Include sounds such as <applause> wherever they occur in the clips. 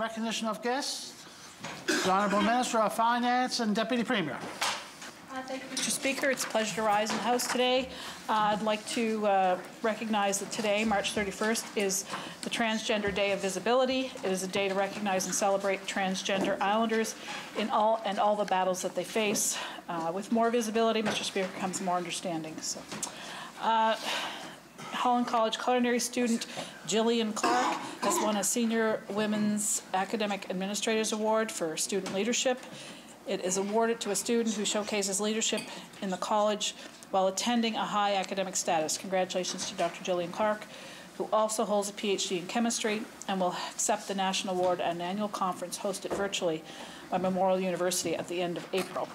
recognition of guests. The Honourable Minister of Finance and Deputy Premier. Uh, Thank you, Mr. Speaker. It's a pleasure to rise in the House today. Uh, I'd like to uh, recognize that today, March 31st, is the Transgender Day of Visibility. It is a day to recognize and celebrate transgender Islanders in all and all the battles that they face. Uh, With more visibility, Mr. Speaker, comes more understanding. So, uh, Holland College culinary student Jillian Clark won a Senior Women's Academic Administrators Award for student leadership. It is awarded to a student who showcases leadership in the college while attending a high academic status. Congratulations to Dr. Jillian Clark, who also holds a PhD in chemistry and will accept the national award at an annual conference hosted virtually by Memorial University at the end of April.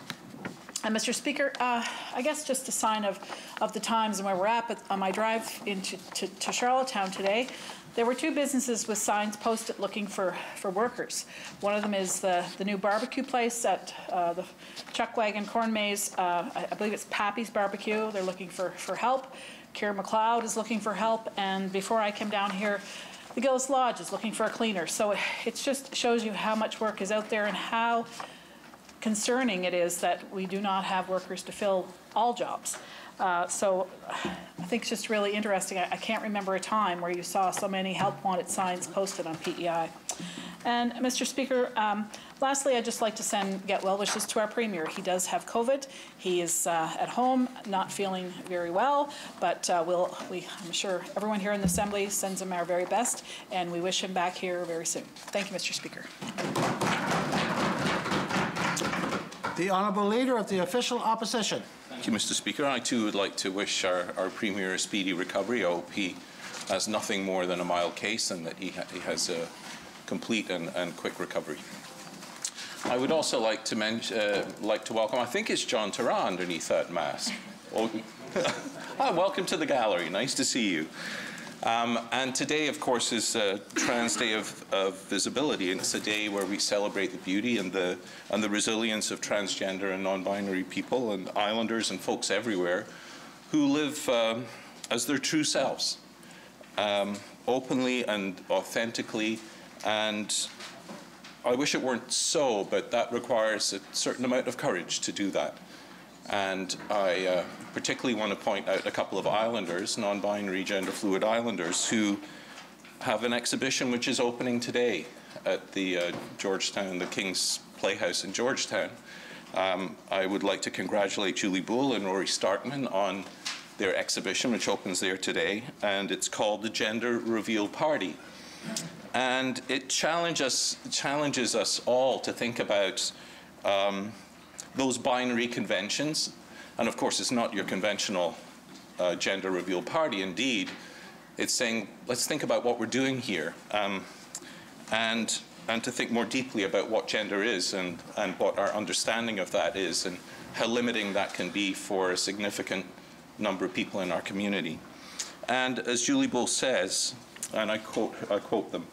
And Mr. Speaker, uh, I guess just a sign of, of the times and where we're at, but on my drive into to, to Charlottetown today, there were two businesses with signs posted looking for, for workers. One of them is the, the new barbecue place at uh, the Chuck Wagon Corn Maze. Uh, I, I believe it's Pappy's Barbecue. They're looking for, for help. Kira McLeod is looking for help. And before I came down here, the Gillis Lodge is looking for a cleaner. So it it just shows you how much work is out there and how concerning it is that we do not have workers to fill all jobs. Uh, So <sighs> I think it's just really interesting. I I can't remember a time where you saw so many help wanted signs posted on PEI. And Mr. Speaker, um, lastly, I'd just like to send, get well wishes to our Premier. He does have COVID. He is uh, at home, not feeling very well, but uh, we'll, we, I'm sure everyone here in the Assembly sends him our very best, and we wish him back here very soon. Thank you, Mr. Speaker. The Honourable Leader of the Official Opposition. You, Mr. Speaker. I too would like to wish our, our Premier a speedy recovery. I hope he has nothing more than a mild case and that he, ha- he has a complete and, and quick recovery. I would also like to uh, like to welcome, I think it's John Terra underneath that mask. Oh, <laughs> ah, welcome to the gallery. Nice to see you. Um, and today, of course, is Trans Day of, of Visibility, and it's a day where we celebrate the beauty and the, and the resilience of transgender and non-binary people and islanders and folks everywhere who live um, as their true selves, um, openly and authentically. And I wish it weren't so, but that requires a certain amount of courage to do that. And I uh, particularly want to point out a couple of islanders, non-binary, gender-fluid islanders, who have an exhibition which is opening today at the uh, Georgetown, the King's Playhouse in Georgetown. Um, I would like to congratulate Julie Bull and Rory Starkman on their exhibition, which opens there today, and it's called the Gender Reveal Party. And it challenge us, challenges us all to think about um, those binary conventions. And of course, it's not your conventional uh, gender reveal party. Indeed, it's saying, let's think about what we're doing here um, and, and to think more deeply about what gender is and, and what our understanding of that is and how limiting that can be for a significant number of people in our community. And as Julie Bull says, and I quote, I quote them,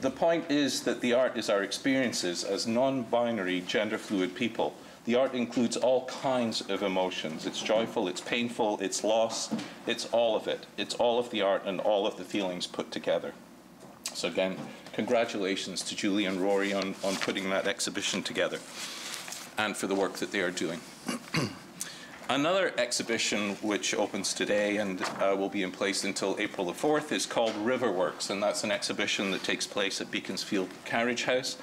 the point is that the art is our experiences as non-binary, gender-fluid people. The art includes all kinds of emotions. It's joyful, it's painful, it's loss, it's all of it. It's all of the art and all of the feelings put together. So again, congratulations to Julie and Rory on, on putting that exhibition together and for the work that they are doing. <clears throat> Another exhibition which opens today and uh, will be in place until April the 4th is called Riverworks, and that's an exhibition that takes place at Beaconsfield Carriage House.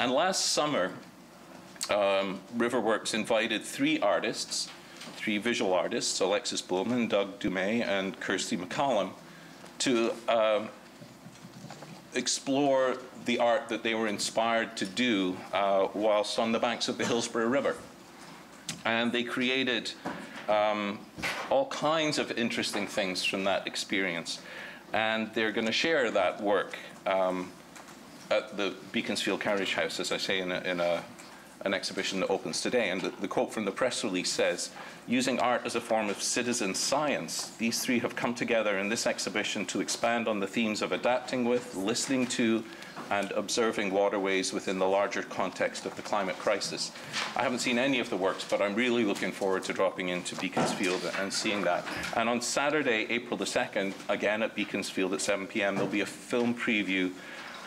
And last summer, um, Riverworks invited three artists, three visual artists, Alexis Bullman, Doug Dumais, and Kirsty McCollum, to um, explore the art that they were inspired to do uh, whilst on the banks of the Hillsborough River and they created um, all kinds of interesting things from that experience. And they're going to share that work um, at the Beaconsfield Carriage House, as I say, in, a, in a, an exhibition that opens today. And the, the quote from the press release says, using art as a form of citizen science, these three have come together in this exhibition to expand on the themes of adapting with, listening to, and observing waterways within the larger context of the climate crisis. I haven't seen any of the works, but I'm really looking forward to dropping into Beaconsfield and seeing that. And on Saturday, April the 2nd, again at Beaconsfield at 7 p.m., there'll be a film preview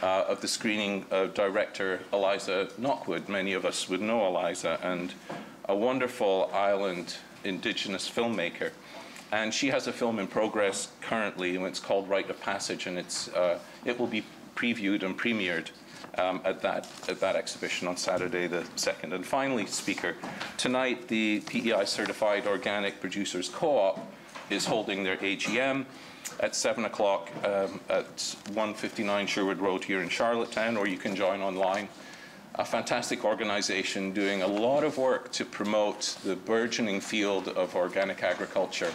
uh, of the screening of director, Eliza Knockwood. Many of us would know Eliza, and a wonderful island Indigenous filmmaker. And she has a film in progress currently, and it's called Rite of Passage, and it's, uh, it will be previewed and premiered um, at, that, at that exhibition on Saturday the 2nd. And finally, Speaker, tonight the PEI Certified Organic Producers Co-op is holding their AGM at 7 o'clock um, at 159 Sherwood Road here in Charlottetown, or you can join online. A fantastic organization doing a lot of work to promote the burgeoning field of organic agriculture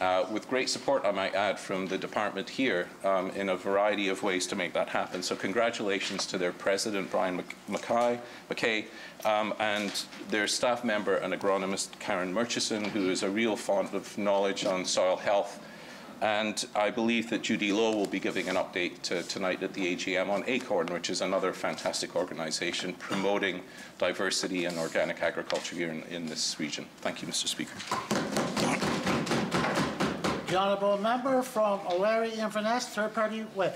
uh, with great support, I might add, from the department here um, in a variety of ways to make that happen. So congratulations to their president, Brian Mc- McKay, McKay um, and their staff member and agronomist, Karen Murchison, who is a real font of knowledge on soil health. And I believe that Judy Lowe will be giving an update to, tonight at the AGM on ACORN, which is another fantastic organization promoting diversity and organic agriculture here in, in this region. Thank you, Mr. Speaker. The honourable member from O'Leary Inverness, third party whip.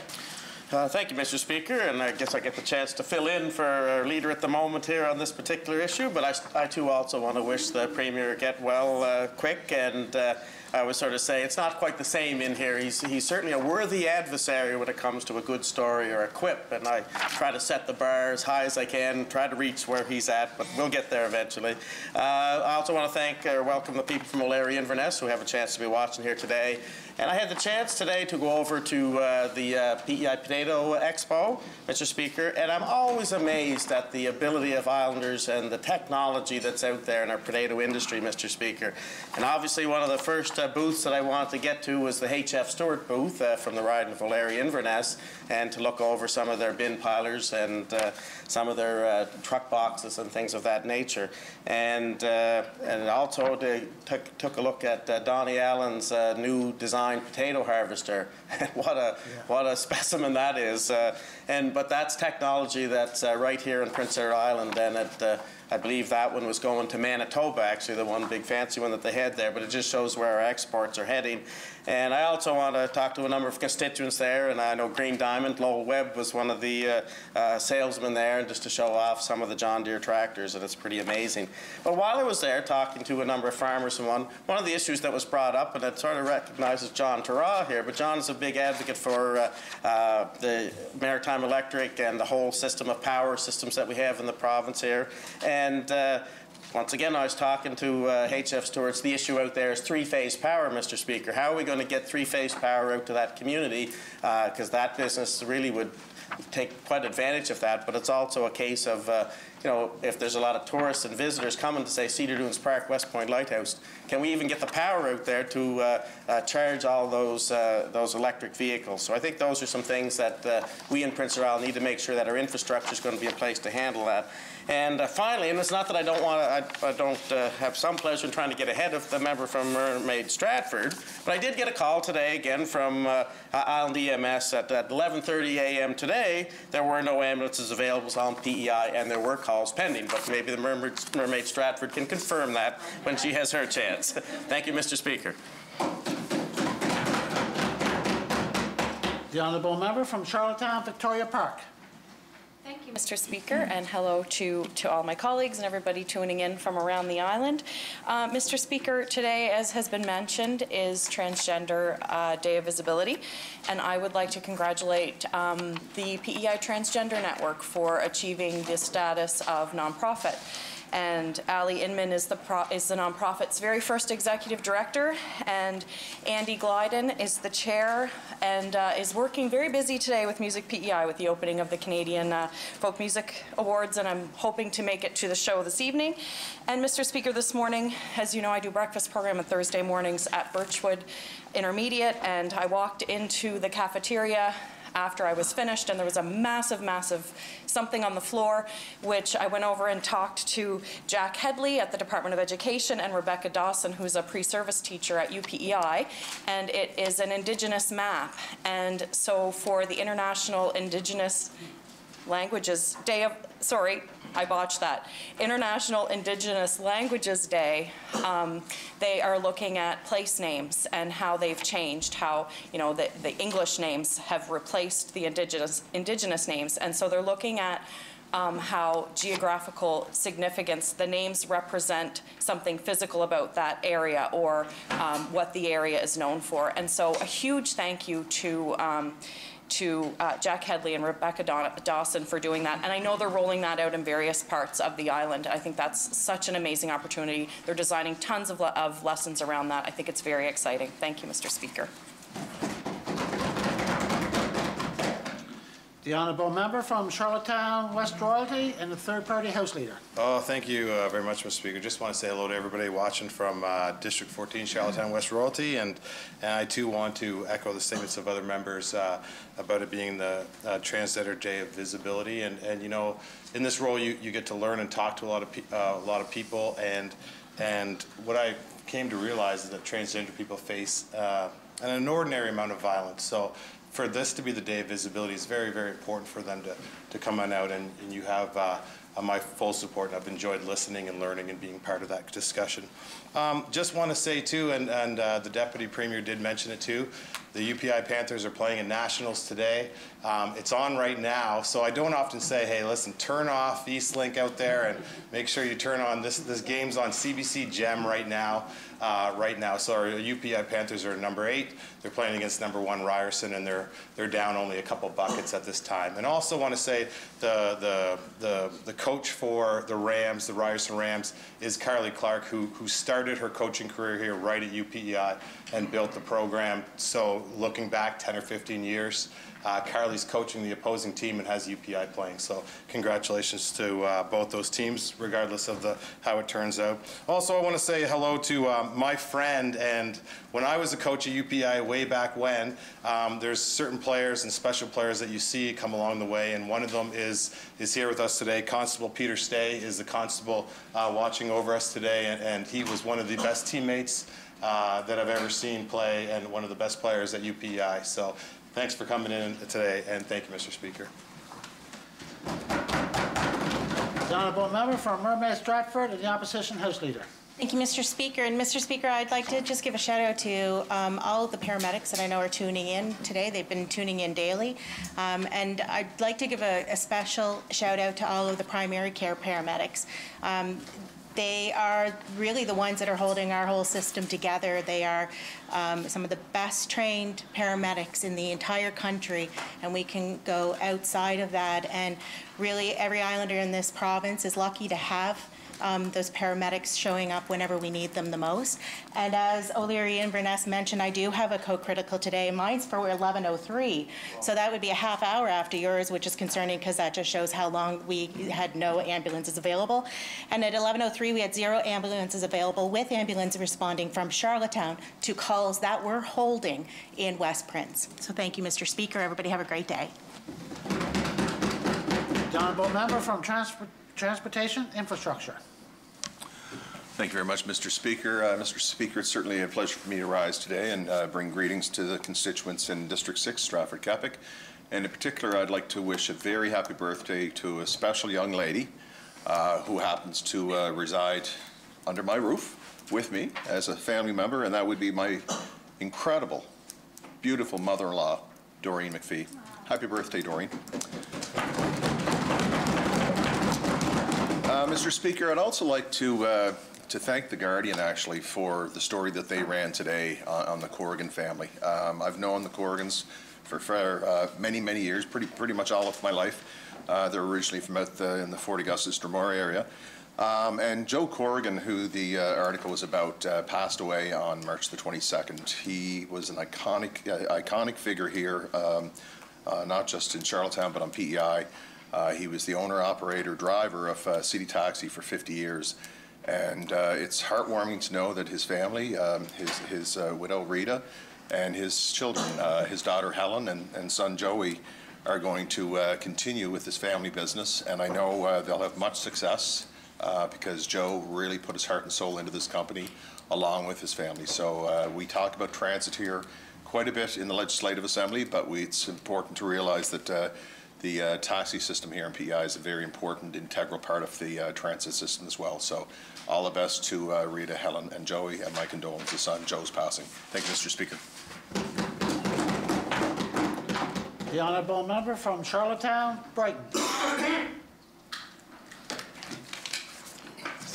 Uh, Thank you, Mr. Speaker, and I guess I get the chance to fill in for our leader at the moment here on this particular issue, but I, I too also want to wish the Premier get well uh, quick, and uh, I would sort of say it's not quite the same in here. He's, he's certainly a worthy adversary when it comes to a good story or a quip, and I try to set the bar as high as I can, try to reach where he's at, but we'll get there eventually. Uh, I also want to thank or welcome the people from O'Leary Inverness who have a chance to be watching here today. And I had the chance today to go over to uh, the uh, PEI Potato Expo, Mr. Speaker, and I'm always amazed at the ability of Islanders and the technology that's out there in our potato industry, Mr. Speaker. And obviously, one of the first uh, booths that I wanted to get to was the HF Stewart booth uh, from the of O'Leary Inverness, and to look over some of their bin pilers and uh, some of their uh, truck boxes and things of that nature. And, uh, and also to, took, took a look at uh, Donnie Allen's uh, new design potato harvester. <laughs> what, a, what a specimen that is. Uh, and, but that's technology that's uh, right here in Prince Edward Island, and it, uh, I believe that one was going to Manitoba, actually, the one big fancy one that they had there, but it just shows where our exports are heading. And I also want to talk to a number of constituents there, and I know Green Diamond, Lowell Webb was one of the uh, uh, salesmen there, and just to show off some of the John Deere tractors, and it's pretty amazing. But while I was there talking to a number of farmers and one, one of the issues that was brought up, and it sort of recognizes John Turra here, but John is a big advocate for uh, the Maritime Electric and the whole system of power systems that we have in the province here. And uh, once again, I was talking to uh, HF Stewart's. The issue out there is three-phase power, Mr. Speaker. How are we going to get three-phase power out to that community? Because that business really would take quite advantage of that. But it's also a case of, uh, you know, if there's a lot of tourists and visitors coming to say Cedar Dunes Park, West Point Lighthouse, can we even get the power out there to uh, uh, charge all those uh, those electric vehicles? So I think those are some things that uh, we in Prince Edward need to make sure that our infrastructure is going to be in place to handle that. And uh, finally, and it's not that I don't want to, I, I don't uh, have some pleasure in trying to get ahead of the member from Mermaid Stratford, but I did get a call today again from uh, Island EMS at, at 11:30 a.m. today. There were no ambulances available on PEI, and there were calls pending. But maybe the Mermaid, Mermaid Stratford can confirm that when she has her chance. <laughs> Thank you, Mr. Speaker. The honourable member from Charlottetown, Victoria Park. Thank you, Mr. Speaker, and hello to, to all my colleagues and everybody tuning in from around the island. Uh, Mr. Speaker, today, as has been mentioned, is Transgender uh, Day of Visibility, and I would like to congratulate um, the PEI Transgender Network for achieving the status of nonprofit. And Ali Inman is the, is the nonprofit's very first executive director, and Andy Glyden is the chair and uh, is working very busy today with Music PEI with the opening of the Canadian uh, Folk Music Awards, and I'm hoping to make it to the show this evening. And Mr. Speaker, this morning, as you know, I do breakfast program on Thursday mornings at Birchwood Intermediate, and I walked into the cafeteria after I was finished, and there was a massive, massive something on the floor, which I went over and talked to Jack Headley at the Department of Education and Rebecca Dawson, who's a pre-service teacher at UPEI, and it is an Indigenous map. And so for the International Indigenous Languages Day of, sorry, I botched that, International Indigenous Languages Day, um, they are looking at place names and how they've changed, how, you know, the, the English names have replaced the indigenous, indigenous names. And so they're looking at um, how geographical significance, the names represent something physical about that area or um, what the area is known for. And so a huge thank you to, um, to uh, Jack Headley and Rebecca Daw- Dawson for doing that. And I know they're rolling that out in various parts of the island. I think that's such an amazing opportunity. They're designing tons of, le- of lessons around that. I think it's very exciting. Thank you, Mr. Speaker. The honourable member from Charlottetown West Royalty and the third-party House Leader. Oh, thank you uh, very much, Mr. Speaker. Just want to say hello to everybody watching from uh, District 14, Charlottetown West Royalty, and, and I too want to echo the statements of other members uh, about it being the uh, Transgender Day of Visibility. And, and you know, in this role, you, you get to learn and talk to a lot of uh, a lot of people, and and what I came to realize is that transgender people face uh, an inordinary amount of violence. So for this to be the day of visibility is very, very important for them to, to come on out and, and you have uh, uh, my full support. I've enjoyed listening and learning and being part of that discussion. Um, just want to say too, and, and uh, the Deputy Premier did mention it too, the UPI Panthers are playing in Nationals today. Um, it's on right now, so I don't often say, hey, listen, turn off Eastlink out there and make sure you turn on this. This game's on CBC Gem right now. Uh, right now, so our UPI Panthers are number eight. They're playing against number one Ryerson, and they're they're down only a couple buckets at this time. And also want to say the the the the coach for the Rams, the Ryerson Rams, is Carly Clark, who who started her coaching career here right at UPEI and built the program. So looking back 10 or 15 years, uh, Carly's coaching the opposing team and has UPI playing. So congratulations to uh, both those teams, regardless of the how it turns out. Also, I want to say hello to um, my friend. And when I was a coach at UPI way back when, um, there's certain players and special players that you see come along the way, and one of them is is here with us today. Constable Peter Stay is the constable uh, watching over us today, and, and he was one of the best teammates. Uh, that I've ever seen play, and one of the best players at UPI. So, thanks for coming in today, and thank you, Mr. Speaker. The honourable member from Mermaid Stratford and the opposition House Leader. Thank you, Mr. Speaker. And Mr. Speaker, I'd like to just give a shout out to um, all of the paramedics that I know are tuning in today. They've been tuning in daily. Um, and I'd like to give a, a special shout out to all of the primary care paramedics. Um, they are really the ones that are holding our whole system together. They are um, some of the best trained paramedics in the entire country, and we can go outside of that. And really, every islander in this province is lucky to have um, those paramedics showing up whenever we need them the most. And as O'Leary and Inverness mentioned, I do have a code critical today. Mine's for 11:03, so that would be a half hour after yours, which is concerning because that just shows how long we had no ambulances available. And at 11:03, we had zero ambulances available, with ambulances responding from Charlottetown to calls that we're holding in West Prince. So thank you, Mr. Speaker. Everybody have a great day. Honourable member from Transport, Transportation Infrastructure. Thank you very much, Mr. Speaker. Uh, Mr. Speaker, it's certainly a pleasure for me to rise today and uh, bring greetings to the constituents in District 6, Stratford Keppoch. And in particular, I'd like to wish a very happy birthday to a special young lady uh, who happens to uh, reside under my roof with me as a family member, and that would be my incredible, beautiful mother-in-law, Doreen McPhee. Happy birthday, Doreen. Uh, Mr. Speaker, I'd also like to uh, to thank the Guardian actually for the story that they ran today on, on the Corrigan family. Um, I've known the Corrigans for, for uh, many many years, pretty pretty much all of my life. Uh, they're originally from out the, in the Fort Augustus Dromore area. Um, and Joe Corrigan, who the uh, article was about, uh, passed away on March the 22nd. He was an iconic, iconic figure here, um, not just in Charlottetown, but on PEI. Uh, he was the owner, operator, driver of uh, City Taxi for 50 years. And uh, it's heartwarming to know that his family, um, his, his uh, widow Rita, and his children, uh, his daughter Helen and, and son Joey, are going to uh, continue with this family business. And I know they'll have much success because Joe really put his heart and soul into this company along with his family. So we talk about transit here quite a bit in the Legislative Assembly, but we, it's important to realize that the uh, taxi system here in PEI is a very important, integral part of the uh, transit system as well. So all the best to uh, Rita, Helen, and Joey, and my condolences on Joe's passing. Thank you, Mr. Speaker. The honourable member from Charlottetown, Brighton.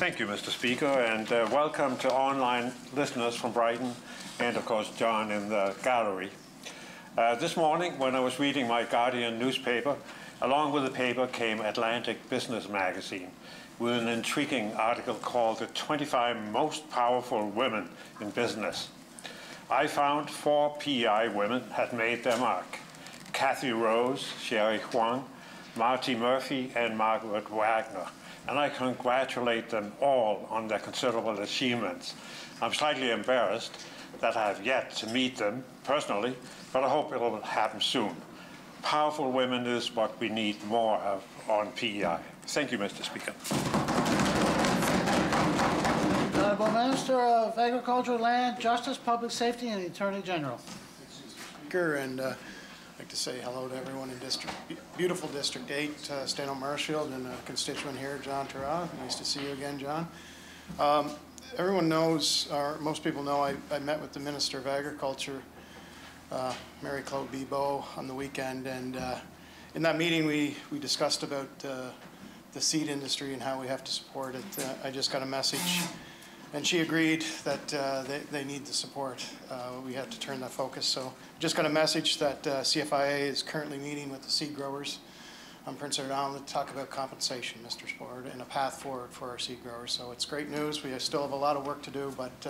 Thank you, Mr. Speaker, and uh, welcome to online listeners from Brighton and, of course, John in the gallery. Uh, this morning, when I was reading my Guardian newspaper, along with the paper came Atlantic Business Magazine with an intriguing article called The 25 Most Powerful Women in Business. I found four PEI women had made their mark. Kathy Rose, Sherry Huang, Marty Murphy, and Margaret Wagner. And I congratulate them all on their considerable achievements. I'm slightly embarrassed that I have yet to meet them personally, but I hope it will happen soon. Powerful women is what we need more of on PEI. Thank you, Mr. Speaker. Honourable Minister of Agriculture, Land, Justice, Public Safety, and the Attorney General. Speaker, and uh, I'd like to say hello to everyone in District, beautiful District 8, uh, Stanhope Marshfield, and a constituent here, John Turra. Nice to see you again, John. Um, Everyone knows, or most people know, I I met with the Minister of Agriculture, uh, Marie-Claude Bibeau, on the weekend, and uh, in that meeting, we we discussed about uh, the seed industry and how we have to support it. Uh, I just got a message and she agreed that uh, they, they need the support. We have to turn that focus. So just got a message that CFIA is currently meeting with the seed growers on Prince Edward Island to talk about compensation, Mr. Sport, and a path forward for our seed growers. So it's great news. We still have a lot of work to do, but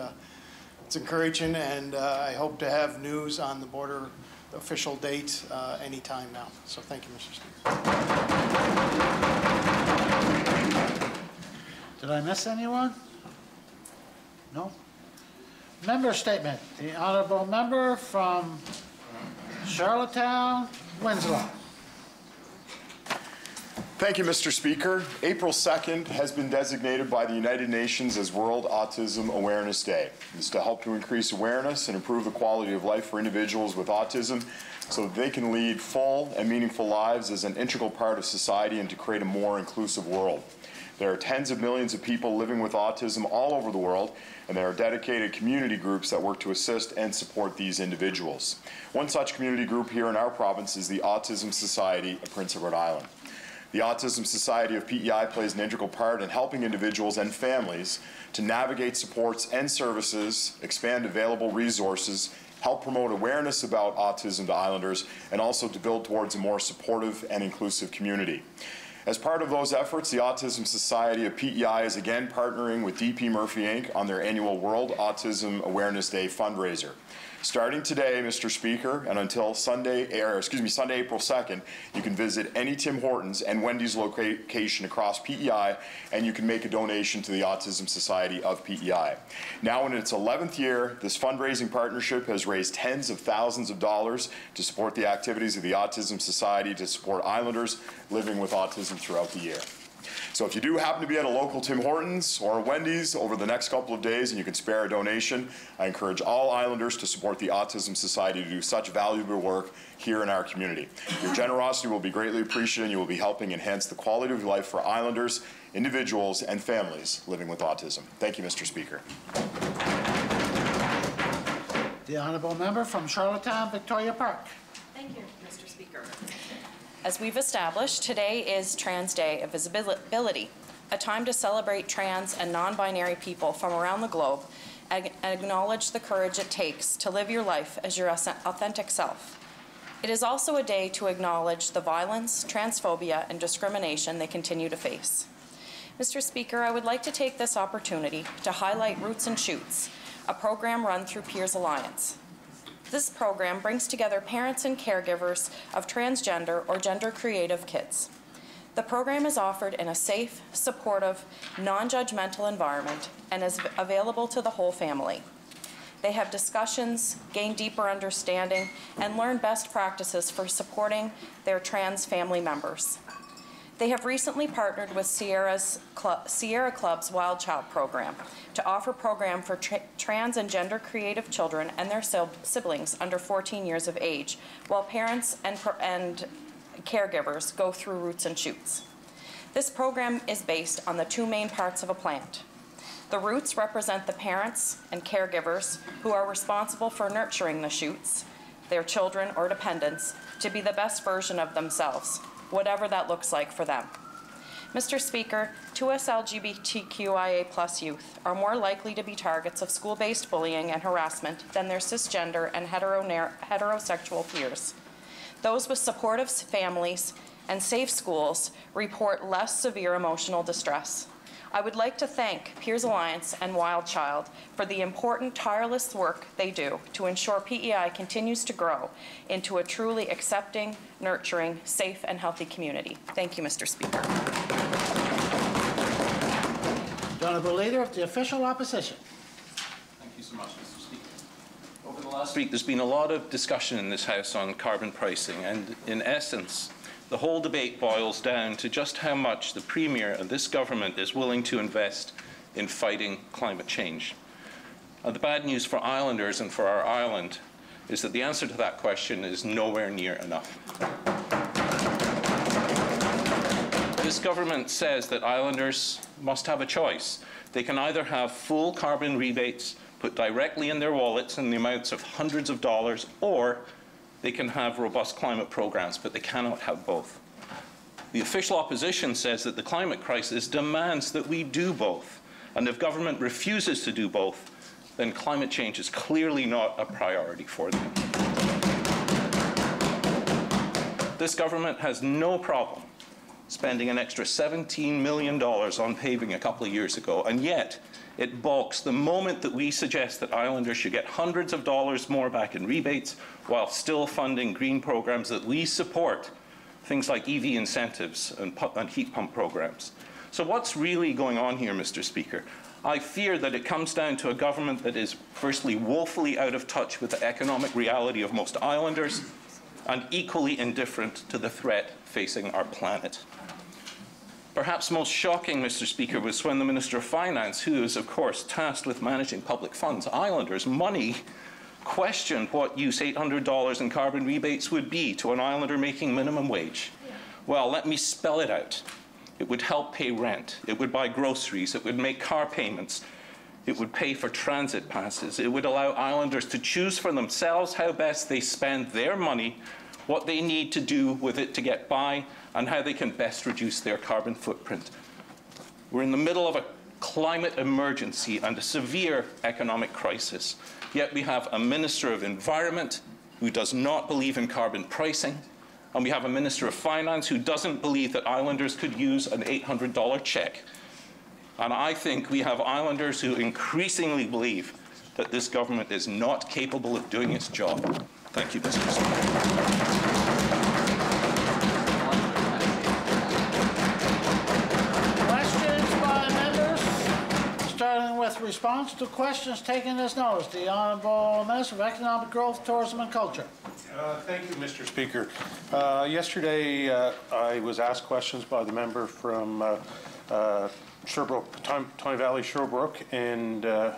it's encouraging, and uh, I hope to have news on the border official date uh, anytime now. So thank you, Mr. Speaker. Did I miss anyone? No? Member statement. The honourable member from Charlottetown, Winslow. Thank you, Mr. Speaker. April 2nd has been designated by the United Nations as World Autism Awareness Day. It's to help to increase awareness and improve the quality of life for individuals with autism so that they can lead full and meaningful lives as an integral part of society and to create a more inclusive world. There are tens of millions of people living with autism all over the world, and there are dedicated community groups that work to assist and support these individuals. One such community group here in our province is the Autism Society of Prince Edward Island. The Autism Society of PEI plays an integral part in helping individuals and families to navigate supports and services, expand available resources, help promote awareness about autism to islanders, and also to build towards a more supportive and inclusive community. As part of those efforts, the Autism Society of PEI is again partnering with DP Murphy Inc. on their annual World Autism Awareness Day fundraiser. Starting today, Mr. Speaker, and until Sunday, or excuse me, Sunday, April 2nd, you can visit any Tim Hortons and Wendy's location across PEI, and you can make a donation to the Autism Society of PEI. Now in its 11th year, this fundraising partnership has raised tens of thousands of dollars to support the activities of the Autism Society to support islanders living with autism throughout the year. So if you do happen to be at a local Tim Hortons or a Wendy's over the next couple of days and you can spare a donation, I encourage all Islanders to support the Autism Society to do such valuable work here in our community. Your generosity will be greatly appreciated and you will be helping enhance the quality of life for Islanders, individuals, and families living with autism. Thank you, Mr. Speaker. The honourable member from Charlottetown, Victoria Park. Thank you, Mr. Speaker. As we've established, today is Trans Day of Visibility, a time to celebrate trans and non-binary people from around the globe and acknowledge the courage it takes to live your life as your authentic self. It is also a day to acknowledge the violence, transphobia, and discrimination they continue to face. Mr. Speaker, I would like to take this opportunity to highlight Roots and Shoots, a program run through Peers Alliance. This program brings together parents and caregivers of transgender or gender creative kids. The program is offered in a safe, supportive, non-judgmental environment and is available to the whole family. They have discussions, gain deeper understanding, and learn best practices for supporting their trans family members. They have recently partnered with Sierra's Club, Sierra Club's Wild Child program to offer program for tra trans and gender creative children and their siblings under 14 years of age, while parents and, and caregivers go through Roots and Shoots. This program is based on the two main parts of a plant. The roots represent the parents and caregivers who are responsible for nurturing the shoots, their children or dependents, to be the best version of themselves, whatever that looks like for them. Mr. Speaker, 2S LGBTQIA+ youth are more likely to be targets of school-based bullying and harassment than their cisgender and heterosexual peers. Those with supportive families and safe schools report less severe emotional distress. I would like to thank Peers Alliance and Wild Child for the important tireless work they do to ensure PEI continues to grow into a truly accepting, nurturing, safe, and healthy community. Thank you, Mr. Speaker. The Honourable Leader of the Official Opposition. Thank you so much, Mr. Speaker. Over the last week, there's been a lot of discussion in this House on carbon pricing, and in essence, the whole debate boils down to just how much the Premier and this government is willing to invest in fighting climate change. Uh, the bad news for islanders and for our island is that the answer to that question is nowhere near enough. This government says that islanders must have a choice. They can either have full carbon rebates put directly in their wallets in the amounts of hundreds of dollars, or they can have robust climate programs, but they cannot have both. The official opposition says that the climate crisis demands that we do both. And if government refuses to do both, then climate change is clearly not a priority for them. This government has no problem spending an extra $17 million on paving a couple of years ago, and yet it balks the moment that we suggest that islanders should get hundreds of dollars more back in rebates while still funding green programs that we support, things like EV incentives and, and heat pump programs. So what's really going on here, Mr. Speaker? I fear that it comes down to a government that is firstly woefully out of touch with the economic reality of most islanders and equally indifferent to the threat facing our planet. Perhaps most shocking, Mr. Speaker, was when the Minister of Finance, who is, of course, tasked with managing public funds, islanders' money, questioned what use $800 in carbon rebates would be to an islander making minimum wage. Well, let me spell it out. It would help pay rent. It would buy groceries. It would make car payments. It would pay for transit passes. It would allow islanders to choose for themselves how best they spend their money, what they need to do with it to get by, and how they can best reduce their carbon footprint. We're in the middle of a climate emergency and a severe economic crisis. Yet we have a Minister of Environment who does not believe in carbon pricing, and we have a Minister of Finance who doesn't believe that islanders could use an $800 check. And I think we have islanders who increasingly believe that this government is not capable of doing its job. Thank you, Mr. Speaker. With response to questions taken as notice. The Honourable Minister of Economic Growth, Tourism and Culture. Uh, Thank you, Mr. Speaker. Uh, Yesterday, uh, I was asked questions by the member from uh, uh, Sherbrooke, Tyne Valley, Sherbrooke, and uh,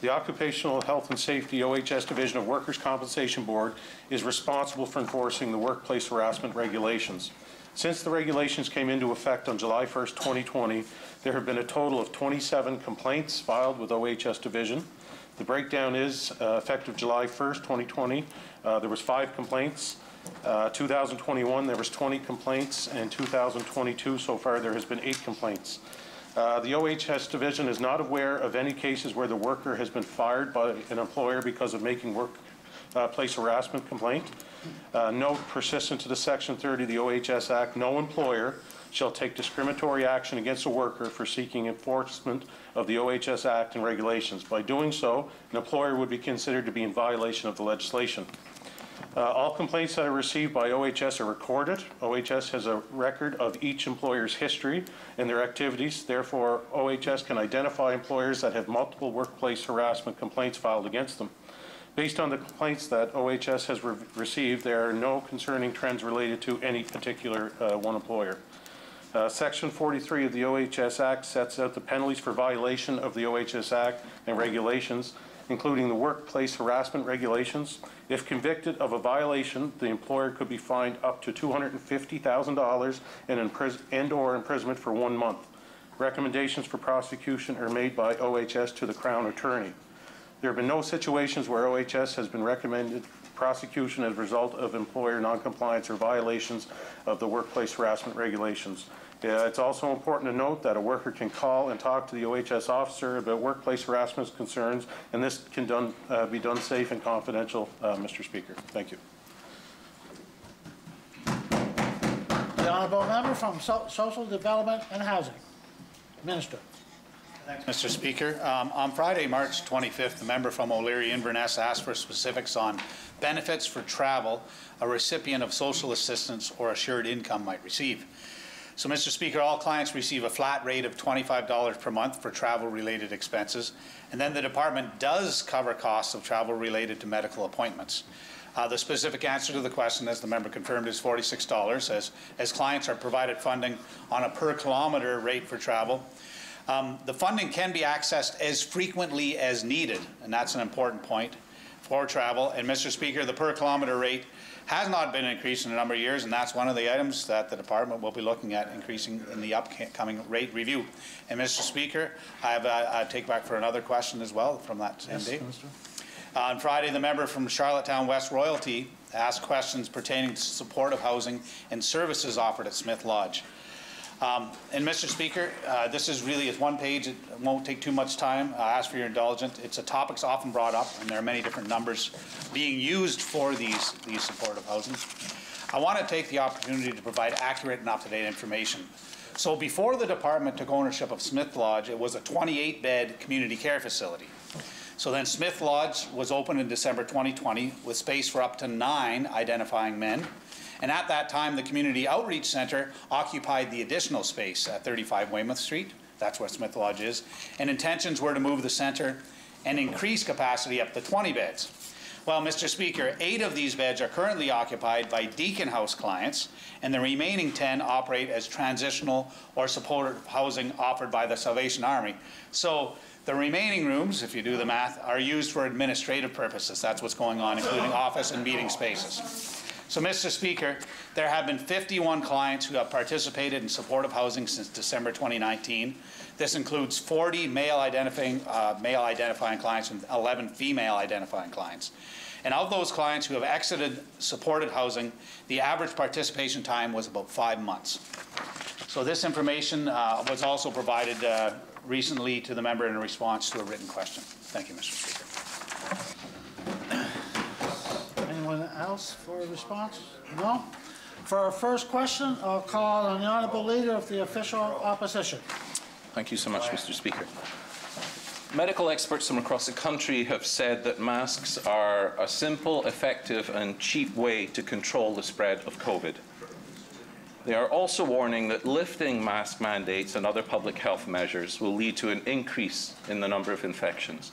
the Occupational Health and Safety OHS Division of Workers' Compensation Board is responsible for enforcing the workplace harassment regulations. Since the regulations came into effect on July 1st, 2020, there have been a total of 27 complaints filed with OHS Division. The breakdown is, uh, effective July 1st, 2020, uh, there was five complaints. Uh, 2021, there was 20 complaints, and 2022, so far, there has been eight complaints. Uh, The OHS division is not aware of any cases where the worker has been fired by an employer because of making workplace harassment complaint. Uh, Note persistent to the Section 30 of the OHS Act, no employer shall take discriminatory action against a worker for seeking enforcement of the OHS Act and regulations. By doing so, an employer would be considered to be in violation of the legislation. Uh, All complaints that are received by OHS are recorded. OHS has a record of each employer's history and their activities. Therefore, OHS can identify employers that have multiple workplace harassment complaints filed against them. Based on the complaints that OHS has re- received, there are no concerning trends related to any particular uh, one employer. Uh, Section 43 of the OHS Act sets out the penalties for violation of the OHS Act and regulations. including the workplace harassment regulations. If convicted of a violation, the employer could be fined up to $250,000 and impris- and/or imprisonment for one month. Recommendations for prosecution are made by OHS to the Crown Attorney. There have been no situations where OHS has been recommended prosecution as a result of employer noncompliance or violations of the workplace harassment regulations. Uh, It's also important to note that a worker can call and talk to the OHS officer about workplace harassment concerns, and this can done, uh, be done safe and confidential, uh, Mr. Speaker. Thank you. The honourable member from So- Social Development and Housing. Minister. Thanks, Mr. Speaker. Um, On Friday, March 25th, the member from O'Leary Inverness asked for specifics on benefits for travel a recipient of social assistance or assured income might receive. So, Mr. Speaker, all clients receive a flat rate of $25 per month for travel-related expenses, and then the department does cover costs of travel related to medical appointments. Uh, The specific answer to the question, as the member confirmed, is $46, as, as clients are provided funding on a per-kilometre rate for travel. Um, The funding can be accessed as frequently as needed, and that's an important point for travel. And Mr. Speaker, the per-kilometre rate has not been increased in a number of years, and that's one of the items that the department will be looking at increasing in the upcoming rate review. And Mr. Speaker, I have uh, a, a take back for another question as well from that same day. On Friday, the member from Charlottetown West Royalty asked questions pertaining to supportive housing and services offered at Smith Lodge. Um, And Mr. Speaker, uh, this is really, it's one page, it won't take too much time. I ask for your indulgence. It's a topic's often brought up, and there are many different numbers being used for these, these supportive housing. I want to take the opportunity to provide accurate and up-to-date information. So before the department took ownership of Smith Lodge, it was a 28-bed community care facility. So then Smith Lodge was opened in December 2020 with space for up to nine identifying men. And at that time, the Community Outreach Center occupied the additional space at 35 Weymouth Street. That's where Smith Lodge is. And intentions were to move the center and increase capacity up to 20 beds. Well, Mr. Speaker, eight of these beds are currently occupied by Deacon House clients, and the remaining 10 operate as transitional or supportive housing offered by the Salvation Army. So the remaining rooms, if you do the math, are used for administrative purposes. That's what's going on, including office and meeting spaces. So, Mr. Speaker, there have been 51 clients who have participated in supportive housing since December 2019. This includes 40 male identifying, uh, male identifying clients and 11 female identifying clients. And of those clients who have exited supported housing, the average participation time was about five months. So this information uh, was also provided uh, recently to the member in response to a written question. Thank you, Mr. Speaker. Anyone for a response? No? For our first question, I'll call on the honourable leader of the official opposition. Thank you so much, Mr. Speaker. Medical experts from across the country have said that masks are a simple, effective, and cheap way to control the spread of COVID. They are also warning that lifting mask mandates and other public health measures will lead to an increase in the number of infections.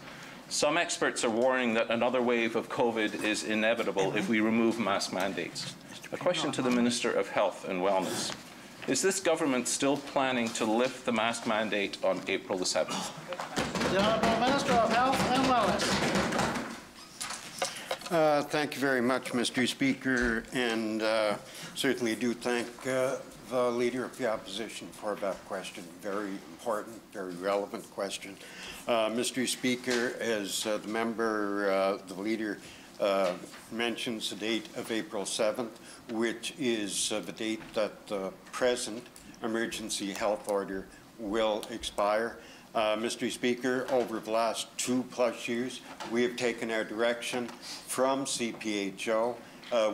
Some experts are warning that another wave of COVID is inevitable if we remove mask mandates. A question to the Minister of Health and Wellness. Is this government still planning to lift the mask mandate on April the 7th? The honourable Minister of Health and Wellness. Uh, Thank you very much, Mr. Speaker, and uh, certainly do thank uh, the Leader of the Opposition for that question. Very important, very relevant question. Uh, Mr. Speaker, as uh, the member, uh, the Leader uh, mentions the date of April 7th, which is uh, the date that the present emergency health order will expire. Uh, Mr. Speaker, over the last two-plus years, we have taken our direction from CPHO.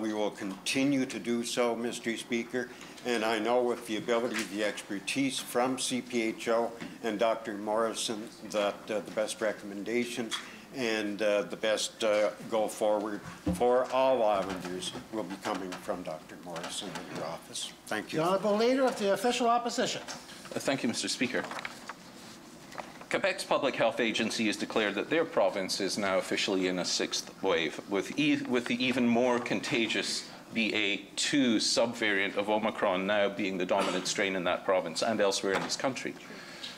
We will continue to do so, Mr. Speaker, and I know with the ability, the expertise from CPHO and Dr. Morrison that uh, the best recommendations and uh, the best uh, go forward for all Islanders will be coming from Dr. Morrison in your office. Thank you. The honourable leader of the official opposition. Uh, Thank you, Mr. Speaker. Quebec's Public Health Agency has declared that their province is now officially in a sixth wave, with, e with the even more contagious BA2 subvariant of Omicron now being the dominant strain in that province and elsewhere in this country.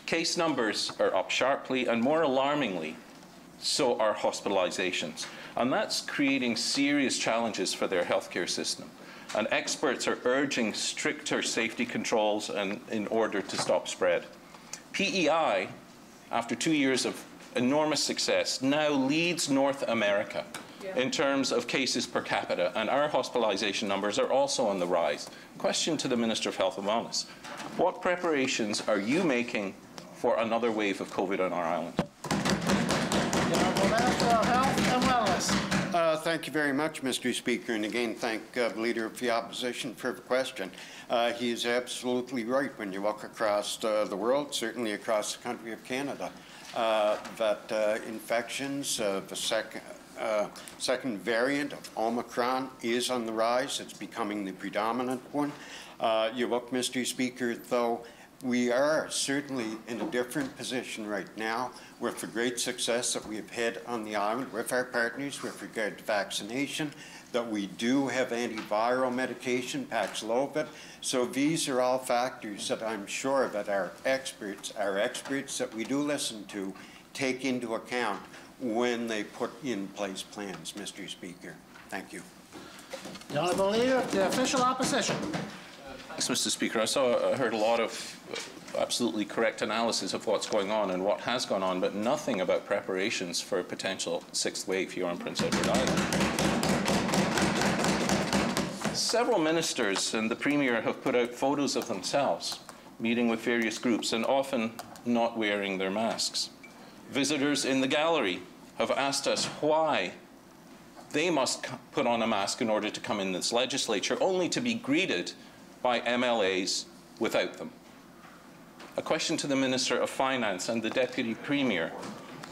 Case numbers are up sharply, and more alarmingly, so are hospitalizations. And that's creating serious challenges for their healthcare system. And experts are urging stricter safety controls and, in order to stop spread. PEI, after two years of enormous success, now leads North America in terms of cases per capita, and our hospitalization numbers are also on the rise. Question to the Minister of Health and Wellness. What preparations are you making for another wave of COVID on our island? Uh, Thank you very much, Mr. Speaker, and again, thank uh, the Leader of the Opposition for the question. Uh, He is absolutely right when you walk across uh, the world, certainly across the country of Canada, uh, that uh, infections, the second, uh, second variant of Omicron is on the rise. It's becoming the predominant one. Uh, You look, Mr. Speaker, though, we are certainly in a different position right now with the great success that we have had on the island with our partners with regard to vaccination, that we do have antiviral medication, Paxlovid. So these are all factors that I'm sure that our experts, our experts that we do listen to, take into account when they put in place plans, Mr. Speaker. Thank you. The Honourable Leader of the Official Opposition. Thanks, Mr. Speaker. I saw, I heard a lot of absolutely correct analysis of what's going on and what has gone on, but nothing about preparations for a potential sixth wave here on Prince Edward Island. Several ministers and the Premier have put out photos of themselves meeting with various groups and often not wearing their masks. Visitors in the gallery have asked us why they must put on a mask in order to come in this legislature, only to be greeted by MLAs without them. A question to the Minister of Finance and the Deputy Premier.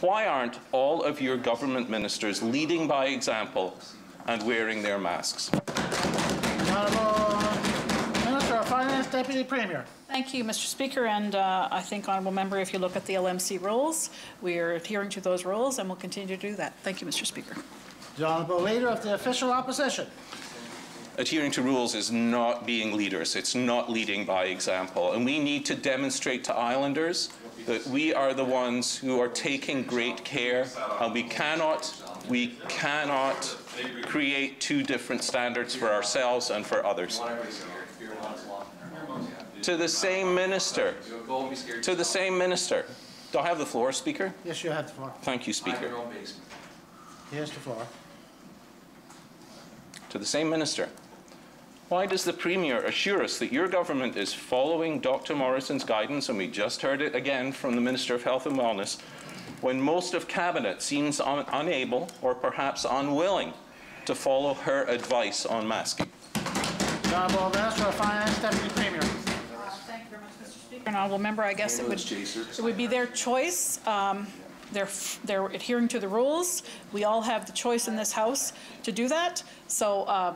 Why aren't all of your government ministers leading by example and wearing their masks? Finance, Deputy Premier. Thank you, Mr. Speaker, and uh, I think, Honourable Member, if you look at the LMC rules, we are adhering to those rules and we will continue to do that. Thank you, Mr. Speaker. The Honourable Leader of the Official Opposition. Adhering to rules is not being leaders. It's not leading by example. And we need to demonstrate to islanders that we are the ones who are taking great care and we cannot, we cannot create two different standards for ourselves and for others. To the same minister, to the same minister. Do I have the floor, Speaker? Yes, you have the floor. Thank you, Speaker. Here's the floor. to the same minister. Why does the Premier assure us that your government is following Dr. Morrison's guidance, and we just heard it again from the Minister of Health and Wellness, when most of Cabinet seems un- unable or perhaps unwilling to follow her advice on masking? The Honourable Minister of Finance, Deputy Premier. Thank you very much, Mr. Speaker. An honourable member, I guess it would, it would be their choice. Um, They're, f- they're adhering to the rules. We all have the choice in this House to do that. So uh,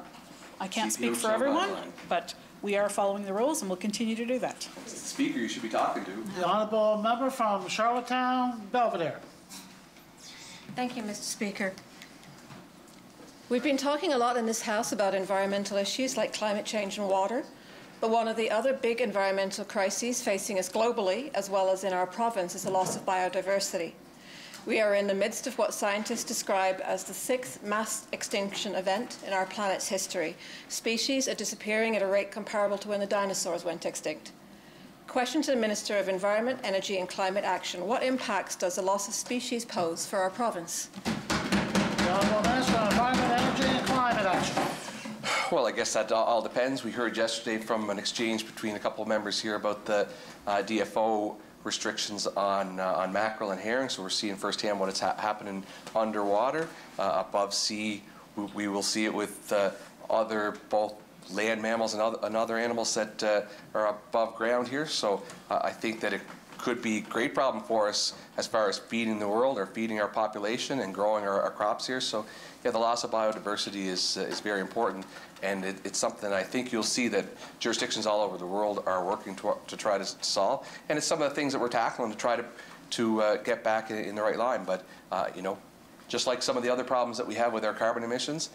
I can't speak for everyone, but we are following the rules and we'll continue to do that. Speaker you should be talking to. The Honourable Member from Charlottetown, Belvedere. Thank you, Mr. Speaker. We've been talking a lot in this House about environmental issues like climate change and water, but one of the other big environmental crises facing us globally, as well as in our province, is the loss of biodiversity. We are in the midst of what scientists describe as the sixth mass extinction event in our planet's history. Species are disappearing at a rate comparable to when the dinosaurs went extinct. Question to the Minister of Environment, Energy and Climate Action. What impacts does the loss of species pose for our province? The Honourable Minister of Environment, Energy and Climate Action. Well, I guess that all- depends. We heard yesterday from an exchange between a couple of members here about the uh, DFO restrictions on uh, on mackerel and herring. So we're seeing firsthand what is ha- happening underwater, uh, above sea. We, we will see it with uh, other both land mammals and other, and other animals that uh, are above ground here. So uh, I think that it could be a great problem for us as far as feeding the world or feeding our population and growing our, our crops here. So, yeah, the loss of biodiversity is, uh, is very important, and it, it's something I think you'll see that jurisdictions all over the world are working to, to try to solve. And it's some of the things that we're tackling to try to, to uh, get back in, in the right line. But, uh, you know, just like some of the other problems that we have with our carbon emissions,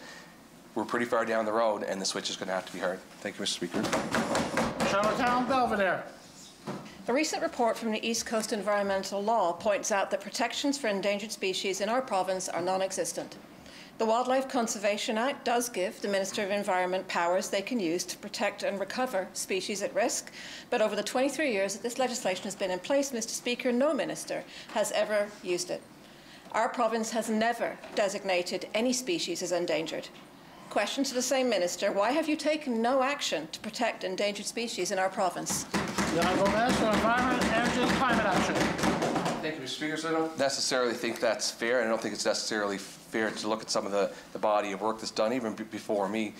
we're pretty far down the road, and the switch is going to have to be hard. Thank you, Mr. Speaker. Charlottetown, Belvedere. A recent report from the East Coast Environmental Law points out that protections for endangered species in our province are non-existent. The Wildlife Conservation Act does give the Minister of Environment powers they can use to protect and recover species at risk, but over the 23 years that this legislation has been in place, Mr Speaker, no minister has ever used it. Our province has never designated any species as endangered. Question to the same minister, why have you taken no action to protect endangered species in our province? The Honourable Minister of Environment, Energy and Climate Action. Thank you, Mr. Speaker. So I don't necessarily think that's fair, and I don't think it's necessarily fair to look at some of the, the body of work that's done even before me.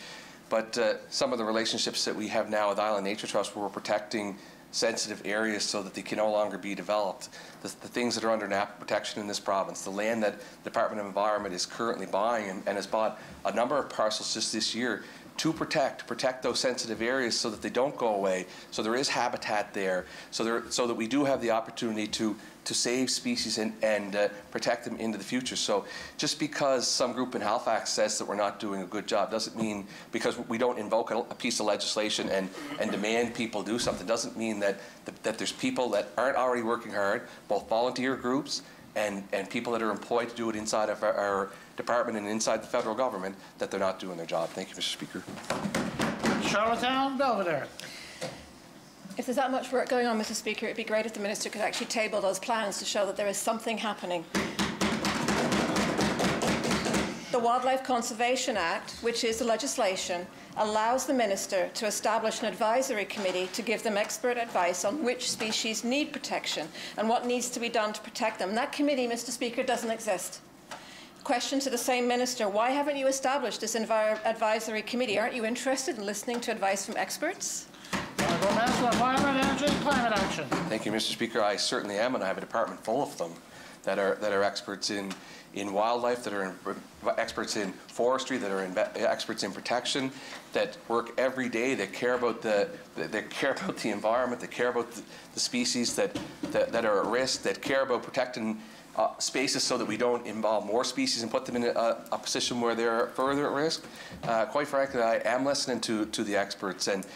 But uh, some of the relationships that we have now with Island Nature Trust, where we're protecting sensitive areas so that they can no longer be developed. The, the things that are under NAP protection in this province, the land that the Department of Environment is currently buying and, and has bought a number of parcels just this year to protect, protect those sensitive areas so that they don't go away, so there is habitat there, so, there, so that we do have the opportunity to, to save species and, and uh, protect them into the future. So just because some group in Halifax says that we're not doing a good job doesn't mean, because we don't invoke a, a piece of legislation and, and demand people do something, doesn't mean that, that, that there's people that aren't already working hard, both volunteer groups and, and people that are employed to do it inside of our, our department and inside the federal government, that they're not doing their job. Thank you, Mr. Speaker. Charlottetown, Belvedere. If there's that much work going on, Mr Speaker, it'd be great if the Minister could actually table those plans to show that there is something happening. The Wildlife Conservation Act, which is the legislation, allows the Minister to establish an advisory committee to give them expert advice on which species need protection and what needs to be done to protect them. That committee, Mr Speaker, doesn't exist. Question to the same minister, why haven't you established this advisory committee? Aren't you interested in listening to advice from experts? Environment, Energy and Climate Action. Thank you, Mr. Speaker. I certainly am, and I have a department full of them that are, that are experts in, in wildlife, that are in, experts in forestry, that are in, experts in protection, that work every day, that care about the, that care about the environment, that care about the, the species that, that, that are at risk, that care about protecting uh, spaces so that we don't involve more species and put them in a, a position where they're further at risk. Uh, quite frankly, I am listening to, to the experts. And,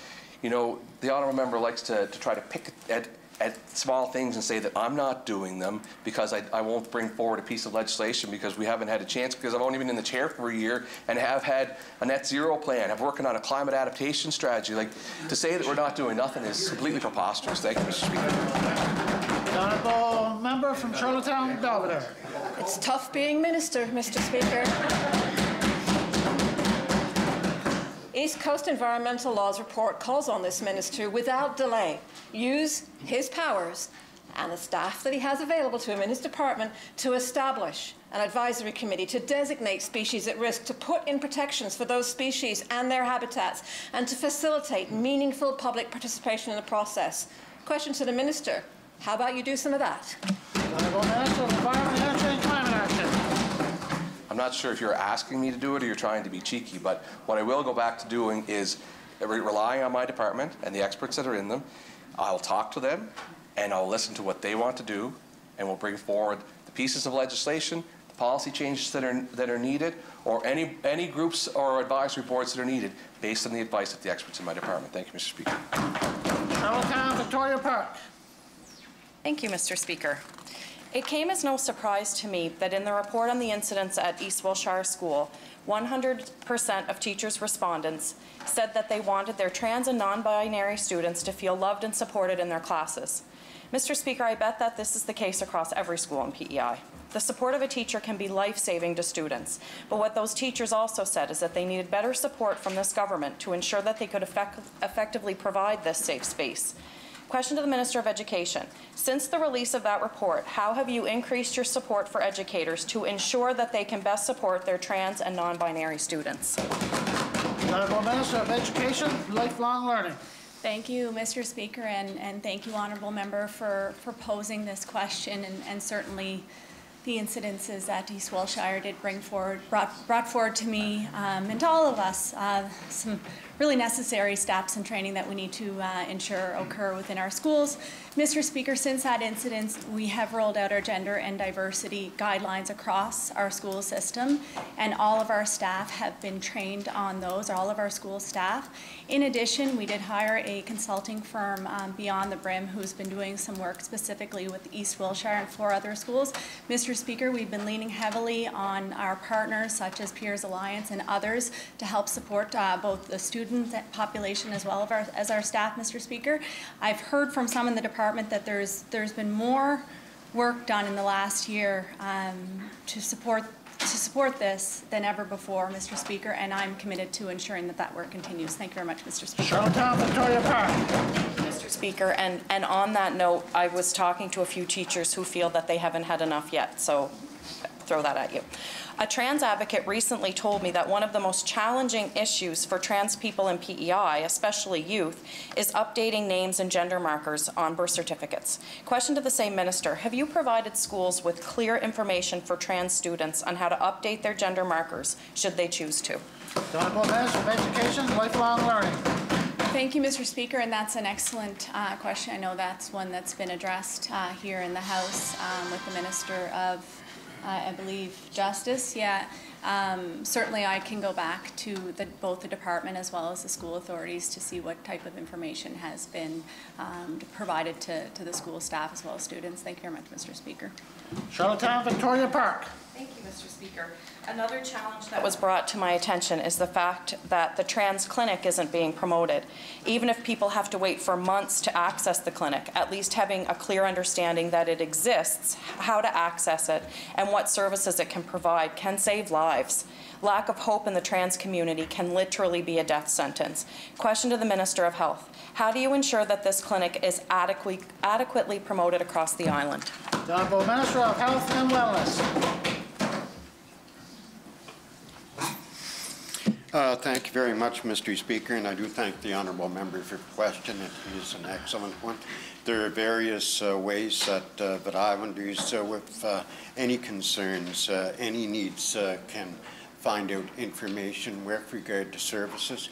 you know, the honourable member likes to, to try to pick at, at small things and say that I'm not doing them because I, I won't bring forward a piece of legislation because we haven't had a chance because I've only been in the chair for a year and have had a net zero plan. I'm working on a climate adaptation strategy. Like, to say that we're not doing nothing is completely preposterous. Thank you, Mr. Speaker. The Honourable Member from Charlottetown, Belvedere. It's tough being minister, Mr Speaker. East Coast Environmental Law's report calls on this minister without delay use his powers and the staff that he has available to him in his department to establish an advisory committee to designate species at risk, to put in protections for those species and their habitats, and to facilitate meaningful public participation in the process. Question to the minister, how about you do some of that? I'm not sure if you're asking me to do it or you're trying to be cheeky, but what I will go back to doing is re- relying on my department and the experts that are in them. I'll talk to them and I'll listen to what they want to do, and we'll bring forward the pieces of legislation, the policy changes that are that are needed, or any any groups or advisory boards that are needed based on the advice of the experts in my department. Thank you, Mr. Speaker. Charlottetown, Victoria Park. Thank you, Mr. Speaker. It came as no surprise to me that in the report on the incidents at East Wiltshire School, 100% of teachers' respondents said that they wanted their trans and non-binary students to feel loved and supported in their classes. Mr. Speaker, I bet that this is the case across every school in PEI. The support of a teacher can be life-saving to students, but what those teachers also said is that they needed better support from this government to ensure that they could effect effectively provide this safe space. Question to the Minister of Education. Since the release of that report, how have you increased your support for educators to ensure that they can best support their trans and non-binary students? Honourable Minister of Education, Lifelong Learning. Thank you, Mr. Speaker, and, and thank you, Honourable Member, for, for posing this question and, and certainly the incidences that East Wiltshire did bring forward, brought, brought forward to me um, and to all of us uh, some really necessary steps and training that we need to uh, ensure occur within our schools. Mr. Speaker, since that incident, we have rolled out our gender and diversity guidelines across our school system, and all of our staff have been trained on those, all of our school staff. In addition, we did hire a consulting firm, um, Beyond the Brim, who's been doing some work specifically with East Wiltshire and four other schools. Mr. Speaker, we've been leaning heavily on our partners, such as Peers Alliance and others, to help support uh, both the student population as well as our, as our staff, Mr. Speaker. I've heard from some in the department that there's, there's been more work done in the last year um, to support to support this than ever before, Mr. Speaker, and I'm committed to ensuring that that work continues. Thank you very much, Mr. Speaker. Charlottetown Victoria Park. Mr. Speaker, and, and on that note, I was talking to a few teachers who feel that they haven't had enough yet, so throw that at you. A trans advocate recently told me that one of the most challenging issues for trans people in PEI, especially youth, is updating names and gender markers on birth certificates. Question to the same minister, have you provided schools with clear information for trans students on how to update their gender markers, should they choose to? Honorable Minister of Education, Lifelong Learning. Thank you, Mr. Speaker, and that's an excellent uh, question. I know that's one that's been addressed uh, here in the House um, with the Minister of I believe, justice, yeah. Um, certainly I can go back to the, both the department as well as the school authorities to see what type of information has been um, provided to, to the school staff as well as students. Thank you very much, Mr. Speaker. Charlottetown Victoria Park. Thank you, Mr. Speaker. Another challenge that was brought to my attention is the fact that the trans clinic isn't being promoted. Even if people have to wait for months to access the clinic, at least having a clear understanding that it exists, how to access it, and what services it can provide can save lives. Lack of hope in the trans community can literally be a death sentence. Question to the Minister of Health. How do you ensure that this clinic is adequately, adequately promoted across the island? The Honourable Minister of Health and Wellness. Uh, thank you very much, Mr. Speaker, and I do thank the honourable member for the question. It is an excellent one. There are various uh, ways that, uh, that Islanders uh, with uh, any concerns, uh, any needs can find out information with regard to services.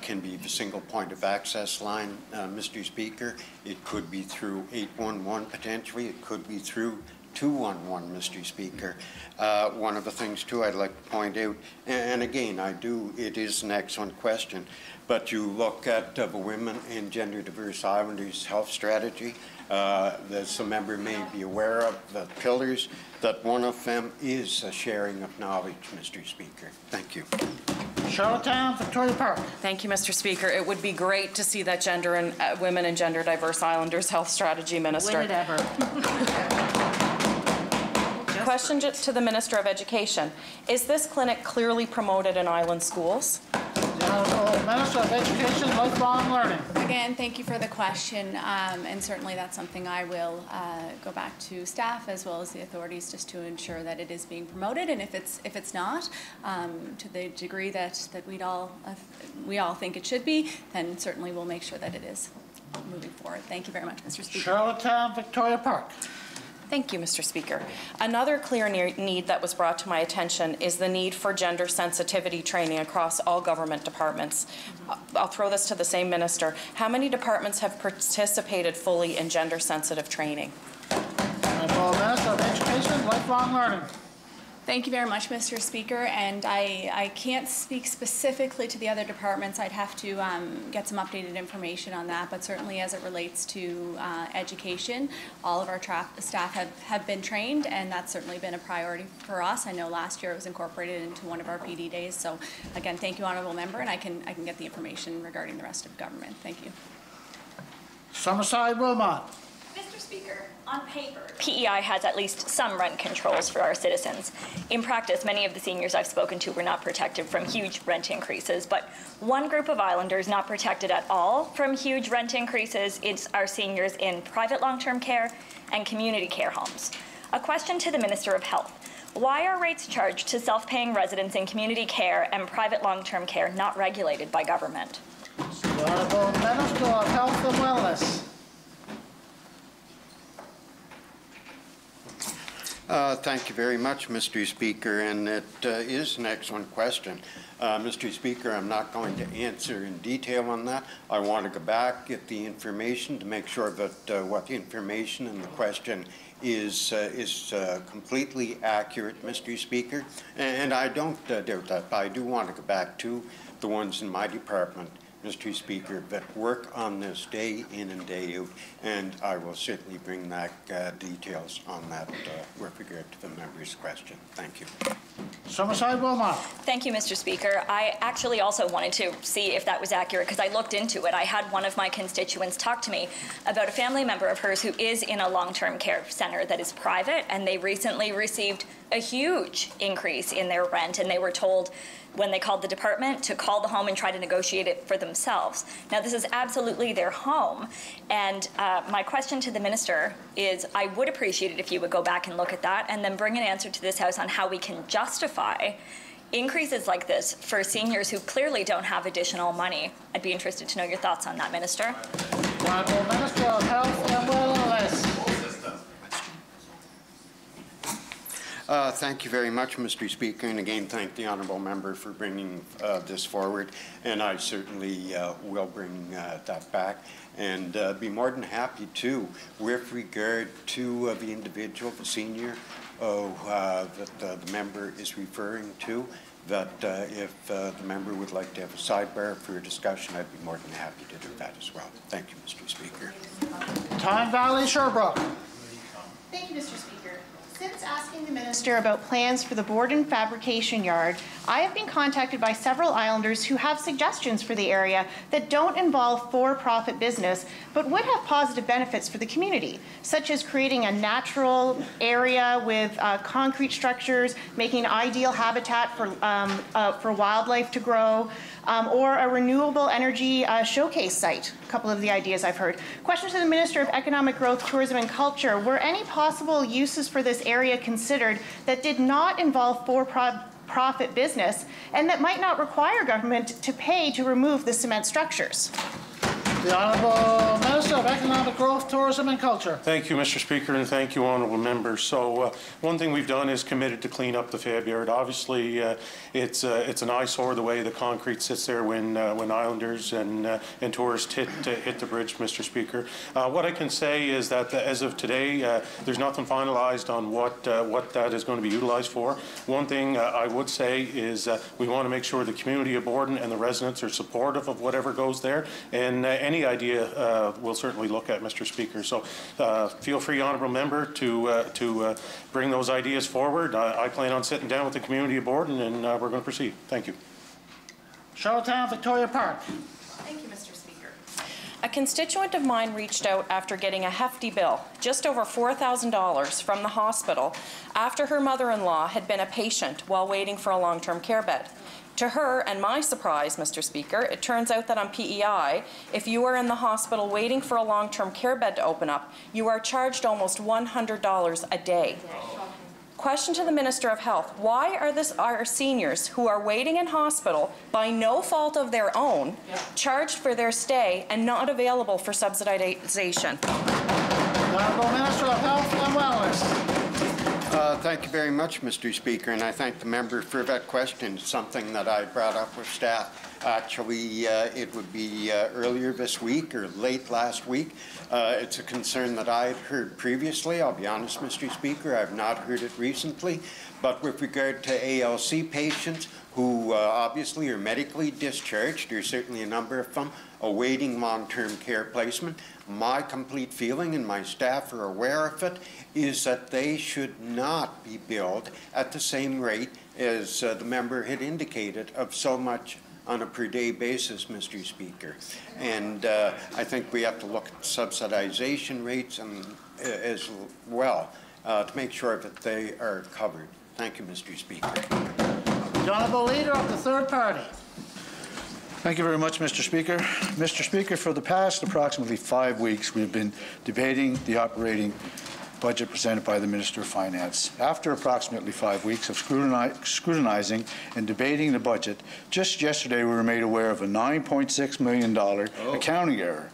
can be the single point of access line, Mr. Speaker. It could be through 811 potentially. It could be through 211, Mr. Speaker. Uh, one of the things, too, I'd like to point out, and, again, I do, it is an excellent question, but you look at uh, the Women and Gender Diverse Islanders Health Strategy, uh, that some member may be aware of, the pillars, that one of them is a sharing of knowledge, Mr. Speaker. Thank you. Charlottetown, Victoria Park. Thank you, Mr. Speaker. It would be great to see that gender and uh, women and gender diverse islanders health strategy minister. Win it ever. <laughs> Question to the Minister of Education. Is this clinic clearly promoted in island schools? Minister of Education, Lifelong Learning. Again, thank you for the question, um, and certainly that's something I will uh, go back to staff as well as the authorities just to ensure that it is being promoted, and if it's if it's not, um, to the degree that that we all uh, we all think it should be, then certainly we'll make sure that it is moving forward. Thank you very much, Mr. Speaker. Charlottetown, Victoria Park. Thank you, Mr. Speaker. Another clear need that was brought to my attention is the need for gender sensitivity training across all government departments. Uh, I'll throw this to the same minister. How many departments have participated fully in gender sensitive training? Of Education, Lifelong Learning. Thank you very much, Mr. Speaker. And I, I can't speak specifically to the other departments. I'd have to um, get some updated information on that. But certainly as it relates to uh, education, all of our staff have, have been trained, and that's certainly been a priority for us. I know last year it was incorporated into one of our PD days. So again, thank you, Honourable Member, and I can, I can get the information regarding the rest of government. Thank you. Summerside Wilmot. Mr. Speaker, on paper, PEI has at least some rent controls for our citizens. In practice, many of the seniors I've spoken to were not protected from huge rent increases, but one group of islanders not protected at all from huge rent increases is our seniors in private long-term care and community care homes. A question to the Minister of Health. Why are rates charged to self-paying residents in community care and private long-term care not regulated by government? The Honourable Minister of Health and Wellness. Uh, Thank you very much, Mr. Speaker, and it uh, is an excellent question. Uh, Mr. Speaker, I'm not going to answer in detail on that. I want to go back, get the information to make sure that uh, what the information in the question is uh, is uh, completely accurate, Mr. Speaker. And I don't doubt that, but I do want to go back to the ones in my department Mr. Speaker, that work on this day in and day out, and I will certainly bring back uh, details on that uh, with regard to the member's question. Thank you. Summerside Wilmot. Thank you, Mr. Speaker. I actually also wanted to see if that was accurate because I looked into it. I had one of my constituents talk to me about a family member of hers who is in a long-term care center that is private, and they recently received a huge increase in their rent, and they were told when they called the department to call the home and try to negotiate it for themselves. Now, this is absolutely their home. And uh, my question to the minister is I would appreciate it if you would go back and look at that and then bring an answer to this House on how we can justify increases like this for seniors who clearly don't have additional money. I'd be interested to know your thoughts on that, Minister. Honourable Minister of Health and Wellness. Uh, Thank you very much, Mr. Speaker, and again, thank the honourable member for bringing uh, this forward, and I certainly uh, will bring uh, that back and uh, be more than happy to, with regard to uh, the individual, the senior, oh, uh, that uh, the member is referring to, that uh, if uh, the member would like to have a sidebar for a discussion, I'd be more than happy to do that as well. Thank you, Mr. Speaker. Tyne Valley Sherbrooke. Thank you, Mr. Speaker. Since asking the minister about plans for the Borden fabrication yard, I have been contacted by several islanders who have suggestions for the area that don't involve for-profit business, but would have positive benefits for the community, such as creating a natural area with uh, concrete structures, making ideal habitat for, um, uh, for wildlife to grow, um, or a renewable energy uh, showcase site. A couple of the ideas I've heard. Question to the Minister of Economic Growth, Tourism and Culture. Were any possible uses for this area considered that did not involve for-profit business and that might not require government to pay to remove the cement structures? The Honourable Minister of Economic Growth, Tourism and Culture. Thank you, Mr. Speaker, and thank you, honourable members. So uh, one thing we've done is committed to clean up the Fab Yard. Obviously, uh, it's uh, it's an eyesore the way the concrete sits there when uh, when Islanders and uh, and tourists hit hit the bridge, Mr. Speaker. Uh, what I can say is that as of today, there's nothing finalised on what what that is going to be utilised for. One thing I would say is we want to make sure the community of Borden and the residents are supportive of whatever goes there, and any any idea, uh, we'll certainly look at, Mr. Speaker. So uh, feel free, honourable member, to uh, to uh, bring those ideas forward. I, I, plan on sitting down with the community Borden, and uh, we're going to proceed. Thank you. Charlottetown Victoria Park. Thank you, Mr. Speaker. A constituent of mine reached out after getting a hefty bill, just over $4,000 from the hospital, after her mother-in-law had been a patient while waiting for a long-term care bed. To her and my surprise, Mr. Speaker, it turns out that on PEI, if you are in the hospital waiting for a long-term care bed to open up, you are charged almost $100 a day. Question to the Minister of Health, why are this our seniors who are waiting in hospital by no fault of their own charged for their stay and not available for subsidization? Honourable Minister of Health and Wellness. Uh, thank you very much, Mr. Speaker, and I thank the member for that question. It's something that I brought up with staff. Actually, uh, it would be uh, earlier this week or late last week. Uh, it's a concern that I had heard previously. I'll be honest, Mr. Speaker, I've not heard it recently. But with regard to ALC patients who uh, obviously are medically discharged, there's certainly a number of them awaiting long-term care placement. My complete feeling, and my staff are aware of it, is that they should not be billed at the same rate as uh, the member had indicated of so much on a per day basis, Mr. Speaker. And uh, I think we have to look at subsidization rates and, uh, as well uh, to make sure that they are covered. Thank you, Mr. Speaker. The Honourable Leader of the Third Party. Thank you very much, Mr. Speaker. Mr. Speaker, for the past approximately five weeks, we've been debating the operating budget presented by the Minister of Finance. After approximately five weeks of scrutinizing and debating the budget, just yesterday we were made aware of a $9.6 million oh. accounting error.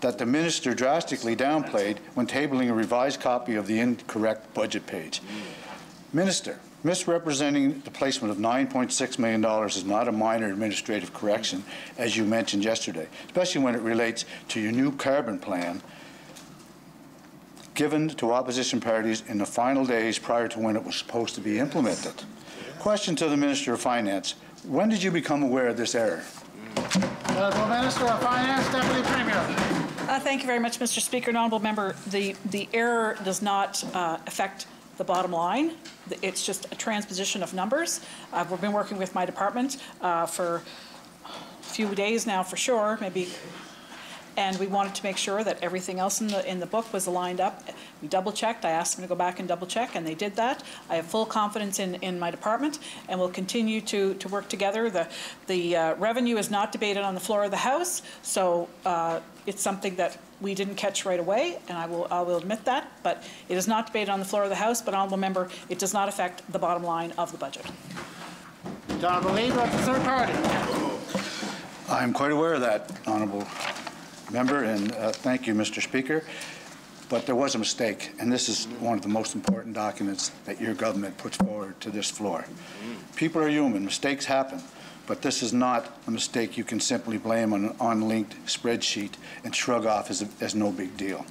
that the minister drastically downplayed when tabling a revised copy of the incorrect budget page. Hmm. Minister, misrepresenting the placement of $9.6 million is not a minor administrative correction, as you mentioned yesterday, especially when it relates to your new carbon plan given to opposition parties in the final days prior to when it was supposed to be implemented. Question to the Minister of Finance. When did you become aware of this error? Honourable Minister of Finance, Deputy Premier. Uh, Thank you very much, Mr. Speaker. And Honourable Member, the, the error does not uh, affect the bottom line. It's just a transposition of numbers. Uh, We've been working with my department uh, for a few days now, for sure, maybe and we wanted to make sure that everything else in the, in the book was aligned up. We double-checked, I asked them to go back and double-check, and they did that. I have full confidence in, in my department, and we'll continue to, to work together. The, the uh, revenue is not debated on the floor of the House, so uh, it's something that we didn't catch right away, and I will, I will admit that, but it is not debated on the floor of the House, but honourable member, it does not affect the bottom line of the budget. The Honourable Leader Third Party. I'm quite aware of that, Honourable Member, and uh, thank you, Mr. Speaker. But there was a mistake, and this is one of the most important documents that your government puts forward to this floor. People are human, mistakes happen, but this is not a mistake you can simply blame on an unlinked spreadsheet and shrug off as, a, as no big deal.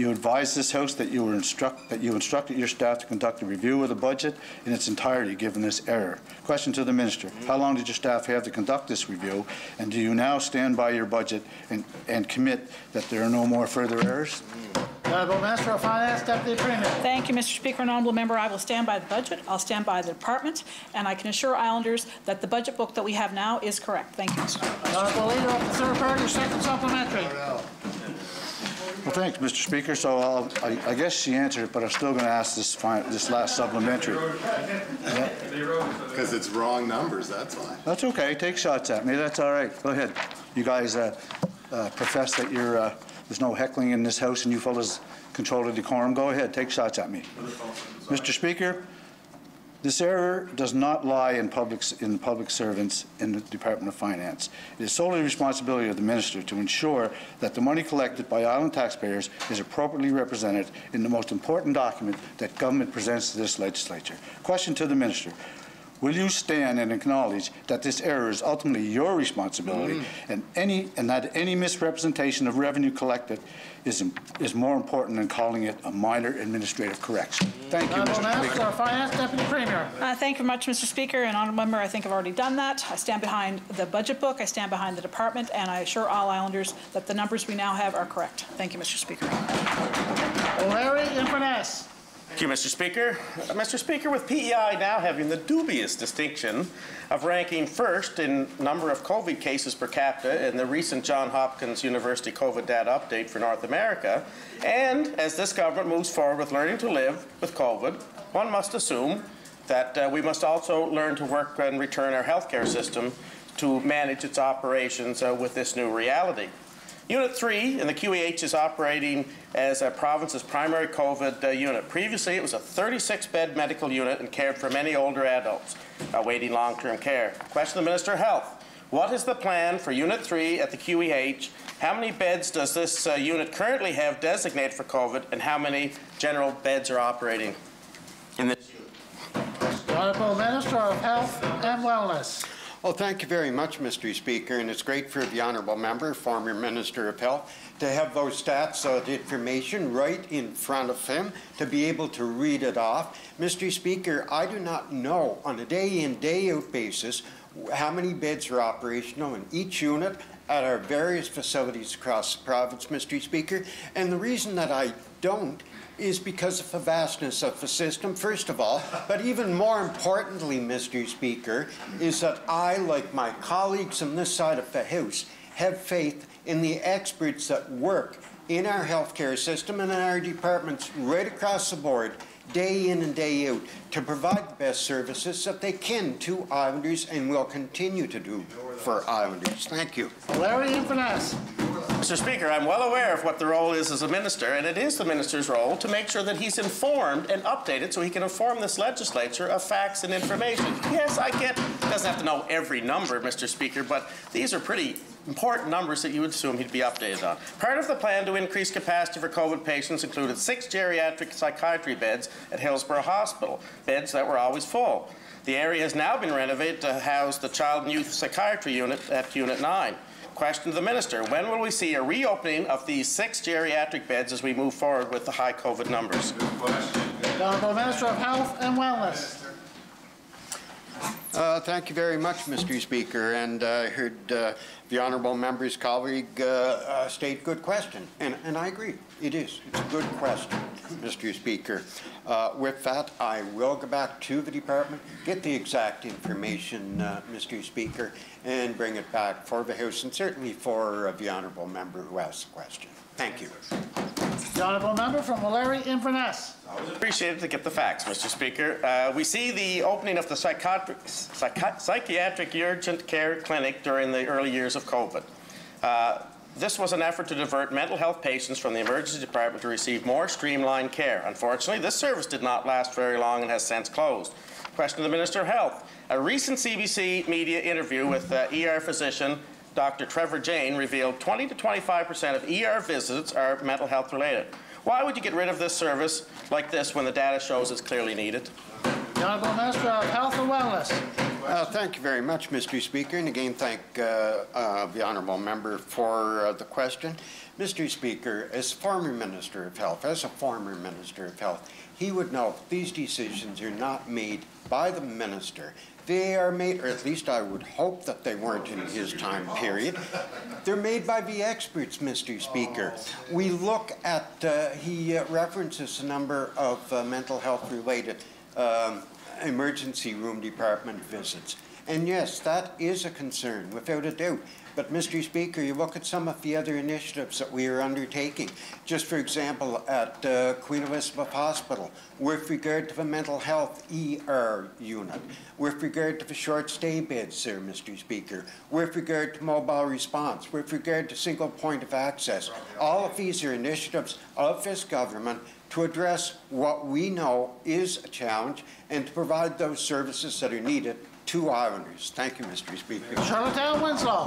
You advised this House that you were instruct that you instructed your staff to conduct a review of the budget in its entirety given this error. Question to the Minister. How long did your staff have to conduct this review? And do you now stand by your budget and, and commit that there are no more further errors? Uh, honourable Minister of Finance, Deputy Premier. Thank you, Mr. Speaker and honourable member. I will stand by the budget. I'll stand by the department, and I can assure Islanders that the budget book that we have now is correct. Thank you, Mr. Honourable Leader of the Third Party, second supplementary. Well, thanks, Mr. Speaker. So I'll, I, I guess she answered it, but I'm still going to ask this, this last supplementary. Because it's wrong numbers, that's why. That's okay. Take shots at me. That's all right. Go ahead. You guys uh, uh, profess that you're, uh, there's no heckling in this house and you fellas control the decorum. Go ahead. Take shots at me. Mr. Speaker, this error does not lie in public, in public servants in the Department of Finance. It is solely the responsibility of the minister to ensure that the money collected by island taxpayers is appropriately represented in the most important document that government presents to this legislature. Question to the minister. Will you stand and acknowledge that this error is ultimately your responsibility and any and that any misrepresentation of revenue collected is, is more important than calling it a minor administrative correction? Thank you, Mr. Speaker. of Finance, Deputy Premier. Uh, Thank you very much, Mr. Speaker, and honourable member, I think I've already done that. I stand behind the budget book, I stand behind the department, and I assure all Islanders that the numbers we now have are correct. Thank you, Mr. Speaker. O'Leary, Inverness. Thank you, Mr. Speaker. Uh, Mr. Speaker, with PEI now having the dubious distinction of ranking first in number of COVID cases per capita in the recent Johns Hopkins University COVID data update for North America, and as this government moves forward with learning to live with COVID, one must assume that uh, we must also learn to work and return our healthcare system to manage its operations uh, with this new reality. Unit 3 in the QEH is operating as a province's primary COVID uh, unit. Previously, it was a 36-bed medical unit and cared for many older adults awaiting long-term care. Question the Minister of Health. What is the plan for Unit 3 at the QEH? How many beds does this uh, unit currently have designated for COVID, and how many general beds are operating in this unit? Honourable Minister of Health and Wellness. Well, thank you very much, Mr. Speaker, and it's great for the honourable member, former Minister of Health, to have those stats, uh, the information right in front of him, to be able to read it off. Mr. Speaker, I do not know on a day-in, day-out basis how many beds are operational in each unit at our various facilities across the province, Mr. Speaker, and the reason that I don't is because of the vastness of the system, first of all, but even more importantly, Mr. Speaker, is that I, like my colleagues on this side of the House, have faith in the experts that work in our healthcare system and in our departments right across the board, day in and day out, to provide the best services that they can to Islanders and will continue to do for Islanders. Thank you. O'Leary Inverness. Mr. Speaker, I'm well aware of what the role is as a minister, and it is the minister's role to make sure that he's informed and updated so he can inform this legislature of facts and information. Yes, I get, doesn't have to know every number, Mr. Speaker, but these are pretty important numbers that you would assume he'd be updated on. Part of the plan to increase capacity for COVID patients included six geriatric psychiatry beds at Hillsborough Hospital, beds that were always full. The area has now been renovated to house the Child and Youth Psychiatry Unit at Unit 9. Question to the Minister, when will we see a reopening of these six geriatric beds as we move forward with the high COVID numbers? The Honourable Minister of Health and Wellness. Uh, Thank you very much, Mr. Speaker, and uh, I heard uh, the honourable member's colleague uh, uh, state good question, and, and I agree, it is. It's a good question, Mr. Speaker. Uh, With that, I will go back to the department, get the exact information, uh, Mr. Speaker, and bring it back for the House, and certainly for uh, the honourable member who asked the question. Thank you. The Honourable Member from O'Leary Inverness. I was appreciate it to get the facts, Mr. Speaker. Uh, we see the opening of the psychiatric, psychi- psychiatric urgent care clinic during the early years of COVID. Uh, this was an effort to divert mental health patients from the emergency department to receive more streamlined care. Unfortunately, this service did not last very long and has since closed. Question to the Minister of Health. A recent CBC media interview with uh, ER physician Dr. Trevor Jain revealed 20 to 25 percent of ER visits are mental health related. Why would you get rid of this service like this when the data shows it's clearly needed? The Honourable Minister of Health and Wellness. Uh, Thank you very much, Mr. Speaker, and again, thank uh, uh, the honourable member for uh, the question. Mr. Speaker, as former Minister of Health, as a former Minister of Health, he would know these decisions are not made by the minister. They are made, or at least I would hope that they weren't in his time period. They're made by the experts, Mr. Speaker. We look at, uh, he uh, references a number of uh, mental health related um, emergency room department visits. And yes, that is a concern, without a doubt. But, Mr. Speaker, you look at some of the other initiatives that we are undertaking. Just for example, at uh, Queen Elizabeth Hospital, with regard to the mental health ER unit, with regard to the short stay beds sir, Mr. Speaker, with regard to mobile response, with regard to single point of access. All of these are initiatives of this government to address what we know is a challenge and to provide those services that are needed to Islanders. Thank you, Mr. Speaker. Charlottetown Winslow.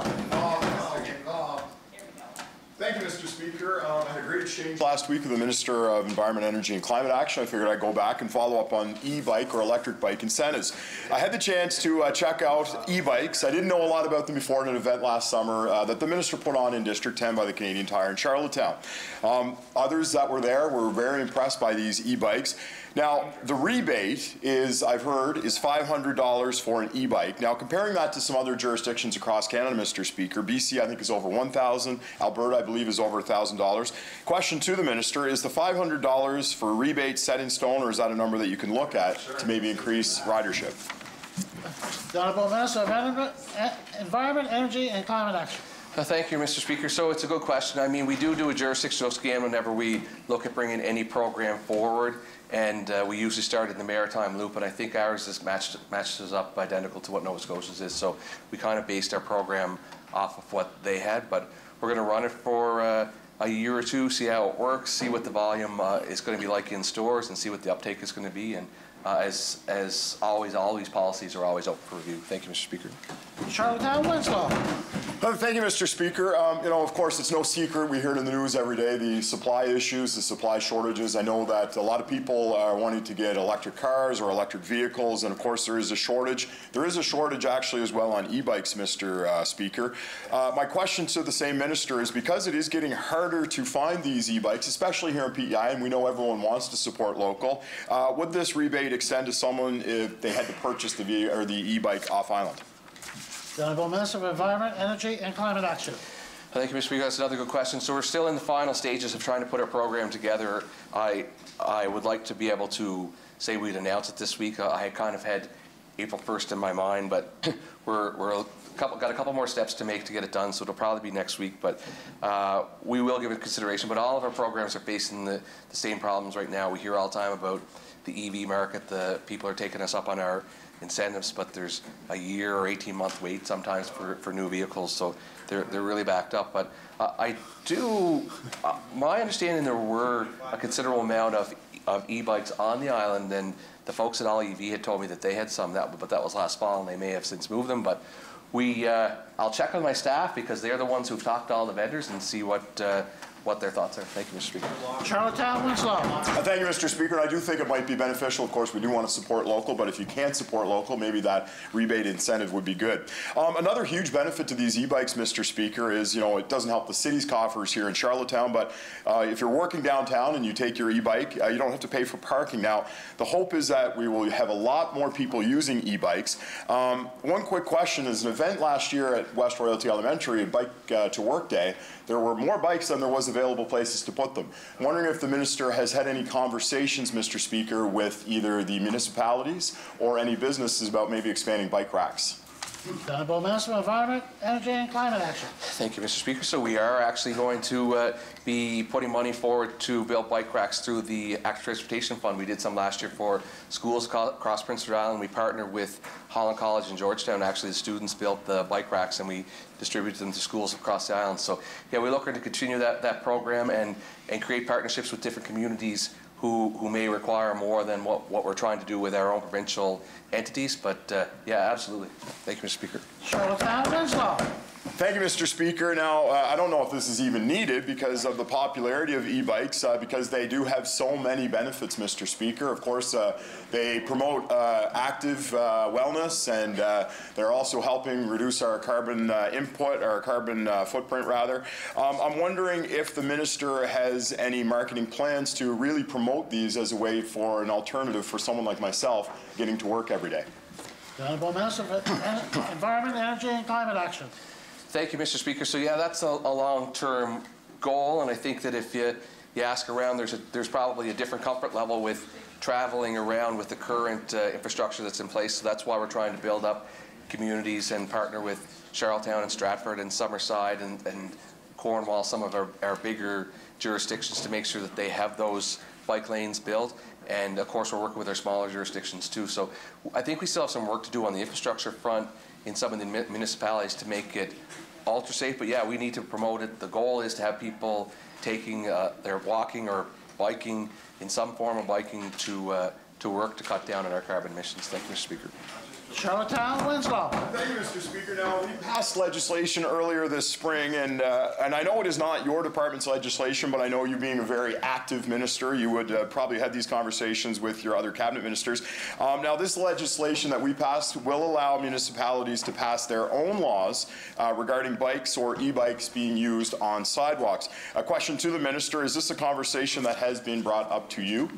Thank you, Mr. Speaker. Um, I had a great exchange last week with the Minister of Environment, Energy and Climate Action. I figured I'd go back and follow up on e-bike or electric bike incentives. I had the chance to uh, check out e-bikes. I didn't know a lot about them before at an event last summer uh, that the Minister put on in District 10 by the Canadian Tire in Charlottetown. Um, others that were there were very impressed by these e-bikes. Now, the rebate is, I've heard, is $500 for an e-bike. Now, comparing that to some other jurisdictions across Canada, Mr. Speaker, BC, I think, is over 1,000. Alberta, I believe, is over $1,000. Question to the minister, is the $500 for rebate set in stone, or is that a number that you can look at to maybe increase ridership? The Honourable Minister of Environment, Energy and Climate Action. Uh, Thank you, Mr. Speaker. So it's a good question. I mean, we do do a jurisdictional scan whenever we look at bringing any program forward, and uh, we usually start in the maritime loop, and I think ours is matched matches up identical to what Nova Scotia's is. So we kind of based our program off of what they had, but we're going to run it for uh, a year or two, see how it works, see what the volume uh, is going to be like in stores, and see what the uptake is going to be. And uh, as as always, all these policies are always open for review. Thank you, Mr. Speaker. Charlottetown Winslow. Uh, Thank you, Mr. Speaker. Um, you know, of course, it's no secret. We hear it in the news every day, the supply issues, the supply shortages. I know that a lot of people are wanting to get electric cars or electric vehicles, and of course, there is a shortage. There is a shortage actually as well on e-bikes, Mr. Uh, Speaker. Uh, my question to the same minister is because it is getting harder to find these e-bikes, especially here in PEI, and we know everyone wants to support local, uh, would this rebate extend to someone if they had to purchase the, ve- or the e-bike off island? The Honourable Minister of Environment, Energy and Climate Action. Thank you, Mr. Speaker. That's another good question. So we're still in the final stages of trying to put our program together. I, I would like to be able to say we'd announce it this week. Uh, I kind of had April 1st in my mind, but <clears throat> we're, we're a couple, got a couple more steps to make to get it done, so it'll probably be next week. But uh, we will give it consideration. But all of our programs are facing the, the same problems right now. We hear all the time about the EV market. The people are taking us up on our incentives, but there's a year or 18 month wait sometimes for, for new vehicles, so they're, they're really backed up. But I do, uh, my understanding there were a considerable amount of, of e-bikes on the island, and the folks at All EV had told me that they had some, that, but that was last fall, and they may have since moved them. But we, uh, I'll check with my staff because they're the ones who've talked to all the vendors and see what, uh, what their thoughts are. Thank you, Mr. Speaker. Charlottetown, Winslow. Uh, Thank you, Mr. Speaker. I do think it might be beneficial. Of course, we do want to support local, but if you can't support local, maybe that rebate incentive would be good. Um, another huge benefit to these e-bikes, Mr. Speaker, is you know it doesn't help the city's coffers here in Charlottetown, but uh, if you're working downtown and you take your e-bike, uh, you don't have to pay for parking. Now, the hope is that we will have a lot more people using e-bikes. Um, one quick question is an event last year at West Royalty Elementary, a bike uh, to work day. There were more bikes than there was available places to put them. I'm wondering if the minister has had any conversations, Mr. Speaker, with either the municipalities or any businesses about maybe expanding bike racks. Environment, Energy and Climate Action. Thank you, Mr. Speaker. So we are actually going to uh, be putting money forward to build bike racks through the Active Transportation Fund. We did some last year for schools across Prince Edward Island. We partnered with Holland College in Georgetown. Actually, the students built the bike racks and we distributed them to schools across the island. So yeah, we're looking to continue that, that program and, and create partnerships with different communities who, who may require more than what, what we're trying to do with our own provincial entities. But uh, yeah, absolutely. Thank you, Mr. Speaker. Charlottetown, Winslow. Thank you, Mr. Speaker. Now, uh, I don't know if this is even needed because of the popularity of e-bikes, uh, because they do have so many benefits, Mr. Speaker. Of course, uh, they promote uh, active uh, wellness, and uh, they're also helping reduce our carbon input, our carbon footprint, rather. Um, I'm wondering if the minister has any marketing plans to really promote these as a way for an alternative for someone like myself getting to work every day. The Honorable Minister of Environment, Energy and Climate Action. Thank you, Mr. Speaker. So yeah, that's a, a long-term goal, and I think that if you, you ask around, there's, a, there's probably a different comfort level with traveling around with the current uh, infrastructure that's in place. So that's why we're trying to build up communities and partner with Charlottetown and Stratford and Summerside and, and Cornwall, some of our, our bigger jurisdictions to make sure that they have those bike lanes built. And of course, we're working with our smaller jurisdictions too. So I think we still have some work to do on the infrastructure front in some of the municipalities to make it ultra safe. But yeah, we need to promote it. The goal is to have people taking, uh, their walking or biking in some form of biking to, uh, to work to cut down on our carbon emissions. Thank you, Mr. Speaker. Charlottetown, Winslow. Thank you, Mr. Speaker. Now, we passed legislation earlier this spring, and uh, and I know it is not your department's legislation, but I know you being a very active minister, you would uh, probably had these conversations with your other cabinet ministers. Um, now, this legislation that we passed will allow municipalities to pass their own laws uh, regarding bikes or e-bikes being used on sidewalks. A question to the minister: Is this a conversation that has been brought up to you?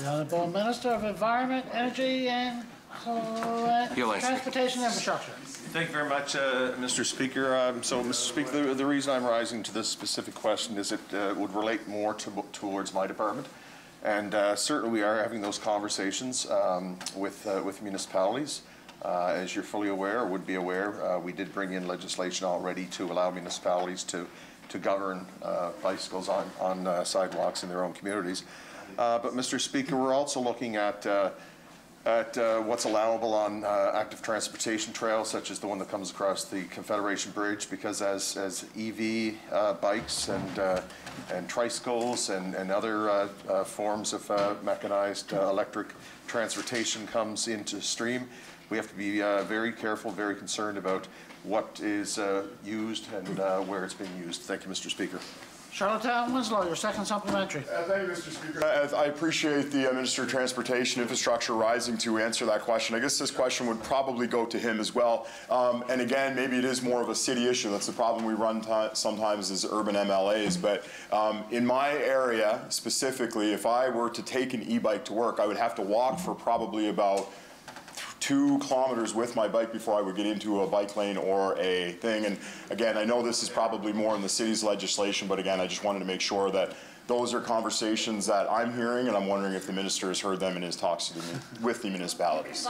The Honorable Minister of Environment, Energy and uh, He'll. Transportation Infrastructure. Thank you very much, uh, Mr. Speaker. Um, So, Mr. Speaker, the, the reason I'm rising to this specific question is it uh, would relate more to, towards my department. And uh, certainly, we are having those conversations um, with, uh, with municipalities. Uh, As you're fully aware, or would be aware, uh, we did bring in legislation already to allow municipalities to, to govern uh, bicycles on, on uh, sidewalks in their own communities. Uh, But, Mr. Speaker, we're also looking at uh, at uh, what's allowable on uh, active transportation trails, such as the one that comes across the Confederation Bridge, because as, as EV uh, bikes and, uh, and tricycles and, and other forms of mechanized electric transportation comes into stream, we have to be very careful, very concerned about what is used and where it's being used. Thank you, Mr. Speaker. Charlottetown, Winslow, your second supplementary. Uh, thank you, Mr. Speaker. Uh, I appreciate the uh, Minister of Transportation Infrastructure rising to answer that question. I guess this question would probably go to him as well. Um, and again, maybe it is more of a city issue. That's the problem we run ti- sometimes as urban MLAs. But um, in my area specifically, if I were to take an e-bike to work, I would have to walk for probably about two kilometers with my bike before I would get into a bike lane or a thing. And again, I know this is probably more in the city's legislation, but again, I just wanted to make sure that those are conversations that I'm hearing, and I'm wondering if the minister has heard them in his talks the, with the municipalities.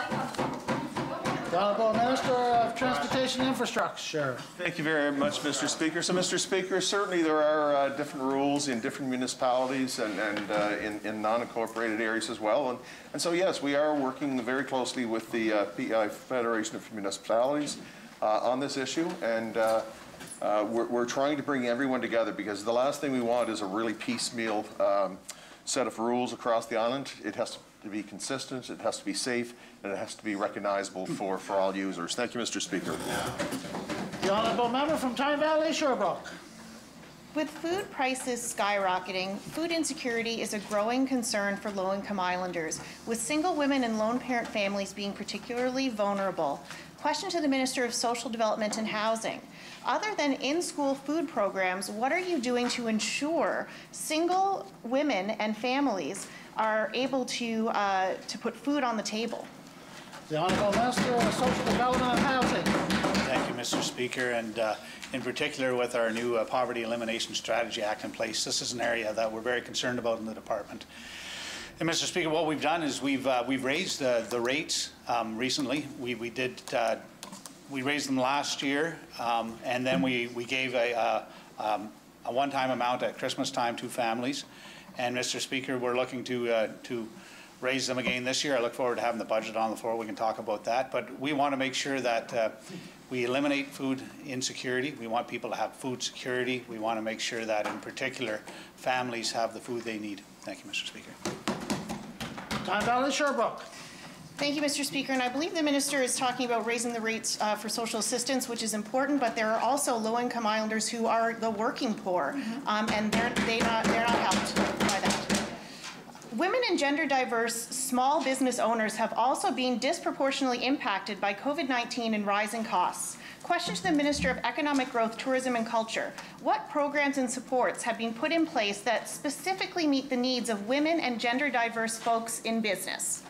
Honorable Minister of Transportation Infrastructure. Thank you very much, Mr. Speaker. So, Mr. Speaker, certainly there are uh, different rules in different municipalities and, and uh, in, in non-incorporated areas as well. And, and so, yes, we are working very closely with the uh, PEI Federation of Municipalities uh, on this issue. And uh, uh, we're, we're trying to bring everyone together because the last thing we want is a really piecemeal um, set of rules across the island. It has to be consistent, it has to be safe, and it has to be recognizable for, for all users. Thank you, Mr. Speaker. The honourable member from Tyne Valley, Sherbrooke. With food prices skyrocketing, food insecurity is a growing concern for low-income islanders, with single women and lone parent families being particularly vulnerable. Question to the Minister of Social Development and Housing. Other than in-school food programs, what are you doing to ensure single women and families are able to, uh, to put food on the table? The Honourable Minister of Social Development and Housing. Thank you, Mr. Speaker, and uh, in particular with our new uh, Poverty Elimination Strategy Act in place, this is an area that we're very concerned about in the department. And Mr. Speaker, what we've done is we've uh, we've raised the the rates um, recently. We we did uh, we raised them last year, um, and then we we gave a uh, um, a one-time amount at Christmas time to families. And Mr. Speaker, we're looking to uh, to raise them again this year. I look forward to having the budget on the floor. We can talk about that. But we want to make sure that uh, we eliminate food insecurity. We want people to have food security. We want to make sure that, in particular, families have the food they need. Thank you, Mr. Speaker. Tyne Valley, Sherbrooke. Thank you, Mr. Speaker. And I believe the minister is talking about raising the rates uh, for social assistance, which is important, but there are also low-income islanders who are the working poor, um, and they're, they not, they're not helped by that. Women and gender diverse small business owners have also been disproportionately impacted by COVID-19 and rising costs. Question to the Minister of Economic Growth, Tourism and Culture. What programs and supports have been put in place that specifically meet the needs of women and gender diverse folks in business?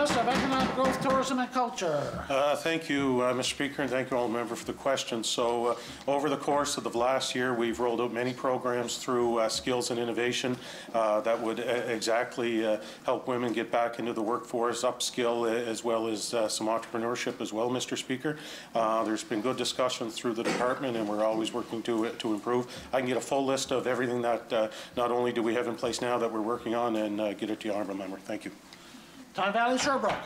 Of Economic Growth, Tourism and Culture. Uh, Thank you, uh, Mr. Speaker, and thank you all member for the question. So uh, over the course of the last year, we've rolled out many programs through uh, Skills and Innovation uh, that would uh, exactly help women get back into the workforce, upskill, as well as some entrepreneurship as well, Mr. Speaker. There's been good discussion through the department, and we're always working to to improve. I can get a full list of everything that not only do we have in place now that we're working on and get it to the honourable member. Thank you. Tyne Valley, Sherbrooke.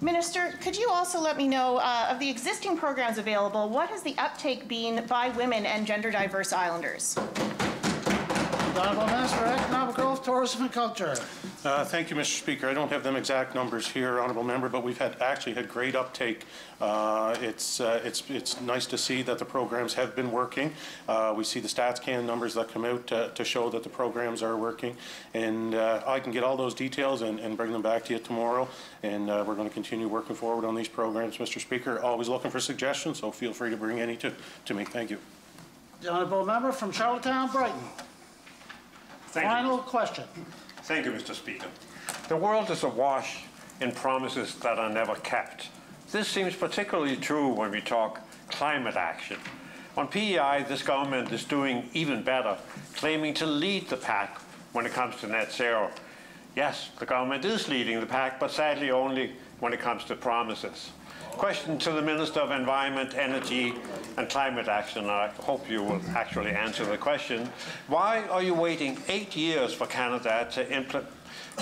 Minister, could you also let me know uh, of the existing programs available, what has the uptake been by women and gender diverse islanders? The Honourable Minister of Economic Growth, Tourism and Culture. Uh, Thank you, Mr. Speaker. I don't have them exact numbers here, Honourable Member, but we've had, actually had great uptake. Uh, It's, uh, it's, it's nice to see that the programs have been working. Uh, We see the StatsCan numbers that come out to to show that the programs are working. And uh, I can get all those details and, and bring them back to you tomorrow. And uh, we're going to continue working forward on these programs, Mr. Speaker. Always looking for suggestions, so feel free to bring any to, to me. Thank you. The Honourable Member from Charlottetown, Brighton. Thank you. Final question. Thank you, Mr. Speaker. The world is awash in promises that are never kept. This seems particularly true when we talk climate action. On PEI, this government is doing even better, claiming to lead the pack when it comes to net zero. Yes, the government is leading the pack, but sadly only when it comes to promises. Question to the Minister of Environment, Energy and Climate Action. I hope you will actually answer the question. Why are you waiting eight years for Canada to implement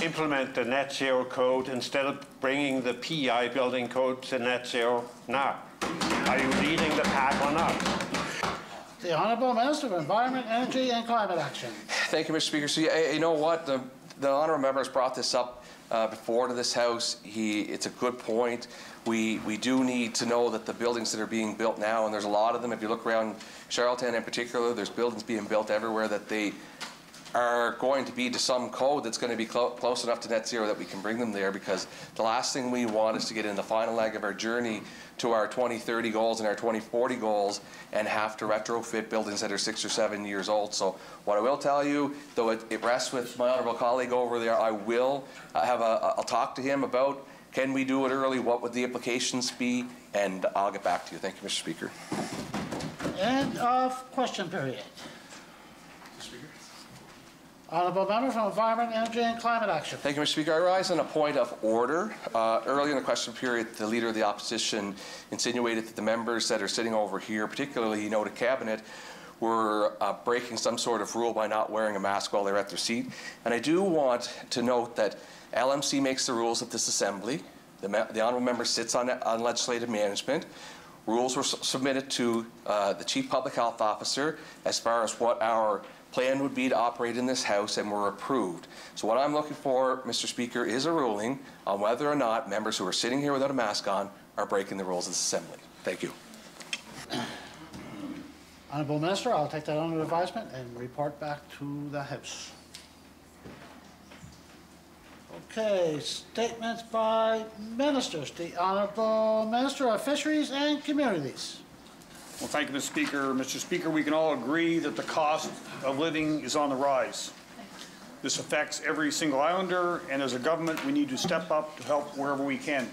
implement the net zero code instead of bringing the PEI building code to net zero now? Are you leading the pack or not? The Honourable Minister of Environment, Energy and Climate Action. Thank you, Mr. Speaker. So, you know what? The, the honourable member has brought this up uh, before to this House. He, it's a good point. We, we do need to know that the buildings that are being built now, and there's a lot of them, if you look around Charlton in particular, there's buildings being built everywhere that they are going to be to some code that's going to be clo close enough to net zero that we can bring them there because the last thing we want is to get in the final leg of our journey to our 2030 goals and our 2040 goals and have to retrofit buildings that are six or seven years old. So what I will tell you, though it, it rests with my honourable colleague over there, I will uh, have a, I'll talk to him about can we do it early, what would the implications be, and I'll get back to you. Thank you, Mr. Speaker. End of question period. Honourable Member from Environment, Energy and Climate Action. Thank you, Mr. Speaker. I rise on a point of order. Uh, early in the question period, the Leader of the Opposition insinuated that the members that are sitting over here, particularly, you know, the Cabinet, were uh, breaking some sort of rule by not wearing a mask while they're at their seat. And I do want to note that LMC makes the rules of this Assembly. The, the Honourable Member sits on, on legislative management. Rules were submitted to uh, the Chief Public Health Officer as far as what our plan would be to operate in this House and were approved. So what I'm looking for, Mr. Speaker, is a ruling on whether or not members who are sitting here without a mask on are breaking the rules of this Assembly. Thank you. Honourable Minister, I'll take that under advisement and report back to the House. Okay, statements by ministers. The Honourable Minister of Fisheries and Communities. Well, thank you, Mr. Speaker. Mr. Speaker, we can all agree that the cost of living is on the rise. This affects every single islander, and as a government, we need to step up to help wherever we can.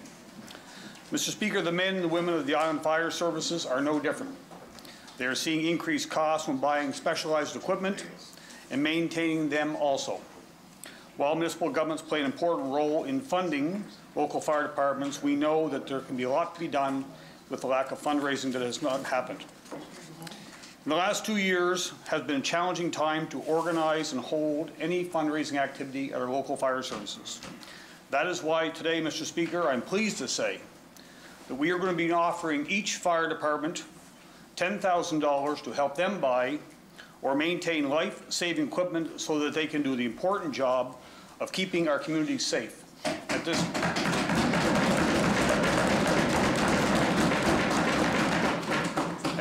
Mr. Speaker, the men and the women of the Island Fire Services are no different. They are seeing increased costs when buying specialized equipment and maintaining them also. While municipal governments play an important role in funding local fire departments, we know that there can be a lot to be done with the lack of fundraising that has not happened. In the last two years has been a challenging time to organize and hold any fundraising activity at our local fire services. That is why today, Mr. Speaker, I'm pleased to say that we are going to be offering each fire department $10,000 to help them buy or maintain life-saving equipment so that they can do the important job of keeping our communities safe. At this,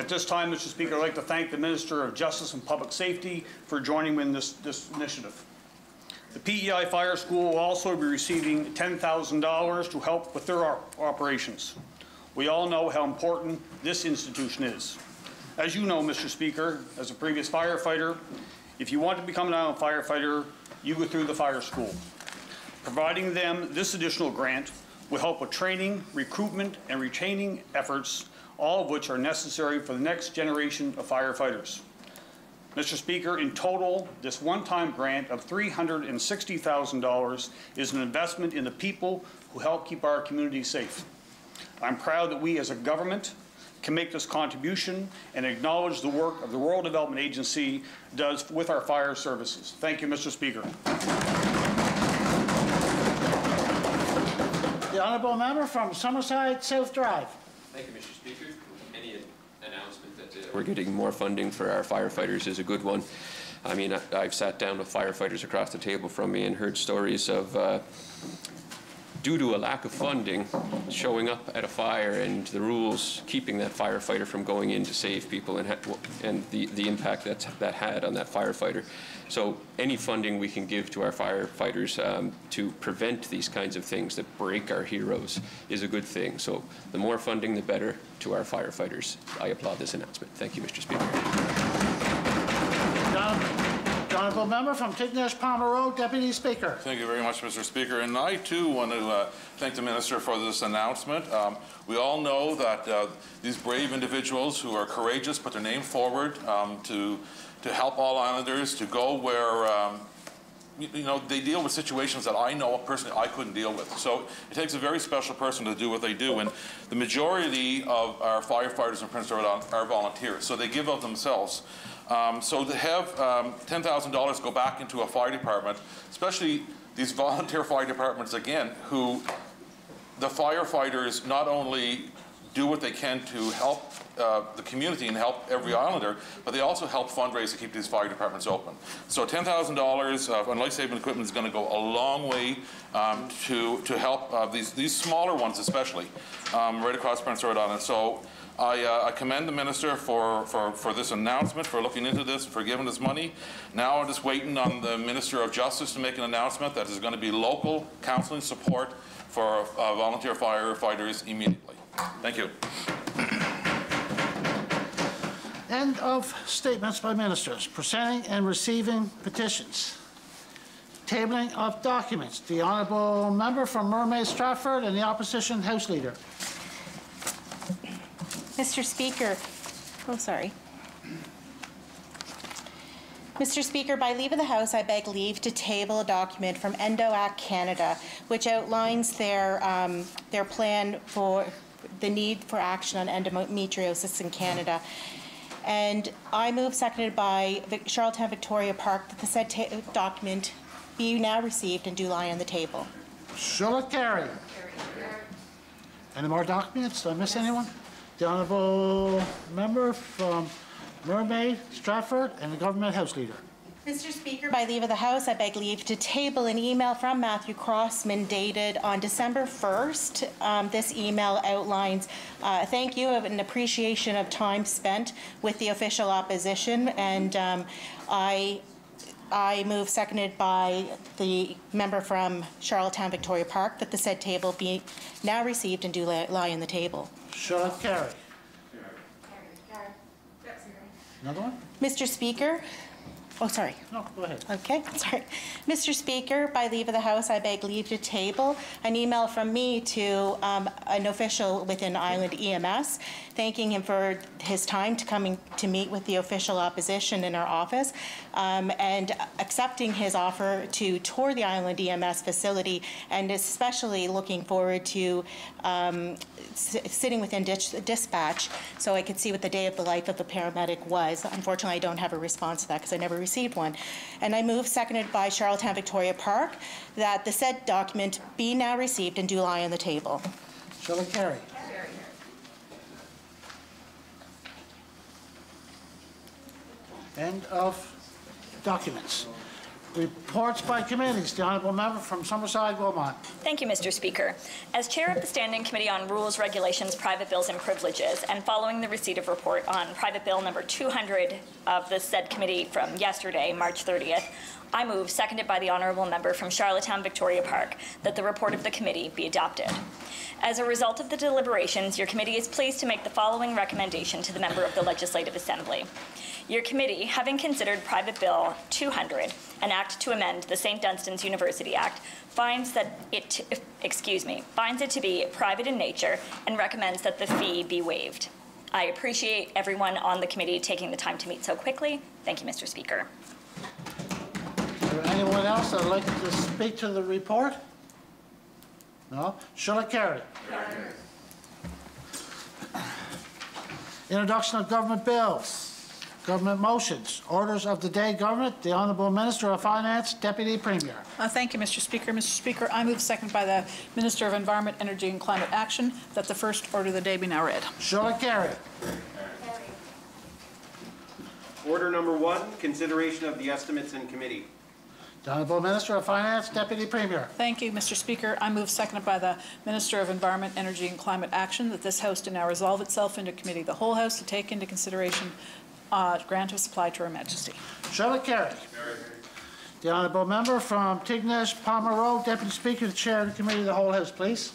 At this time, Mr. Speaker, I'd like to thank the Minister of Justice and Public Safety for joining me in this, this initiative. The PEI Fire School will also be receiving $10,000 to help with their op operations. We all know how important this institution is. As you know, Mr. Speaker, as a previous firefighter, if you want to become an island firefighter, you go through the fire school. Providing them this additional grant will help with training, recruitment, and retaining efforts, all of which are necessary for the next generation of firefighters. Mr. Speaker, in total, this one-time grant of $360,000 is an investment in the people who help keep our communities safe. I'm proud that we as a government can make this contribution and acknowledge the work of the Rural Development Agency does with our fire services. Thank you, Mr. Speaker. The Honourable Member from Summerside South Drive. Thank you, Mr. Speaker. Any announcement that uh, we're getting more funding for our firefighters is a good one. I mean, I, I've sat down with firefighters across the table from me and heard stories of uh, due to a lack of funding, showing up at a fire and the rules keeping that firefighter from going in to save people and, and the, the impact that that had on that firefighter. So any funding we can give to our firefighters um, to prevent these kinds of things that break our heroes is a good thing. So the more funding, the better to our firefighters. I applaud this announcement. Thank you, Mr. Speaker. Honourable Member from Tignish Palmer Road, Deputy Speaker. Thank you very much, Mr. Speaker. And I, too, want to uh, thank the Minister for this announcement. Um, we all know that uh, these brave individuals who are courageous put their name forward um, to, to help all islanders, to go where um, you know, they deal with situations that I know personally I couldn't deal with. So it takes a very special person to do what they do. And the majority of our firefighters in Prince Edward are volunteers. So they give of themselves. Um, so to have um, $10,000 go back into a fire department, especially these <laughs> volunteer fire departments again, who the firefighters not only do what they can to help uh, the community and help every islander, but they also help fundraise to keep these fire departments open. So $10,000 on life-saving equipment is going to go a long way um, to, to help uh, these, these smaller ones especially um, right across Prince Edward Island. So I, uh, I, commend the minister for, for, for this announcement, for looking into this, for giving this money. Now I'm just waiting on the Minister of Justice to make an announcement that there's going to be local counseling support for uh, volunteer firefighters immediately. Thank you. <clears throat> End of statements by ministers. Presenting and receiving petitions. Tabling of documents. The Honourable Member from Mermaid Stratford and the Opposition House Leader. Mr. Speaker, oh, sorry. Mr. Speaker, by leave of the House, I beg leave to table a document from EndoAct Canada, which outlines their, um, their plan for the need for action on endometriosis in Canada. And I move, seconded by Charlottetown Victoria Park, that the said document be now received and do lie on the table. Shall it carry? Any more documents? Did I miss anyone? the Honourable Member from Mermaid, Stratford, and the Government House Leader. Mr. Speaker, by leave of the House, I beg leave to table an email from Matthew Crossman dated on December 1st. Um, This email outlines uh, thank you and appreciation of time spent with the official opposition, and um, I I move, seconded by the member from Charlottetown Victoria Park, that the said table be now received and do lie on the table. Shall it carry? Another one? Mr. Speaker, oh, sorry. No, go ahead. Okay, <laughs> sorry. Mr. Speaker, by leave of the House, I beg leave to table an email from me to um, an official within Island EMS, thanking him for his time to coming to meet with the official opposition in our office, um, and accepting his offer to tour the Island EMS facility, and especially looking forward to um, sitting within dis- dispatch so I could see what the day of the life of a paramedic was. Unfortunately, I don't have a response to that because I never received one. And I move, seconded by Charlottetown Victoria Park, that the said document be now received and do lie on the table. Shall it carry? End of documents. Reports by committees. The Honourable Member from Summerside, Wilmot. Thank you, Mr. Speaker. As Chair of the Standing Committee on Rules, Regulations, Private Bills and Privileges, and following the receipt of report on Private Bill number 200 of the said committee from yesterday, March 30th, I move, seconded by the Honourable Member from Charlottetown Victoria Park, that the report of the committee be adopted. As a result of the deliberations, your committee is pleased to make the following recommendation to the member of the Legislative Assembly. Your committee, having considered Private Bill 200, an act to amend the St. Dunstan's University Act, finds that it, excuse me, finds it to be private in nature and recommends that the fee be waived. I appreciate everyone on the committee taking the time to meet so quickly. Thank you, Mr. Speaker. Is there anyone else that would like to speak to the report? No? Shall it carry? Introduction of government bills, government motions, orders of the day government, the Honourable Minister of Finance, Deputy Premier. Uh, Thank you, Mr. Speaker. Mr. Speaker, I move second by the Minister of Environment, Energy and Climate Action that the first order of the day be now read. Shall it carry? Order number one, consideration of the estimates in committee. The Honourable Minister of Finance, Deputy Premier. Thank you, Mr. Speaker. I move seconded by the Minister of Environment, Energy and Climate Action that this House do now resolve itself into committee the whole House to take into consideration uh, grant of supply to Her Majesty. Shall it carry? The Honourable Member from Tignish, Palmer Road, Deputy Speaker, the Chair of the Committee of the Whole House, please.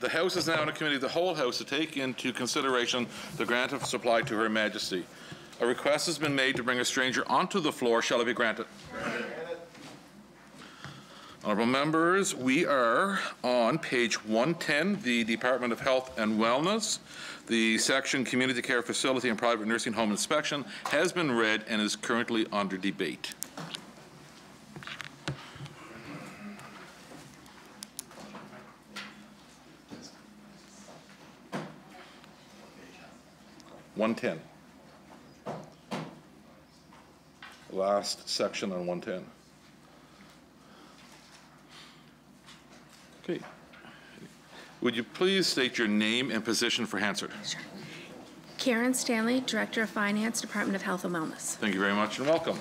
The House is now in a committee of the whole House to take into consideration the grant of supply to Her Majesty. A request has been made to bring a stranger onto the floor. Shall it be granted? Honourable members, we are on page 110, the Department of Health and Wellness. The section Community Care Facility and Private Nursing Home Inspection has been read and is currently under debate. One ten. Last section on one ten. Okay. Would you please state your name and position for Hansard? Sure. Karen Stanley, Director of Finance, Department of Health and Wellness. Thank you very much and welcome.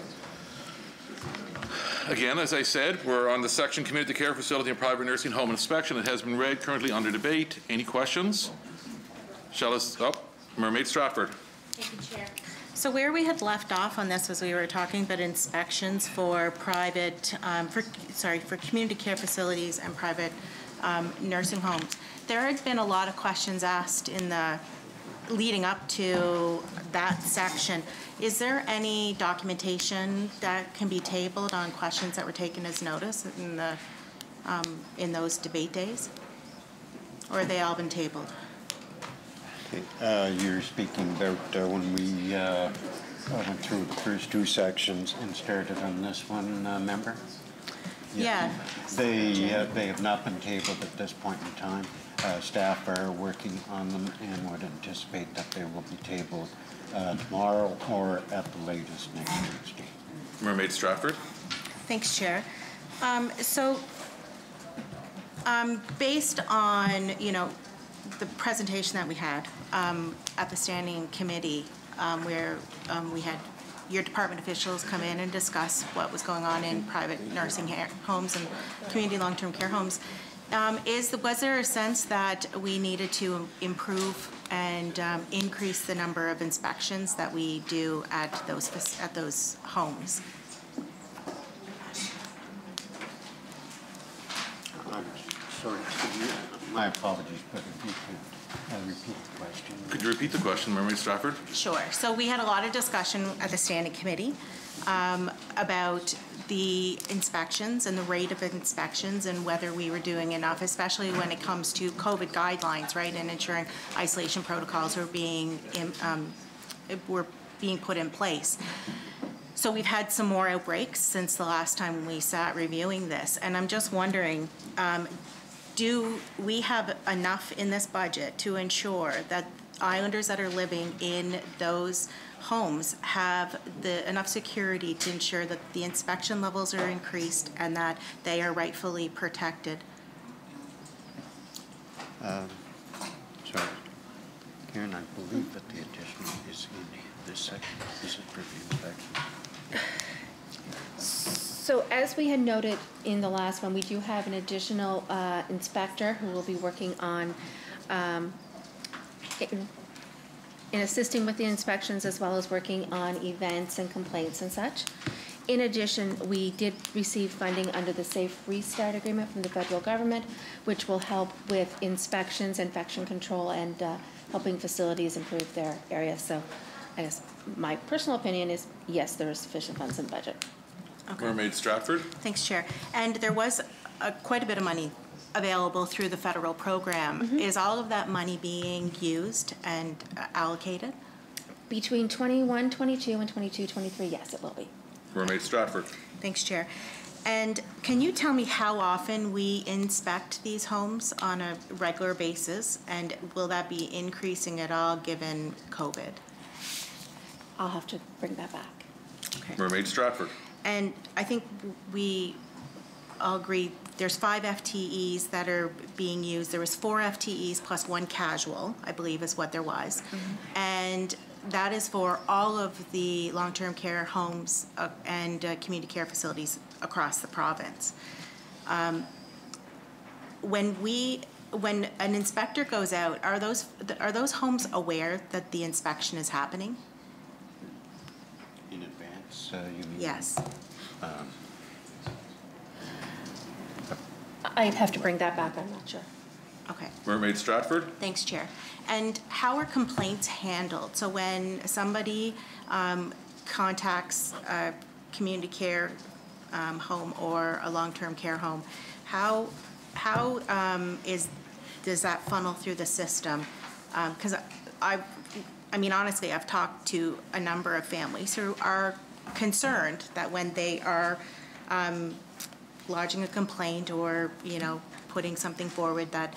Again, as I said, we're on the section Community Care Facility and Private Nursing Home Inspection. It has been read, currently under debate. Any questions? Shall us, oh, Mermaid Stratford. Thank you, Chair. So where we had left off on this was we were talking about inspections for private, um, for, sorry, for community care facilities and private um, nursing homes. There had been a lot of questions asked in the, leading up to that section. Is there any documentation that can be tabled on questions that were taken as notice in the, um, in those debate days? Or have they all been tabled? Okay, uh, You're speaking about uh, when we uh, went through the first two sections and started on this one, uh, member? Yeah. They, uh, they have not been tabled at this point in time. Uh, Staff are working on them and would anticipate that they will be tabled uh, tomorrow or at the latest next Tuesday. Mermaid Stratford. Thanks, Chair. Um, So, um, based on, you know, the presentation that we had um, at the standing committee, um, where um, we had your department officials come in and discuss what was going on in private nursing homes and community long-term care homes, um, is, the- was there a sense that we needed to improve and um, increase the number of inspections that we do at those, at those homes? Sorry, my apologies, but if you could repeat the question. Could you repeat the question, Mermaid Stratford? Sure. So we had a lot of discussion at the standing committee um, about the inspections and the rate of inspections and whether we were doing enough, especially when it comes to COVID guidelines, right, and ensuring isolation protocols were being, im- um, were being put in place. So we've had some more outbreaks since the last time we sat reviewing this, and I'm just wondering, um, do we have enough in this budget to ensure that islanders that are living in those homes have the, enough security to ensure that the inspection levels are increased and that they are rightfully protected? Um, Sorry. Karen, I believe that the additional is in this section. This is for the inspection. <laughs> So as we had noted in the last one, we do have an additional uh, inspector who will be working on, um, in in assisting with the inspections as well as working on events and complaints and such. In addition, we did receive funding under the Safe Restart Agreement from the federal government, which will help with inspections, infection control, and uh, helping facilities improve their areas. So I guess my personal opinion is, yes, there is sufficient funds in the budget. Mermaid Stratford. Thanks, Chair. And there was uh, quite a bit of money available through the federal program. Is all of that money being used and uh, allocated? Between 21, 22, and 22, 23, yes, it will be. Mermaid Stratford. Thanks, Chair. And can you tell me how often we inspect these homes on a regular basis? And will that be increasing at all, given COVID? I'll have to bring that back. Mermaid Stratford. And I think we all agree, there's five FTEs that are being used. There was four FTEs plus one casual, I believe is what there was. And that is for all of the long-term care homes uh, and uh, community care facilities across the province. Um, When we, when an inspector goes out, are those, are those homes aware that the inspection is happening? In uh, you mean? Yes. Um, I'd have to bring that back, I'm not sure. Okay. Mermaid Stratford? Thanks, Chair. And how are complaints handled? So when somebody um, contacts a community care um, home or a long-term care home, how, how um, is, does that funnel through the system? Because I, I mean, honestly, I've talked to a number of families who are concerned that when they are um, lodging a complaint or, you know, putting something forward, that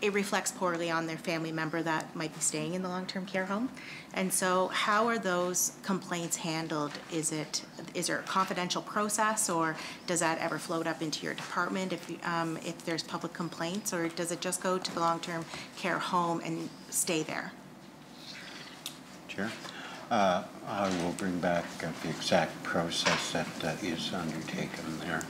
it reflects poorly on their family member that might be staying in the long-term care home. And so how are those complaints handled? Is it, is there a confidential process or does that ever float up into your department if, you- um, if there's public complaints? Or does it just go to the long-term care home and stay there? Chair. Uh, I will bring back uh, the exact process that uh, is undertaken there.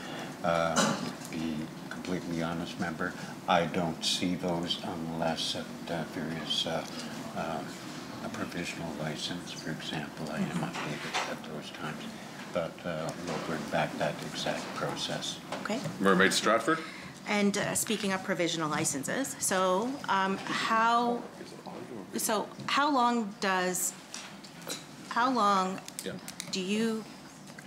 Uh, Be completely honest, member, I don't see those unless uh, there is uh, um, a provisional license, for example. I am updated at those times, but uh, we'll bring back that exact process. Okay? Mermaid Stratford? And uh, speaking of provisional licenses, so um, how, so how long does, how long Yeah. do you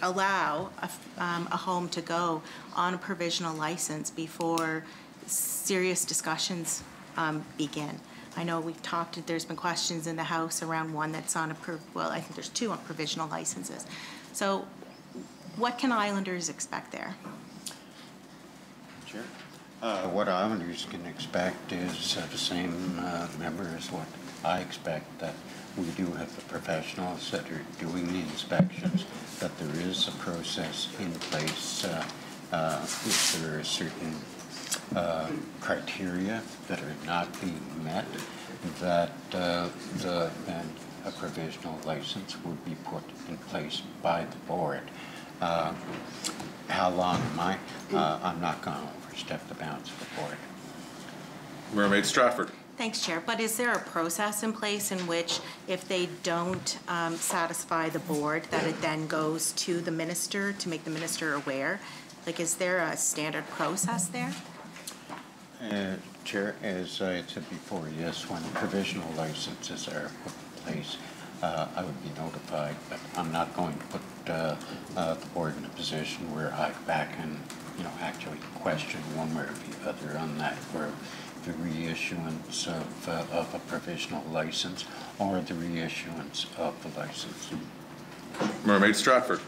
allow a, f- um, a home to go on a provisional license before serious discussions um, begin? I know we've talked, there's been questions in the House around one that's on a, pro- well, I think there's two on provisional licenses. So what can Islanders expect there? Chair. Uh, What Islanders can expect is uh, the same uh, member as what I expect, that we do have the professionals that are doing the inspections, that there is a process in place uh, uh, if there are certain uh, criteria that are not being met, that uh, the, a provisional license would be put in place by the board. Uh, How long am I? Uh, I'm not going to overstep the bounds of the board. Mermaid Stratford? Thanks, Chair. But is there a process in place in which if they don't um, satisfy the board, that it then goes to the minister to make the minister aware? Like, is there a standard process there? Uh, Chair, as I said before, yes, when provisional licenses are put in place, uh, I would be notified, but I'm not going to put uh, uh, the board in a position where I back and, you know, actually question one way or the other on that, the reissuance of, uh, of a provisional license or the reissuance of the license. Mermaid Stratford?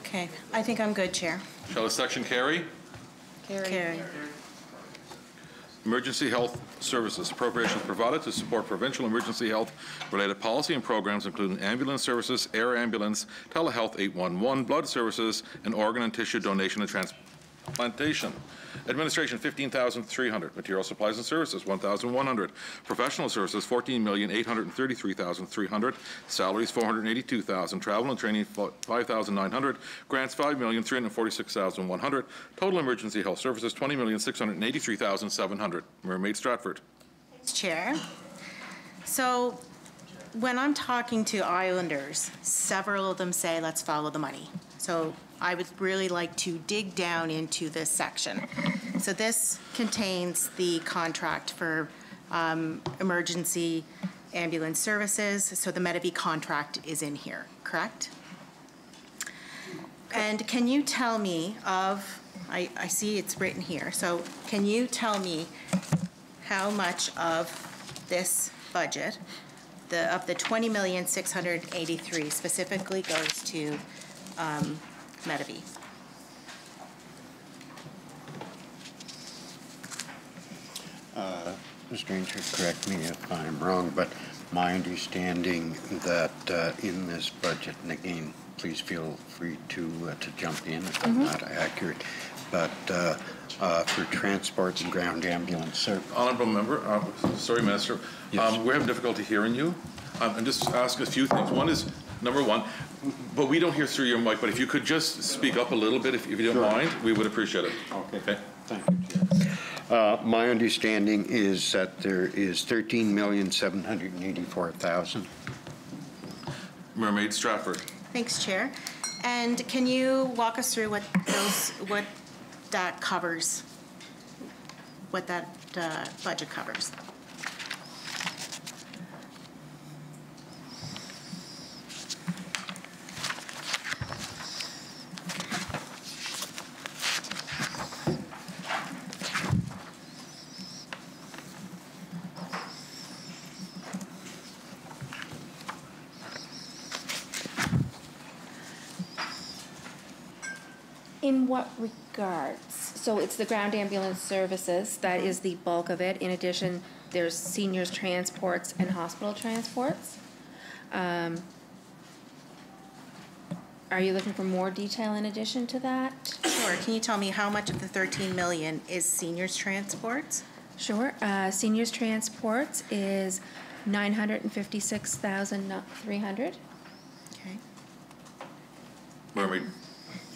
Okay, I think I'm good, Chair. Shall the section carry? Carry. Emergency Health Services appropriations provided to support provincial emergency health-related policy and programs including ambulance services, air ambulance, telehealth 811, blood services, and organ and tissue donation and transplantation. Administration, 15300 Material supplies and services, 1100 Professional services, 14833,300 Salaries, 482000 Travel and training, 5900 Grants, 5346100 Total emergency health services, 20683700 Mermaid Stratford. Chair. So when I'm talking to Islanders, several of them say, let's follow the money. So I would really like to dig down into this section. So this contains the contract for um, emergency ambulance services. So the Medavie contract is in here, correct? And can you tell me of, I, I see it's written here, so can you tell me how much of this budget, the, of the 20,683 specifically goes to um, Medavie? Uh, Mr. Ranger, correct me if I'm wrong, but my understanding that uh, in this budget, and again, please feel free to, uh, to jump in if I'm Mhm. not accurate, but uh, uh, for transport and ground ambulance service. Honorable member, uh, sorry, Minister, um, we're having difficulty hearing you. Um, And just ask a few things. One is, number one, but we don't hear through your mic, but if you could just speak up a little bit, if if you don't mind, we would appreciate it. Okay. Thank you, Uh, My understanding is that there is 13,784,000. Mermaid Stratford. Thanks, Chair. And can you walk us through what those, what that covers? what that uh, budget covers. What regards? So it's the ground ambulance services, that is the bulk of it. In addition, there's seniors transports and hospital transports. Um, Are you looking for more detail in addition to that? Sure, can you tell me how much of the 13 million is seniors transports? Sure. Uh, Seniors transports is 956,300. Okay. Mermaid,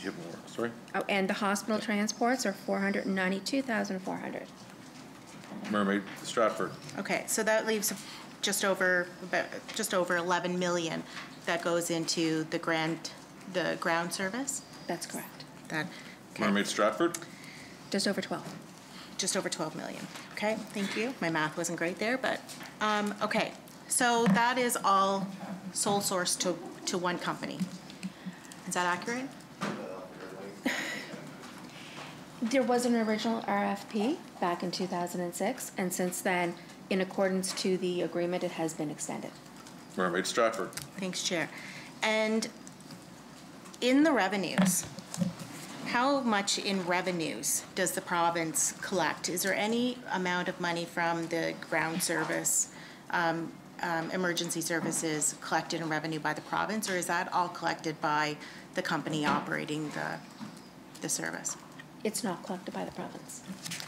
you have more, sorry? Oh, and the hospital transports are 492,400. Mermaid Stratford. Okay, so that leaves just over, about, just over 11 million that goes into the grant, the ground service? That's correct. That, Mermaid Stratford. Just over 12. just over 12 million. Okay, thank you. My math wasn't great there, but, um, okay. So that is all sole source to, to one company. Is that accurate? There was an original RFP back in 2006, and since then, in accordance to the agreement, it has been extended. Mermaid Stratford. Thanks, Chair. And in the revenues, how much in revenues does the province collect? Is there any amount of money from the ground service, um, um, emergency services collected in revenue by the province, or is that all collected by the company operating the, the service? It's not collected by the province.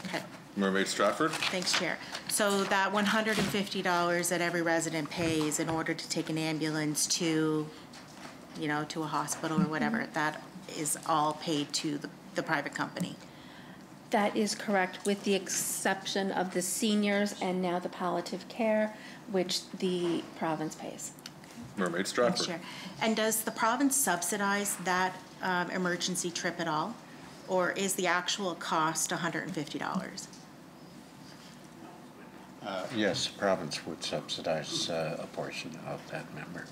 Okay. Mermaid Stratford. Thanks, Chair. So that $150 that every resident pays in order to take an ambulance to, you know, to a hospital or whatever, that is all paid to the, the private company? That is correct, with the exception of the seniors and now the palliative care, which the province pays. Mermaid Thanks, Stratford. Chair. And does the province subsidize that um, emergency trip at all? Or is the actual cost $150? Uh, Yes, the province would subsidize uh, a portion of that member.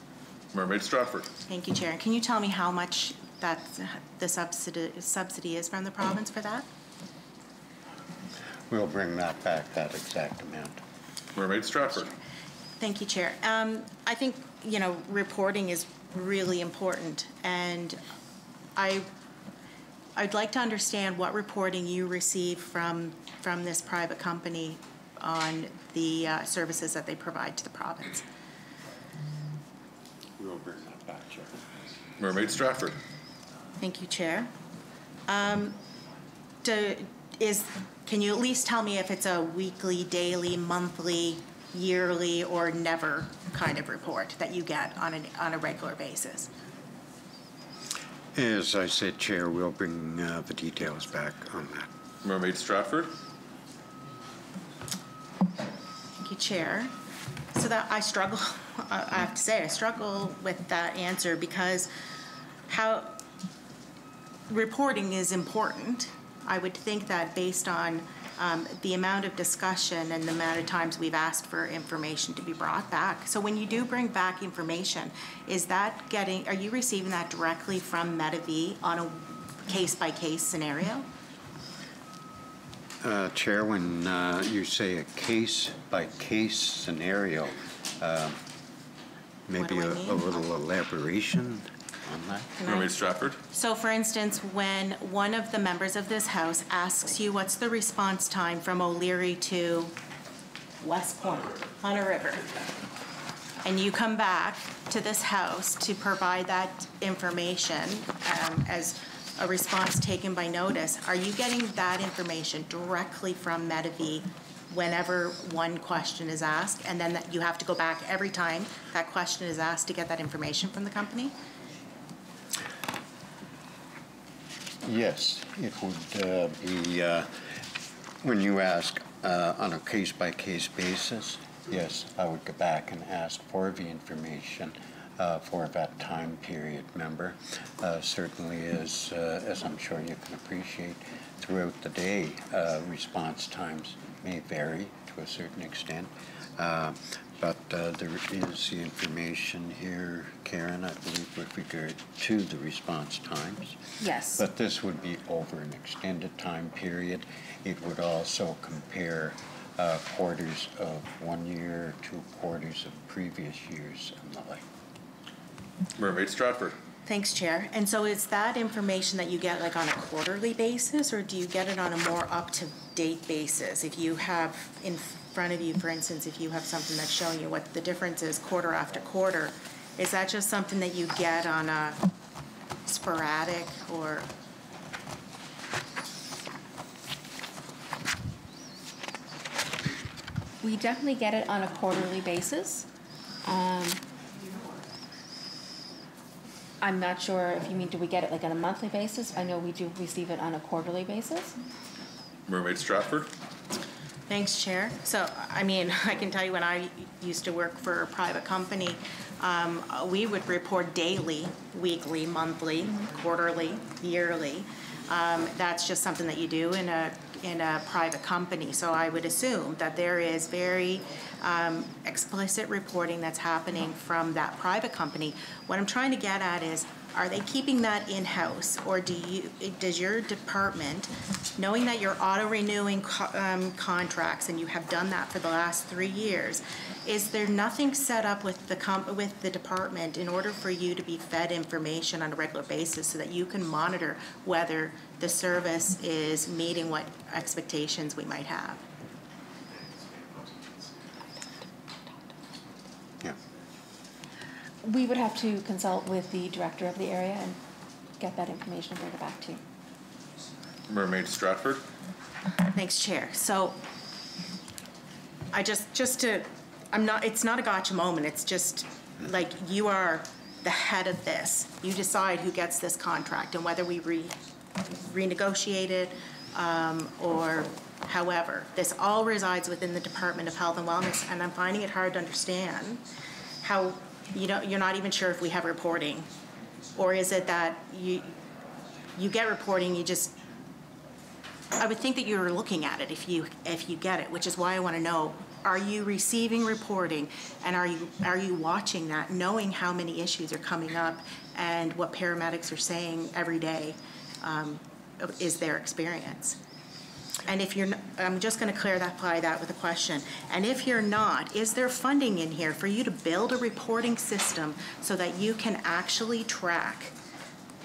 Mermaid Stratford. Thank you, Chair. Can you tell me how much that, the subsidy, subsidy is from the province for that? We'll bring that back, that exact amount. Mermaid Stratford. Thank you, Chair. Um, I think, you know, reporting is really important, and I, I'd like to understand what reporting you receive from, from this private company on the uh, services that they provide to the province. We'll bring that back, Chair. Mermaid Stratford. Thank you, Chair. Um, do, is, can you at least tell me if it's a weekly, daily, monthly, yearly, or never kind of report that you get on a, on a regular basis? As I said, Chair, we'll bring uh, the details back on that. Mermaid Stratford. Thank you, Chair. So that, I struggle, <laughs> I I have to say, I struggle with that answer because how, reporting is important. I would think that based on um, the amount of discussion and the amount of times we've asked for information to be brought back. So when you do bring back information, is that getting, are you receiving that directly from Medavie on a case-by-case scenario? Uh, Chair, when uh, you say a case-by-case scenario, uh, maybe a a little elaboration on? Can I- Stratford. So for instance, when one of the members of this house asks you what's the response time from O'Leary to West Point on a river, and you come back to this house to provide that information um, as a response taken by notice, are you getting that information directly from Medavie whenever one question is asked, and then that you have to go back every time that question is asked to get that information from the company? Yes, it would uh, be, uh, when you ask uh, on a case-by-case basis, yes, I would go back and ask for the information uh, for that time period, member. Uh, Certainly, as, uh, as I'm sure you can appreciate, throughout the day. Response times may vary to a certain extent. But uh, there is the information here, Karen, I believe, with regard to the response times. Yes. But this would be over an extended time period. It would also compare uh, quarters of one year to quarters of previous years and the like. Mermaid Stratford. Thanks, Chair. And so is that information that you get like on a quarterly basis, or do you get it on a more up-to-date basis? If you have in front of you, for instance, if you have something that's showing you what the difference is quarter after quarter, is that just something that you get on a sporadic or? We definitely get it on a quarterly basis. Um, I'm not sure if you mean, do we get it like on a monthly basis? I know we do receive it on a quarterly basis. Mermaid Stratford. Thanks, Chair. So, I mean, <laughs> I can tell you when I used to work for a private company, um, we would report daily, weekly, monthly, quarterly, yearly. Um, That's just something that you do in a, in a private company. So I would assume that there is very um, explicit reporting that's happening from that private company. What I'm trying to get at is, are they keeping that in-house? Or do you, does your department, knowing that you're auto-renewing co- um, contracts and you have done that for the last three years, is there nothing set up with the with the department in order for you to be fed information on a regular basis so that you can monitor whether the service is meeting what expectations we might have? We would have to consult with the director of the area and get that information and bring it back to you. Mermaid Stratford. Thanks, Chair. So I just, just to, I'm not, it's not a gotcha moment. It's just like you are the head of this. You decide who gets this contract and whether we re, renegotiate it um, or however. This all resides within the Department of Health and Wellness, and I'm finding it hard to understand how, you know, you're not even sure if we have reporting. Or is it that you, you get reporting, you just I would think that you're looking at it if you, if you get it, which is why I want to know, are you receiving reporting? And are you, are you watching that, knowing how many issues are coming up and what paramedics are saying every day um, is their experience? And if you're, I'm just going to clarify that with a question. And if you're not, is there funding in here for you to build a reporting system so that you can actually track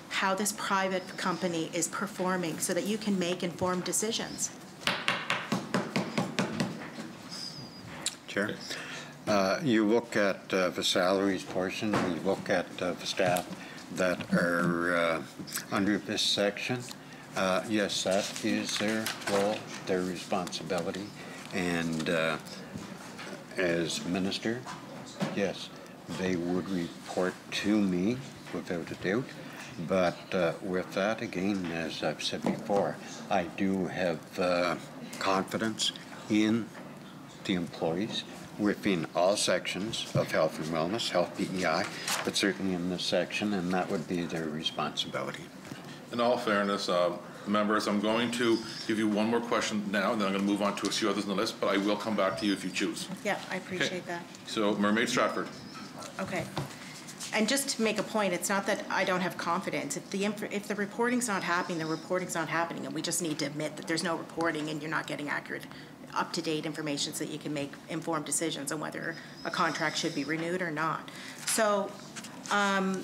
how this private company is performing so that you can make informed decisions. Chair. Uh, You look at uh, the salaries portion, you look at uh, the staff that are uh, under this section. Uh, Yes, that is their role, their responsibility. And uh, as minister, yes, they would report to me without a doubt. But uh, with that, again, as I've said before, I do have uh, confidence in the employees within all sections of health and wellness, health PEI, but certainly in this section, and that would be their responsibility. In all fairness, uh, members, I'm going to give you one more question now, and then I'm going to move on to a few others on the list, but I will come back to you if you choose. Yeah, I appreciate that. So Mermaid Stratford. Okay. And just to make a point, it's not that I don't have confidence. If the, inf- if the reporting's not happening, the reporting's not happening, and we just need to admit that there's no reporting and you're not getting accurate, up-to-date information so that you can make informed decisions on whether a contract should be renewed or not. So, um,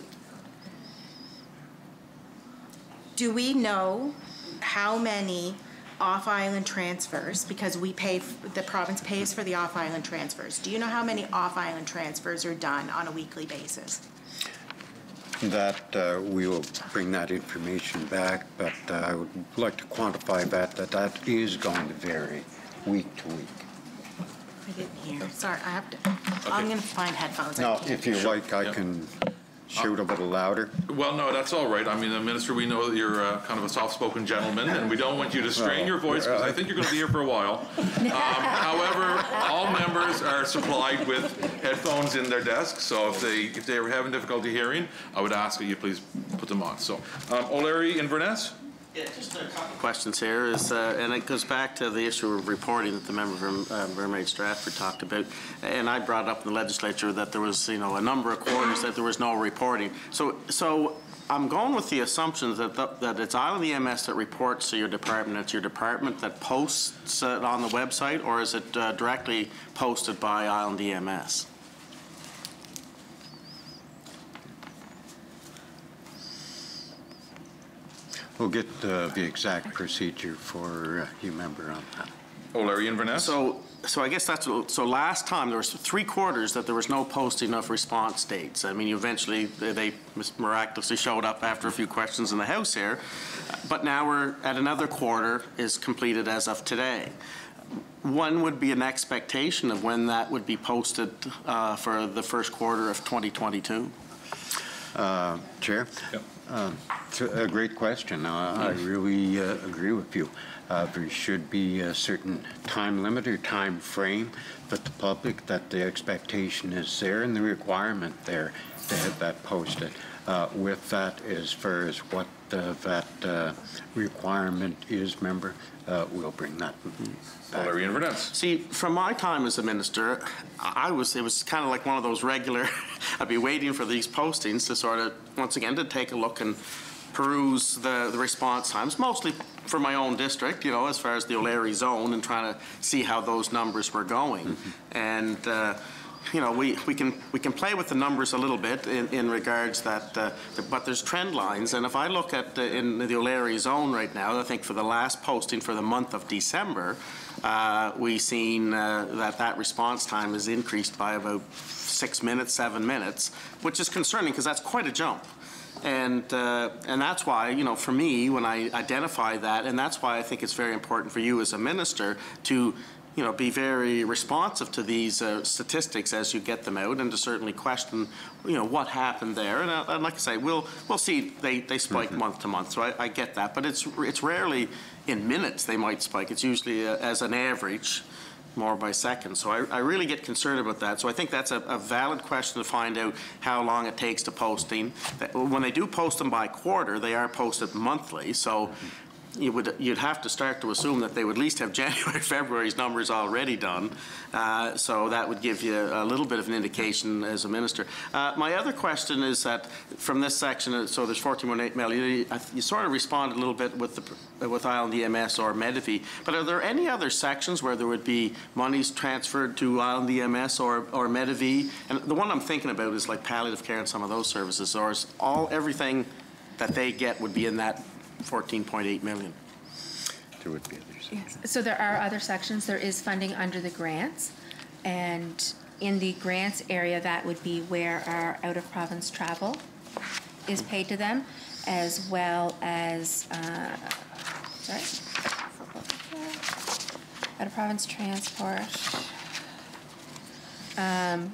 do we know how many off-island transfers, because we pay, the province pays for the off-island transfers. Do you know how many off-island transfers are done on a weekly basis? That, uh, we will bring that information back, but uh, I would like to quantify that, that that is going to vary week to week. I didn't hear. Sorry, I have to, I'm gonna find headphones. I Now, if you hear. like, I can shout a little louder. Well, no, that's all right. I mean, the minister, we know that you're uh, kind of a soft-spoken gentleman, and we don't want you to strain your voice because I think you're going to be here for a while. Um, <laughs> however, all members are supplied with headphones in their desks, so if they if they are having difficulty hearing, I would ask that you please put them on. So, um, O'Leary Inverness. Questions here is, uh, and it goes back to the issue of reporting that the member from uh, Mermaid Stratford talked about. And I brought up in the legislature that there was, you know, a number of quarters that there was no reporting. So, so I'm going with the assumption that, the- that it's Island EMS that reports to your department, it's your department that posts it on the website, or is it uh, directly posted by Island EMS? We'll get uh, the exact procedure for uh, you member on that. O'Leary Inverness? So, so I guess that's, what- so last time, there was three quarters that there was no posting of response dates. I mean, eventually, they they miraculously showed up after a few questions in the House here. But now we're at another quarter is completed as of today. One would be an expectation of when that would be posted uh, for the first quarter of 2022? Uh, Chair? Uh, it's a great question. Uh, I really uh, agree with you. Uh, There should be a certain time limit or time frame with the public that the expectation is there and the requirement there to have that posted. Uh, With that, as far as what uh, that uh, requirement is, member, uh, we'll bring that back. O'Leary Inverness? See, from my time as a minister, I was, it was kind of like one of those regular, <laughs> I'd be waiting for these postings to sort of, once again, to take a look and peruse the, the response times, mostly for my own district, you know, as far as the O'Leary zone and trying to see how those numbers were going. And, uh, you know, we, we can, we can play with the numbers a little bit in, in regards that, uh, but there's trend lines. And if I look at, in the O'Leary zone right now, I think for the last posting for the month of December, uh, we seen uh, that that response time has increased by about six minutes, seven minutes, which is concerning because that's quite a jump. And, uh, and that's why, you know, for me, when I identify that, and that's why I think it's very important for you as a minister to, you know, be very responsive to these uh, statistics as you get them out and to certainly question, you know, what happened there. And, uh, and like I say, we'll, we'll see, they, they spike month to month, so I, I get that. But it's, it's rarely in minutes they might spike. It's usually uh, as an average more by second. So I, I really get concerned about that. So I think that's a, a valid question to find out how long it takes to posting. When they do post them by quarter, they are posted monthly. So you would, you'd have to start to assume that they would at least have <laughs> January, February's numbers already done. Uh, So that would give you a little bit of an indication as a minister. Uh, My other question is that from this section, uh, so there's 14.8 million, you- you sort of responded a little bit with the, with Island EMS or Medavie, but are there any other sections where there would be monies transferred to Island EMS or, or Medavie? And the one I'm thinking about is like palliative care and some of those services, or is all, everything that they get would be in that 14.8 million? There would be others. Yes. So there are other sections. There is funding under the grants. And in the grants area, that would be where our out-of-province travel is paid to them, as well as, uh, sorry. Out-of-province transport. um,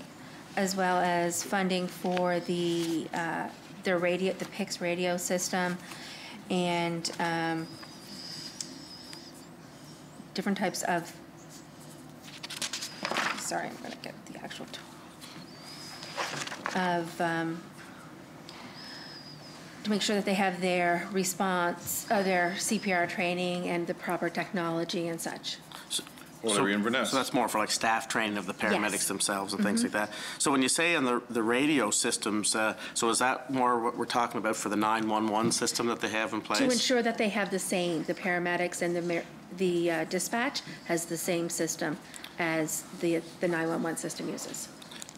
As well as funding for the, uh, the radio, the PIX radio system, and um, different types of, sorry, I'm gonna get the actual, of, um, to make sure that they have their response, uh, their CPR training and the proper technology and such. O'Leary Inverness. So that's more for like staff training of the paramedics Yes. themselves and things Mhm. like that. So when you say in the, the radio systems, uh, so is that more what we're talking about for the 911 system that they have in place? To ensure that they have the same, the paramedics and the, the uh, dispatch has the same system as the, the 911 system uses.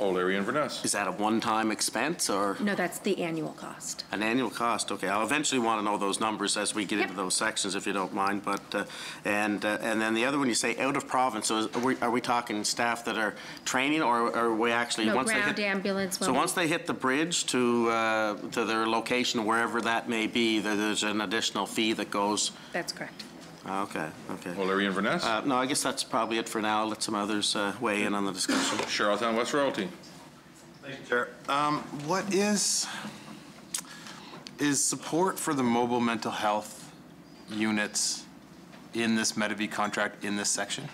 O'Leary Inverness. Is that a one-time expense or No, that's the annual cost. an annual cost? Okay, I'll eventually want to know those numbers as we get into those sections, if you don't mind. But, uh, and, uh, and then the other one, you say out of province, so is- are we, are we talking staff that are training or are we actually? No once they ground hit- ambulance. So when we- once they hit the bridge to, uh, to their location, wherever that may be, there- there's an additional fee that goes? That's correct. Okay, okay. O'Leary Inverness. Uh, No, I guess that's probably it for now. I'll let some others uh, weigh in on the discussion. Charlottetown West Royalty. Thank you, Chair. Um, What is, is support for the mobile mental health units in this Medavie contract in this section?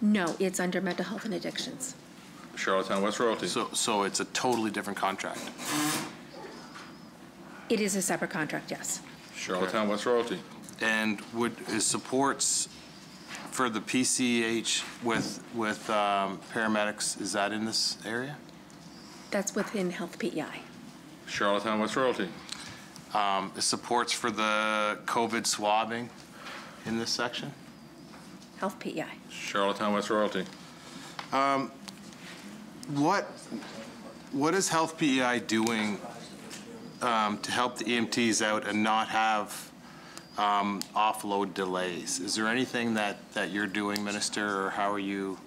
No, it's under mental health and addictions. Charlottetown West Royalty. So, so it's a totally different contract? It is a separate contract, yes. Charlottetown West Royalty. And would, supports for the PCH with, with um, paramedics, is that in this area? That's within Health PEI. Charlottetown West Royalty. Um, Is supports for the COVID swabbing in this section? Health PEI. Charlottetown West Royalty. Um, What, what is Health PEI doing um, to help the EMTs out and not have um, offload delays? Is there anything that, that you're doing, Minister, or how are you,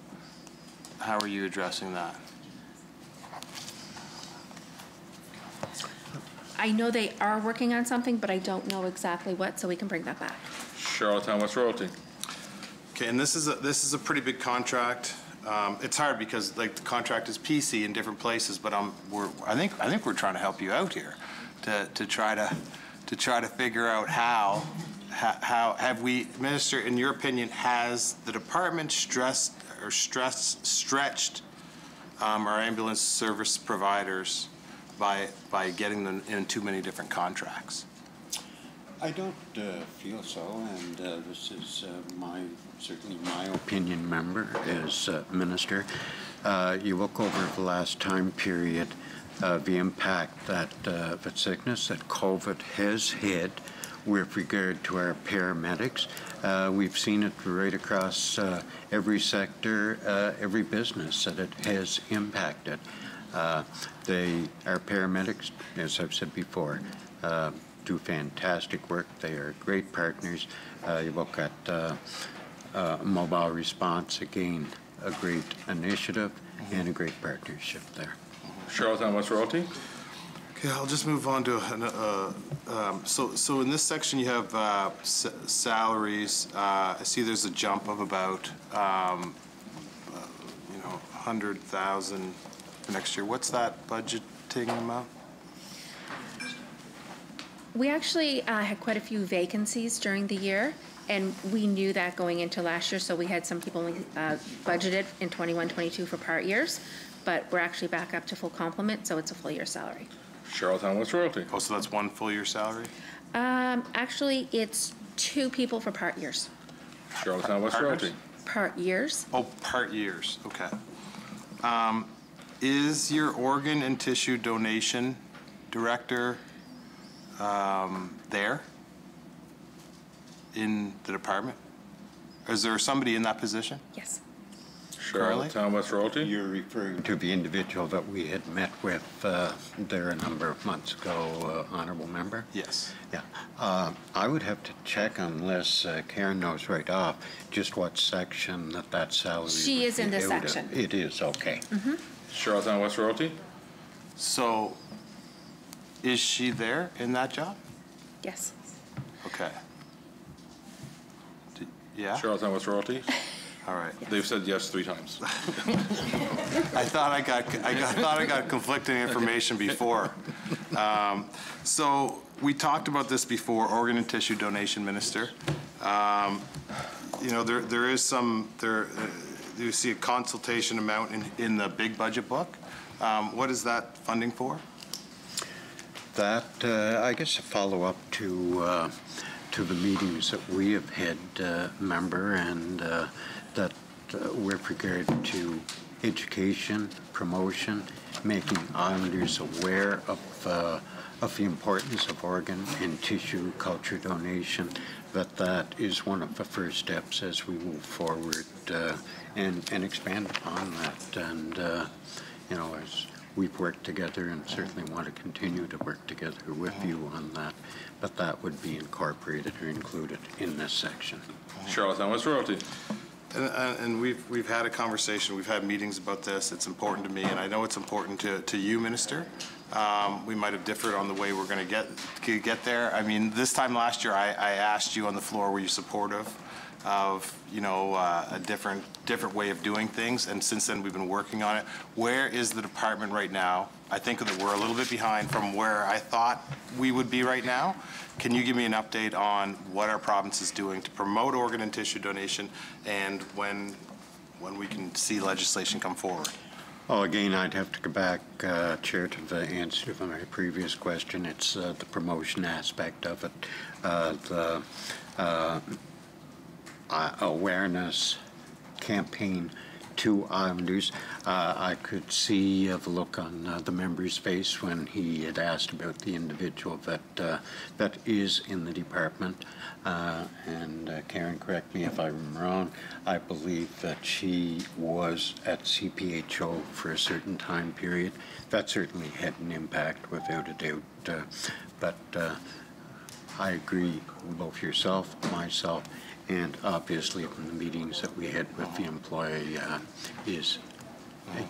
how are you addressing that? I know they are working on something, but I don't know exactly what, so we can bring that back. Charlottetown West Royalty. Okay, and this is, a this is a pretty big contract. Um, It's hard because like the contract is PC in different places, but um, we're, I think, I think we're trying to help you out here to, to try to, to try to figure out how, how- have we, Minister, in your opinion, has the department stressed or stressed, stretched um, our ambulance service providers by, by getting them in too many different contracts? I don't uh, feel so, and uh, this is uh, my, certainly my opinion, member, as uh, minister. Uh, You look over the last time period, uh, the impact that uh, the sickness that COVID has had with regard to our paramedics. Uh, We've seen it right across uh, every sector, uh, every business that it has impacted. Uh, They, our paramedics, as I've said before, uh, do fantastic work. They are great partners. Uh, You look at mobile response, again, a great initiative and a great partnership there. Charlottetown West Royalty. Okay, I'll just move on to, uh, um, so, so in this section, you have uh, s- salaries. Uh, I see there's a jump of about, um, uh, you know, 100,000 for next year. What's that budgeting amount? We actually uh, had quite a few vacancies during the year, and we knew that going into last year, so we had some people uh, budgeted in 21, 22 for part years, but we're actually back up to full complement, so it's a full year salary. Charlottetown West Royalty. Oh, so that's one full year salary? Um, Actually, it's two people for part years. Charlottetown West Partners? Royalty. Part years? Oh, part years, okay. Um, Is your organ and tissue donation director um, there in the department? Is there somebody in that position? Yes. Charlottetown West Royalty. You're referring to the individual that we had met with uh, there a number of months ago, uh, honorable member? Yes. Yeah. Uh, I would have to check unless uh, Karen knows right off just what section that that salary. She is in be this out of. section. It is, okay. Mm -hmm. Charlottetown West Royalty. So is she there in that job? Yes. Okay. D- Yeah? Charlottetown West Royalty. All right. They've said yes three times. <laughs> I thought I got, I got, thought I got conflicting information before. Um, So we talked about this before, organ and tissue donation minister. Um, You know, there, there is some, there, uh, you see a consultation amount in, in the big budget book. Um, What is that funding for? That, uh, I guess, a follow-up to, uh, to the meetings that we have had, uh, member, and uh, that uh, with regard to education, promotion, making islanders aware of, uh, of the importance of organ and tissue culture donation, that that is one of the first steps as we move forward uh, and, and expand upon that. And, uh, you know, as we've worked together and certainly want to continue to work together with you on that, but that would be incorporated or included in this section. Charlottetown West Royalty. And, and we've, we've had a conversation, we've had meetings about this, it's important to me, and I know it's important to, to you, Minister. Um, we might have differed on the way we're gonna get, get there. I mean, this time last year, I, I asked you on the floor, were you supportive of, you know, uh, a different, different way of doing things, and since then, we've been working on it. Where is the department right now? I think that we're a little bit behind from where I thought we would be right now. Can you give me an update on what our province is doing to promote organ and tissue donation and when, when we can see legislation come forward? Oh, again, I'd have to go back, uh, Chair, to the answer to my previous question. It's uh, the promotion aspect of it, uh, the uh, awareness campaign to Islanders. Uh, I could see uh, the look on uh, the member's face when he had asked about the individual that uh, that is in the department. Uh, and uh, Karen, correct me if I'm wrong. I believe that she was at CPHO for a certain time period. That certainly had an impact, without a doubt. But I agree, both yourself, myself, and obviously from the meetings that we had with the employee, uh, is,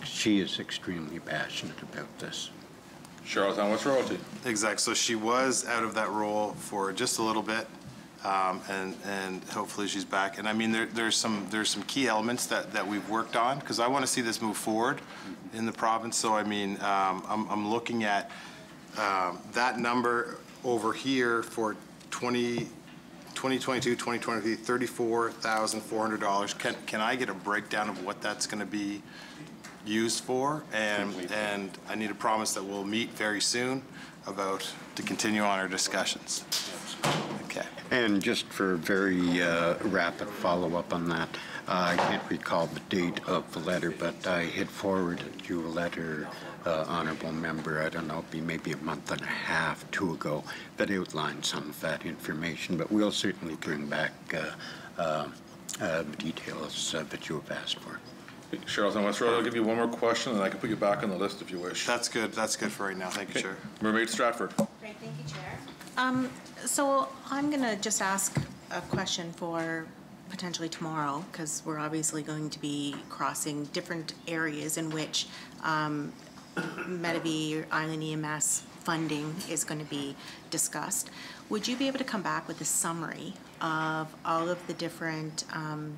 she is extremely passionate about this. Charlottetown West Royalty. Exactly. So she was out of that role for just a little bit, um, and and hopefully she's back. And I mean, there, there's some there's some key elements that that we've worked on because I want to see this move forward in the province. So I mean, um, I'm I'm looking at um, that number over here for 20. 2022, 2023, $34,400. Can, can I get a breakdown of what that's going to be used for? And, and I need a promise that we'll meet very soon about, to continue on our discussions. Okay. And just for very uh, rapid follow-up on that, uh, I can't recall the date of the letter, but I had forwarded you a letter, uh, honorable member, I don't know, it'd be maybe a month and a half, two ago, that outlined some of that information, but we'll certainly bring back uh, uh, uh, the details uh, that you have asked for. Charlottetown West Royalty, I'll give you one more question, and I can put you back on the list if you wish. That's good. That's good for right now. Thank you, Chair. Mermaid Stratford. Great, thank you, Chair. Um, so I'm going to just ask a question for potentially tomorrow, because we're obviously going to be crossing different areas in which um, Medavie or Island EMS funding is going to be discussed. Would you be able to come back with a summary of all of the different um,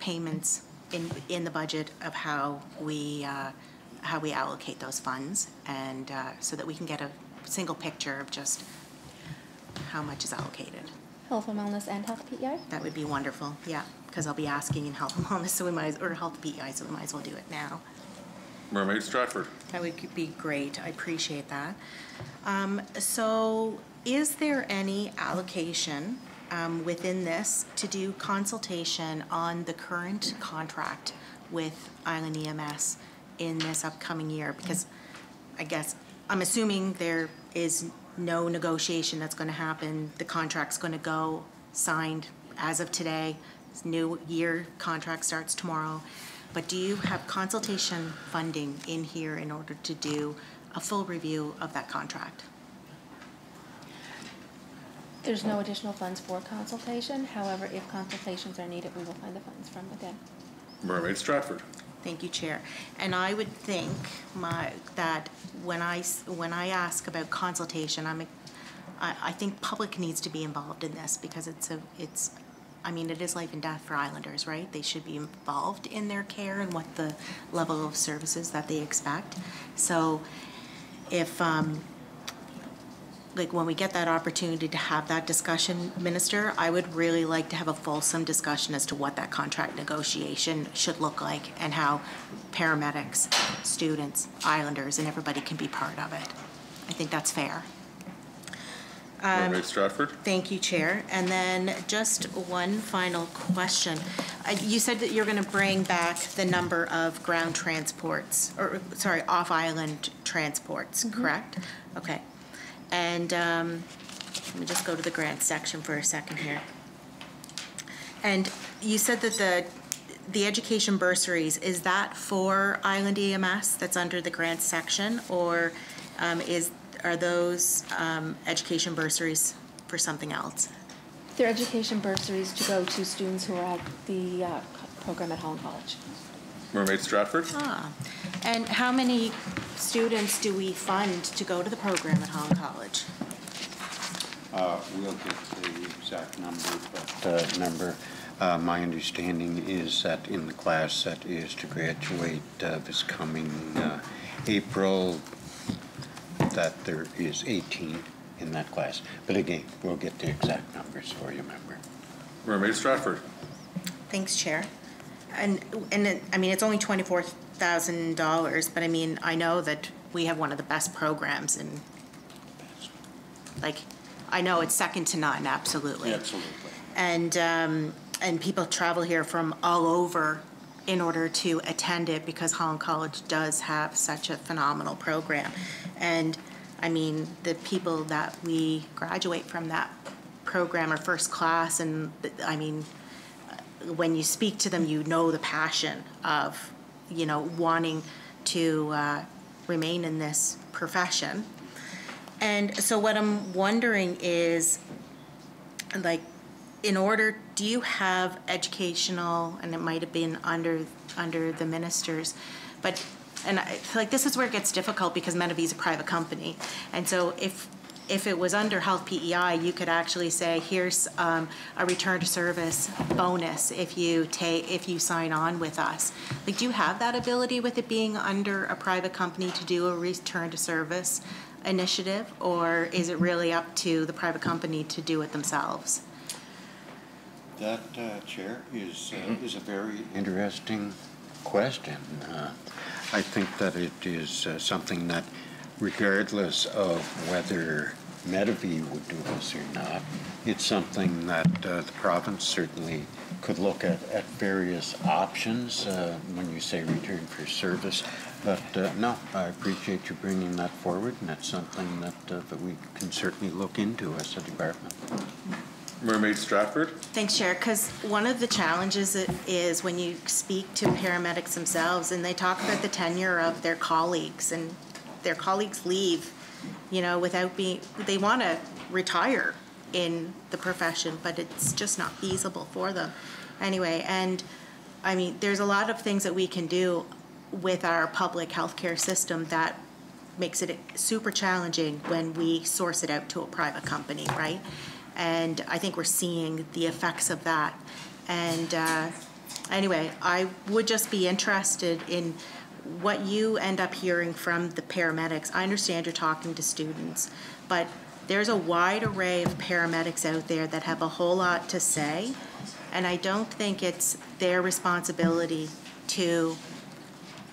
payments in, in the budget of how we, uh, how we allocate those funds? And uh, so that we can get a single picture of just how much is allocated? Health and Wellness and Health PEI? That would be wonderful, yeah, because I'll be asking in Health and Wellness, so we might, or Health PEI, so we might as well do it now. Mermaid Stratford. That would be great, I appreciate that. Um, So is there any allocation um, within this to do consultation on the current contract with Island EMS in this upcoming year? Because I guess, I'm assuming there is no negotiation that's going to happen. The contract's going to go signed as of today. This New year contract starts tomorrow. But do you have consultation funding in here in order to do a full review of that contract? There's no additional funds for consultation. However, if consultations are needed, we will find the funds from within. Mermaid Stratford. Thank you, Chair. And I would think my, that when I, s- when I ask about consultation, I'm, I, I think public needs to be involved in this because it's a, it's, I mean, it is life and death for Islanders, right? They should be involved in their care and what the level of services that they expect. So if, um, like, when we get that opportunity to have that discussion, Minister, I would really like to have a fulsome discussion as to what that contract negotiation should look like and how paramedics, students, Islanders, and everybody can be part of it. I think that's fair. Um, Mermaid Stratford. Thank you, Chair. And then just one final question. Uh, You said that you're going to bring back the number of ground transports, or, sorry, off-island transports, correct? Okay. And um, let me just go to the grant section for a second here. And you said that the, the education bursaries, is that for Island EMS that's under the grant section? Or um, is, are those um, education bursaries for something else? They're education bursaries to go to students who are at the uh, program at Holland College. Mermaid Stratford. Ah, and how many students do we fund to go to the program at Holland College? Uh, We'll get the exact number, but uh, number, uh, my understanding is that in the class that is to graduate uh, this coming uh, April, that there is 18 in that class. But again, we'll get the exact numbers for you, member. Mermaid Stratford. Thanks, Chair. And, and, it- I mean, it's only twenty-four thousand dollars, but I mean, I know that we have one of the best programs and like, I know it's second to none, absolutely. Absolutely. And, um, and people travel here from all over in order to attend it because Holland College does have such a phenomenal program. And, I mean, the people that we graduate from that program are first class and, I mean, when you speak to them, you know the passion of, you know, wanting to uh, remain in this profession. And so what I'm wondering is, like, in order, do you have educational, and it might have been under, under the ministers, but, and I feel like this is where it gets difficult because Medavie is a private company. And so if, if it was under Health PEI, you could actually say, here's um, a return to service bonus if you take, if you sign on with us. Like, do you have that ability with it being under a private company to do a return to service initiative? Or is it really up to the private company to do it themselves? That, uh, Chair, is, uh, is a very interesting question. Uh, I think that it is uh, something that regardless of whether Medavie would do this or not, it's something that uh, the province certainly could look at, at various options uh, when you say return for service. But uh, no, I appreciate you bringing that forward, and it's something that, uh, that we can certainly look into as a department. Mermaid Stratford? Thanks, Chair, because one of the challenges is when you speak to paramedics themselves and they talk about the tenure of their colleagues and their colleagues leave, you know, without being, they want to retire in the profession, but it's just not feasible for them. Anyway, and I mean, there's a lot of things that we can do with our public healthcare system that makes it super challenging when we source it out to a private company, right? And I think we're seeing the effects of that. And uh, anyway, I would just be interested in what you end up hearing from the paramedics. I understand you're talking to students, but there's a wide array of paramedics out there that have a whole lot to say. And I don't think it's their responsibility to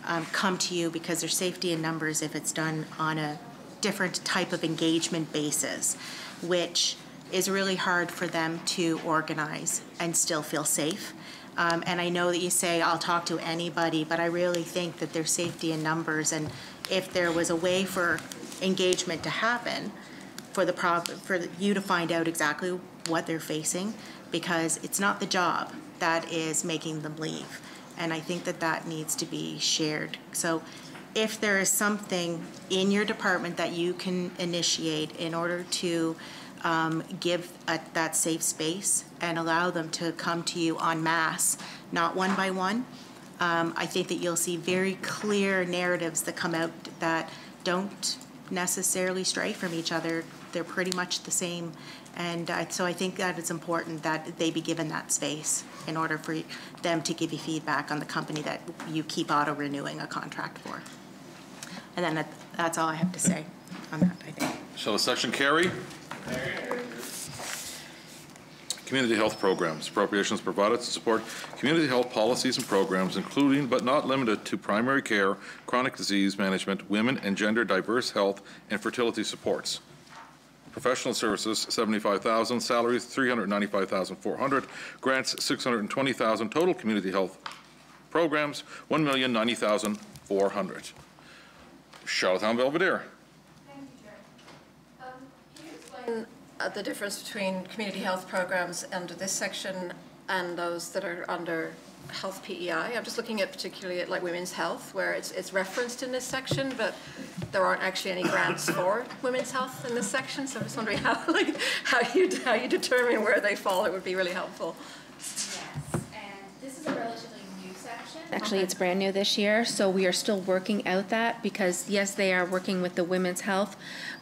um, come to you because there's safety in numbers if it's done on a different type of engagement basis, which is really hard for them to organize and still feel safe. Um, and I know that you say, I'll talk to anybody, but I really think that there's safety in numbers. And if there was a way for engagement to happen, for the prob, for you to find out exactly what they're facing, because it's not the job that is making them leave. And I think that that needs to be shared. So if there is something in your department that you can initiate in order to um, give a, that safe space and allow them to come to you en masse, not one by one. Um, I think that you'll see very clear narratives that come out that don't necessarily stray from each other. They're pretty much the same. And I, so I think that it's important that they be given that space in order for them to give you feedback on the company that you keep auto-renewing a contract for. And then that, that's all I have to say on that, I think. Shall the section carry? Community health programs. Appropriations provided to support community health policies and programs, including but not limited to primary care, chronic disease management, women and gender diverse health, and fertility supports. Professional services, 75,000, salaries, 395,400, grants, 620,000, total community health programs, 1,090,400. Charlottetown Belvedere. Uh, the difference between community health programs under this section and those that are under health PEI. I'm just looking at particularly at like women's health, where it's, it's referenced in this section, but there aren't actually any grants for women's health in this section. So I'm just wondering how, <laughs> like, how you how you determine where they fall. It would be really helpful. Yes, and this is a relatively new section. Actually, it's brand new this year, so we are still working out that because yes, they are working with the women's health,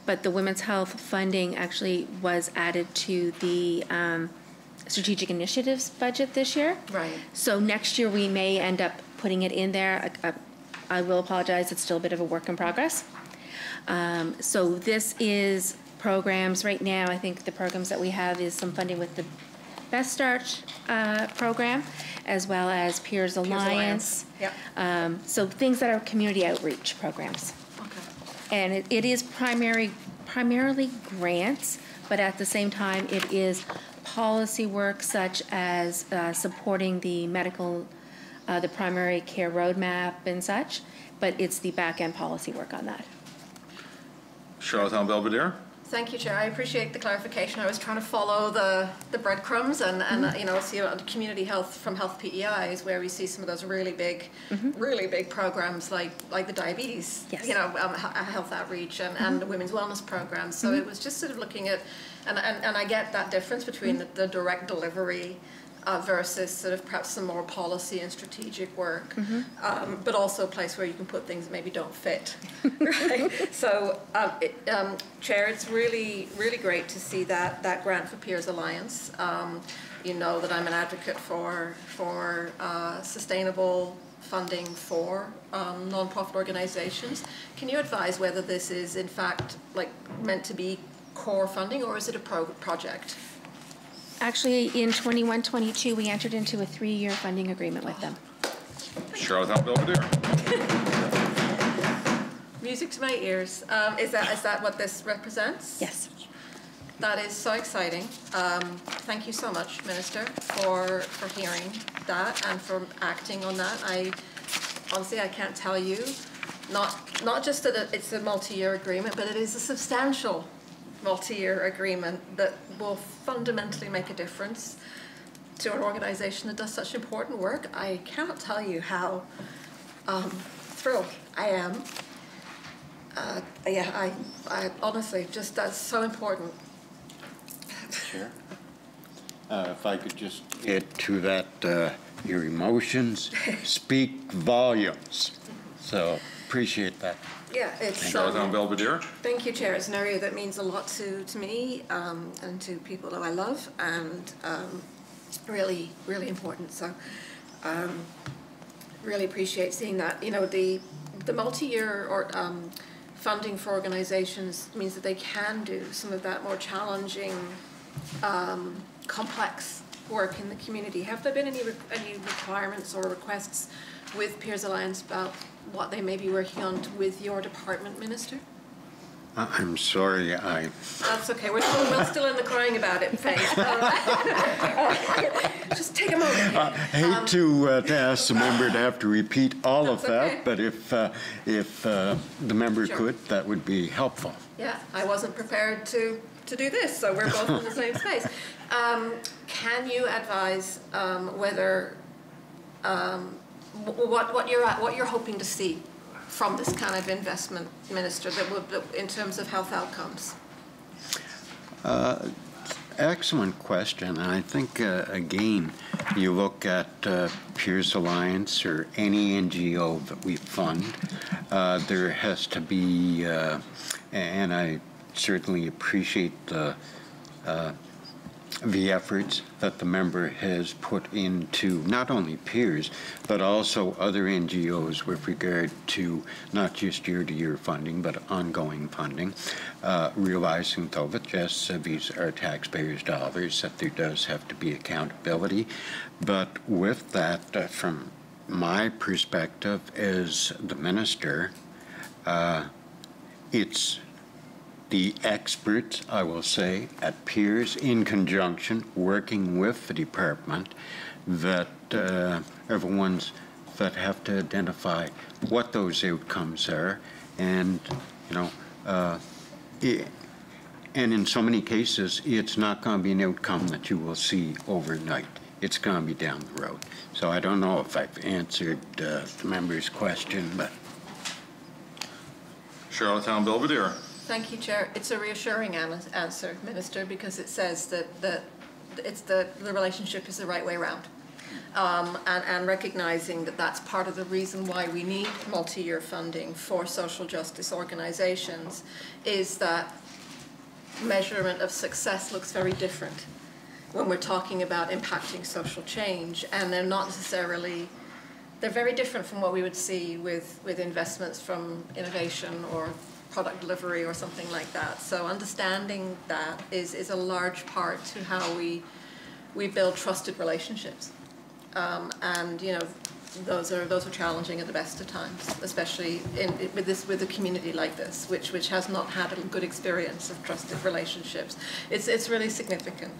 but the women's health funding actually was added to the um, strategic initiatives budget this year. Right. So next year, we may end up putting it in there. I- I I will apologize, it's still a bit of a work in progress. Um, So this is programs, right now, I think the programs that we have is some funding with the Best Start uh, program, as well as Peers Alliance. Yep. Um, So things that are community outreach programs. And it, it is primary, primarily grants, but at the same time, it is policy work such as uh, supporting the medical, uh, the primary care roadmap and such, but it's the back-end policy work on that. Charlottetown Belvedere? Thank you, Chair. I appreciate the clarification. I was trying to follow the, the breadcrumbs and, and uh, you know, see community health from Health PEI is where we see some of those really big, really big programs like, like the diabetes, you know, um, health outreach and, and the women's wellness programs. So Mhm. it was just sort of looking at, and, and, and I get that difference between the, the direct delivery uh, versus sort of perhaps some more policy and strategic work, um, but also a place where you can put things that maybe don't fit. <laughs> right? So, um, it, um, Chair, it's really, really great to see that, that grant for Peers Alliance. Um, you know that I'm an advocate for, for uh, sustainable funding for um, nonprofit organizations. Can you advise whether this is in fact like meant to be core funding or is it a pro- project? Actually, in 21, 22, we entered into a three-year funding agreement with them. Charlottetown Belvedere? <laughs> Music to my ears. Um, is that is that what this represents? Yes. That is so exciting. Um, thank you so much, Minister, for for hearing that and for acting on that. I honestly I can't tell you, not not just that it's a multi-year agreement, but it is a substantial multi-year agreement that will fundamentally make a difference to an organization that does such important work. I cannot tell you how um, thrilled I am. Uh, yeah, I, I honestly just that's so important. Chair? Uh, If I could just add to that, uh, your emotions <laughs> speak volumes. So appreciate that. Yeah, it's. Charlottetown um, Belvedere? Thank you, Chair. It's an area that means a lot to, to me um, and to people that I love and um, really, really important. So um, really appreciate seeing that. You know, the, the multi-year or um, funding for organizations means that they can do some of that more challenging, um, complex work in the community. Have there been any, re- any requirements or requests with Peers Alliance about what they may be working on with your department, Minister? I- I'm sorry, I, That's okay, we're still, we're still in the crying about it phase. <laughs> <laughs> Just take a moment. I hate to, uh, to ask the member to have to repeat all of That's okay. that, but if, uh, if uh, the member Sure. could, that would be helpful. Yeah, I wasn't prepared to, to do this, so we're both in the same space. <laughs> Um, Can you advise um, whether, um, what, what you're, at- what you're hoping to see from this kind of investment, Minister, that that- in terms of health outcomes? Uh, Excellent question. And I think, uh, again, you look at uh, Peers Alliance or any NGO that we fund, uh, there has to be, uh, and I certainly appreciate the uh, the efforts that the member has put into not only peers, but also other NGOs with regard to not just year-to-year funding, but ongoing funding, uh, realizing though that yes, uh, these are taxpayers' dollars, that there does have to be accountability. But with that, uh, from my perspective as the minister, uh, it's the experts, I will say, at peers in conjunction, working with the department, that uh, are the ones that have to identify what those outcomes are. And, you know, uh, i- and in so many cases, it's not going to be an outcome that you will see overnight. It's going to be down the road. So I don't know if I've answered uh, the member's question, but Charlottetown Belvedere? Thank you, Chair. It's a reassuring an- answer, Minister, because it says that, that it's the, the relationship is the right way around. Um, and, and recognizing that that's part of the reason why we need multi-year funding for social justice organizations is that measurement of success looks very different when we're talking about impacting social change, and they're not necessarily, they're very different from what we would see with, with investments from innovation or product delivery or something like that. So understanding that is, is a large part to how we we build trusted relationships. Um, and, you know, those are, those are challenging at the best of times, especially in, with this, with a community like this, which, which has not had a good experience of trusted relationships. It's, it's really significant.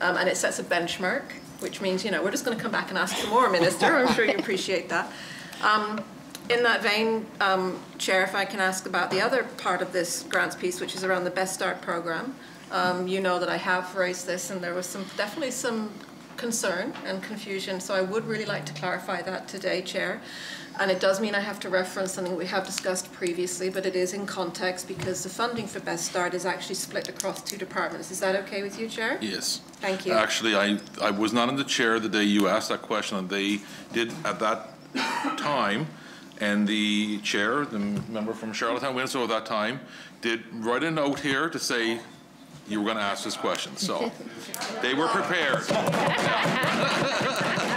Um, and it sets a benchmark, which means, you know, we're just going to come back and ask for more, Minister. I'm sure you appreciate that. Um, in that vein, um, Chair, if I can ask about the other part of this grants piece, which is around the Best Start program. Um, you know that I have raised this, and there was some definitely some concern and confusion. So I would really like to clarify that today, Chair. And it does mean I have to reference something we have discussed previously, but it is in context because the funding for Best Start is actually split across two departments. Is that okay with you, Chair? Yes. Thank you. Actually, I, I was not in the chair the day you asked that question, and they did at that time, and the chair, the member from Charlottetown Windsor at that time, did write a note here to say you were going to ask this question, so <laughs> they were prepared. <laughs>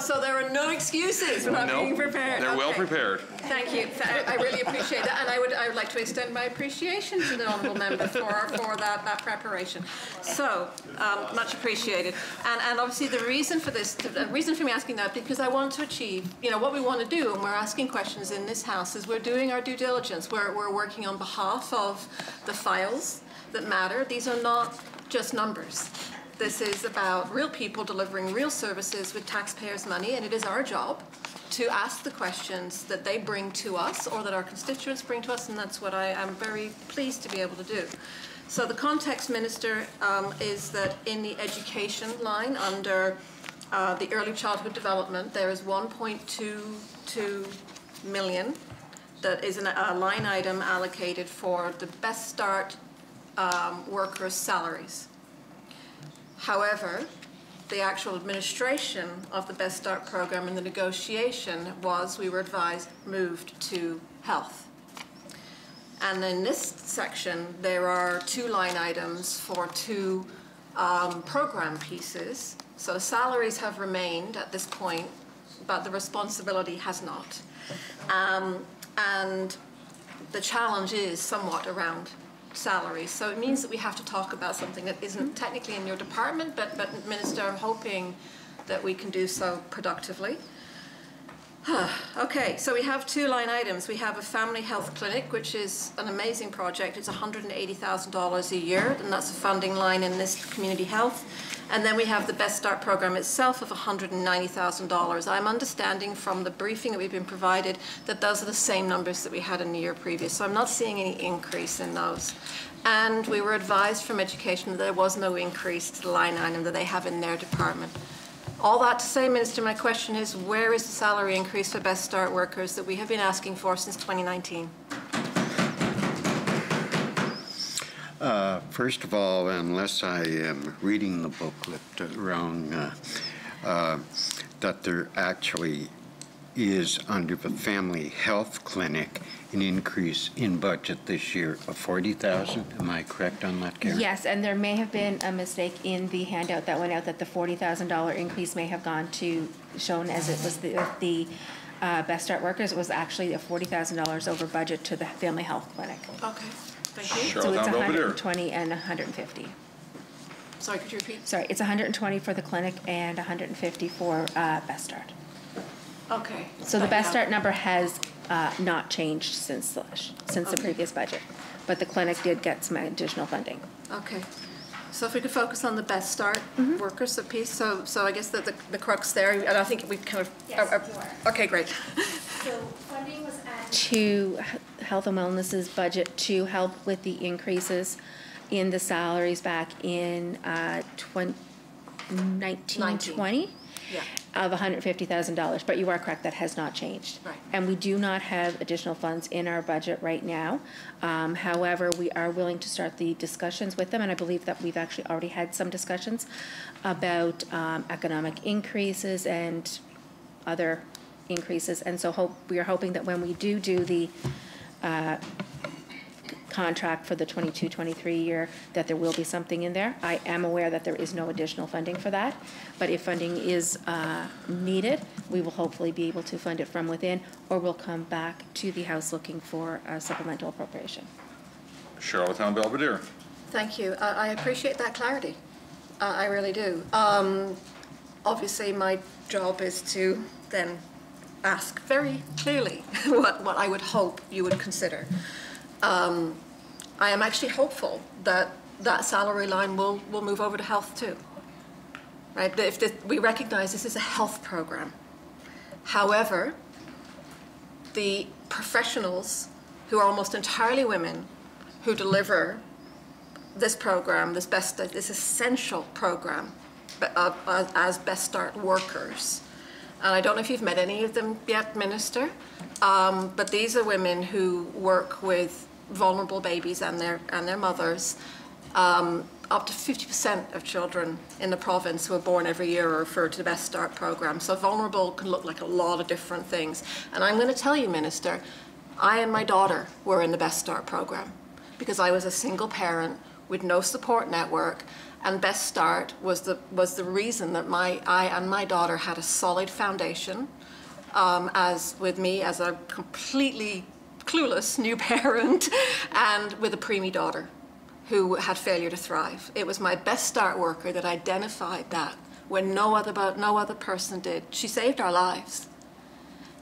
So, there are no excuses for not No, being prepared. They're well prepared. Thank you. I really appreciate that, and I would, I would like to extend my appreciation to the honourable member for, for that, that preparation. So, um, much appreciated. And, and obviously, the reason for this, the reason for me asking that, because I want to achieve, you know, what we want to do, and we're asking questions in this house, is we're doing our due diligence. We're, we're working on behalf of the files that matter. These are not just numbers. This is about real people delivering real services with taxpayers' money, and it is our job to ask the questions that they bring to us or that our constituents bring to us, and that's what I am very pleased to be able to do. So the context, Minister, um, is that in the education line under uh, the early childhood development, there is 1.22 million that is an- a line item allocated for the Best Start um, workers' salaries. However, the actual administration of the Best Start program and the negotiation was, we were advised, moved to health. And in this section, there are two line items for two um, program pieces. So salaries have remained at this point, but the responsibility has not. Um, and the challenge is somewhat around salaries. So it means that we have to talk about something that isn't mm-hmm. technically in your department, but, but Minister, I'm hoping that we can do so productively. <sighs> Okay, so we have two line items. We have a family health clinic, which is an amazing project. It's $180,000 a year, and that's a funding line in this community health. And then we have the Best Start program itself of $190,000. I'm understanding from the briefing that we've been provided that those are the same numbers that we had in the year previous. So I'm not seeing any increase in those. And we were advised from education that there was no increase to the line item that they have in their department. All that to say, Minister, my question is, where is the salary increase for Best Start workers that we have been asking for since 2019? Uh, First of all, unless I am reading the booklet uh, wrong, uh, uh, that there actually is under the Family Health Clinic an increase in budget this year of 40,000. Am I correct on that, Karen? Yes, and there may have been a mistake in the handout that went out that the $40,000 increase may have gone to, shown as it was the, the uh, Best Start workers. It was actually a $40,000 over budget to the Family Health Clinic. Okay, thank you. So it's 120 and 150. Sorry, could you repeat? Sorry, it's 120 for the clinic and 150 for uh, Best Start. Okay. So the Best. Start number has uh, not changed since, the since the previous budget, but the clinic did get some additional funding. Okay. So if we could focus on the Best Start Mm-hmm. workers, the piece, so, so I guess that the, the crux there, and I think we kind of. Yes, uh, are. Okay, great. So funding was added. To Health and Wellness's budget to help with the increases in the salaries back in uh, twen- 19, 20? Yeah. Of $150,000, but you are correct, that has not changed. Right. And we do not have additional funds in our budget right now. Um, However, we are willing to start the discussions with them, and I believe that we've actually already had some discussions about um, economic increases and other increases. And so hope, we are hoping that when we do do the uh, contract for the 22-23 year, that there will be something in there. I am aware that there is no additional funding for that, but if funding is uh, needed, we will hopefully be able to fund it from within, or we'll come back to the House looking for a supplemental appropriation. Charlottetown Belvedere. Thank you. I, I appreciate that clarity. Uh, I really do. Um, obviously, my job is to then ask very clearly <laughs> what, what I would hope you would consider. Um, I am actually hopeful that that salary line will, will move over to health too. Right? If we recognize this is a health program. However, the professionals who are almost entirely women who deliver this program, this best, this essential program uh, as Best Start workers. And I don't know if you've met any of them yet, Minister, um, but these are women who work with vulnerable babies and their and their mothers. Um, up to 50% of children in the province who are born every year are referred to the Best Start program. So vulnerable can look like a lot of different things. And I'm going to tell you, Minister, I and my daughter were in the Best Start program because I was a single parent with no support network and Best Start was the was the reason that my I and my daughter had a solid foundation um, as with me as a completely clueless new <laughs> parent and with a preemie daughter who had failure to thrive. It was my Best Start worker that identified that when no other no other person did. She saved our lives,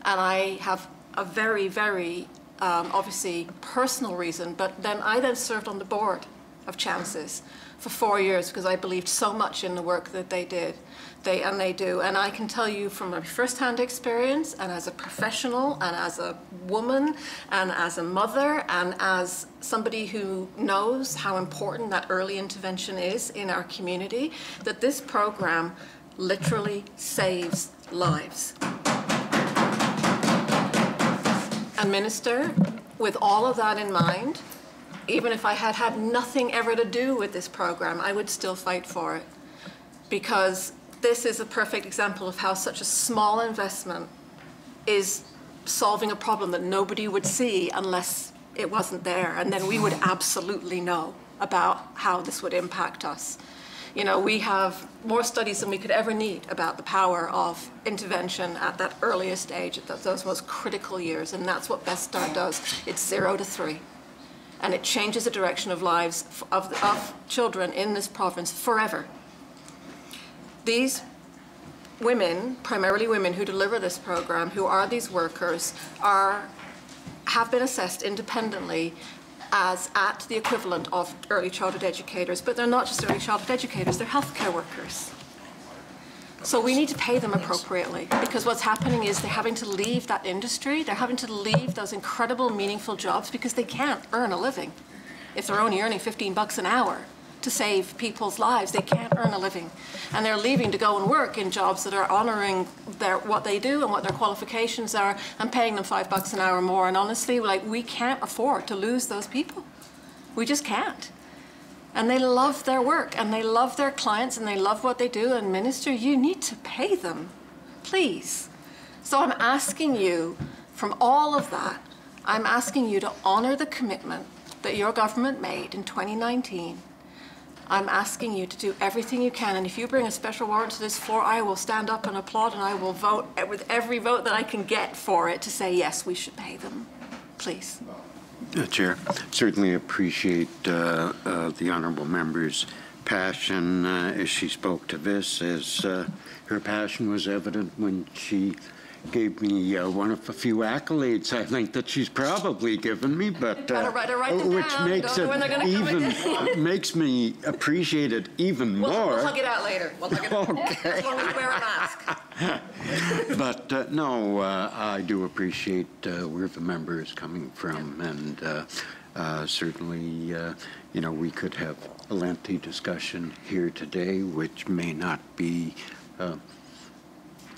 and I have a very very um, obviously personal reason. But then I then served on the board of Chances for four years because I believed so much in the work that they did. They and they do. And I can tell you from my first-hand experience and as a professional and as a woman and as a mother and as somebody who knows how important that early intervention is in our community, that this program literally saves lives. And Minister, with all of that in mind, even if I had had nothing ever to do with this program, I would still fight for it. Because this is a perfect example of how such a small investment is solving a problem that nobody would see unless it wasn't there. And then we would absolutely know about how this would impact us. You know, we have more studies than we could ever need about the power of intervention at that earliest age, at those most critical years. And that's what Best Start does. It's zero to three and it changes the direction of lives of, of children in this province forever. These women, primarily women who deliver this program, who are these workers, are have been assessed independently as at the equivalent of early childhood educators, but they're not just early childhood educators, they're healthcare workers. So we need to pay them appropriately because what's happening is they're having to leave that industry. They're having to leave those incredible, meaningful jobs because they can't earn a living. If they're only earning 15 bucks an hour to save people's lives, they can't earn a living. And they're leaving to go and work in jobs that are honoring their, what they do and what their qualifications are and paying them five bucks an hour more. And honestly, like, we can't afford to lose those people. We just can't and they love their work and they love their clients and they love what they do. And, Minister, you need to pay them, please. So I'm asking you, from all of that, I'm asking you to honor the commitment that your government made in 2019. I'm asking you to do everything you can. And if you bring a special warrant to this floor, I will stand up and applaud and I will vote with every vote that I can get for it to say, yes, we should pay them. Please. Uh, Chair, certainly appreciate uh, uh, the honourable member's passion uh, as she spoke to this, as uh, her passion was evident when she gave me uh, one of a few accolades I think that she's probably given me, but uh, write, write which down. makes Don't it even <laughs> makes me appreciate it even we'll, more. We'll hug it out later. We'll hug it out <laughs> okay. as long as you wear a mask. <laughs> but uh, no, uh, I do appreciate uh, where the member is coming from, and uh, uh, certainly, uh, you know, we could have a lengthy discussion here today, which may not be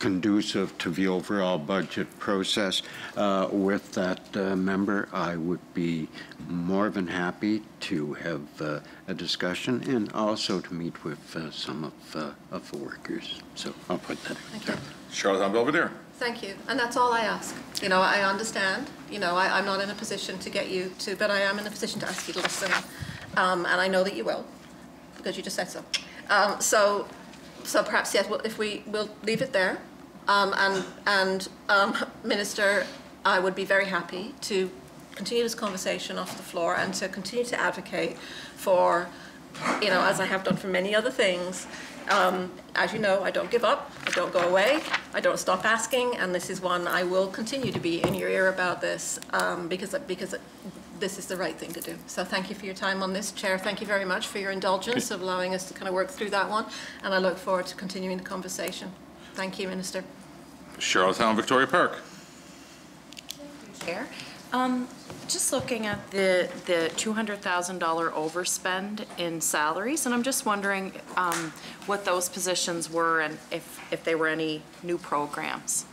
conducive to the overall budget process. Uh, with that uh, member, I would be more than happy to have uh, a discussion and also to meet with uh, some of, uh, of the workers. So I'll put that Thank you. Charlotte I'm Belvedere. Thank you. And that's all I ask. You know, I understand. You know, I, am not in a position to get you to, but I am in a position to ask you to listen. Um, and I know that you will, because you just said so. Um, so, so perhaps, yes, well, if we will leave it there. Um, and and um, <laughs> Minister, I would be very happy to continue this conversation off the floor and to continue to advocate for, you know, as I have done for many other things. Um, as you know, I don't give up, I don't go away, I don't stop asking, and this is one I will continue to be in your ear about this um, because, because this is the right thing to do. So thank you for your time on this, Chair. Thank you very much for your indulgence of allowing us to kind of work through that one, and I look forward to continuing the conversation. Thank you, Minister. Charlottetown Victoria Park. Chair. Um, just looking at the, the $200,000 overspend in salaries, and I'm just wondering um, what those positions were and if, if they were any new programs.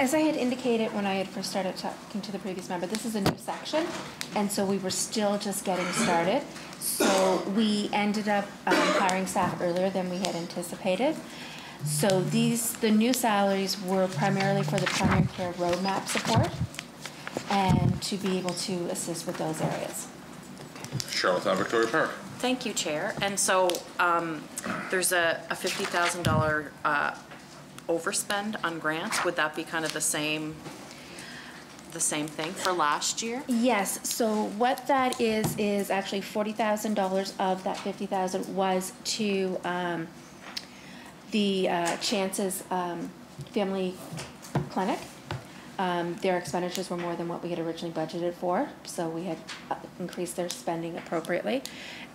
As I had indicated when I had first started talking to the previous member, this is a new section, and so we were still just getting started. So we ended up um, hiring staff earlier than we had anticipated. So these, the new salaries were primarily for the primary care roadmap support and to be able to assist with those areas. Charlottetown Victoria Park. Thank you, Chair. And so um, there's a, a $50,000 uh, overspend on grants. Would that be kind of the same, the same thing for last year? Yes, so what that is, is actually forty thousand dollars of that fifty thousand was to, um, the, uh, Chances, um, Family Clinic. Um, their expenditures were more than what we had originally budgeted for, so we had uh, increased their spending appropriately.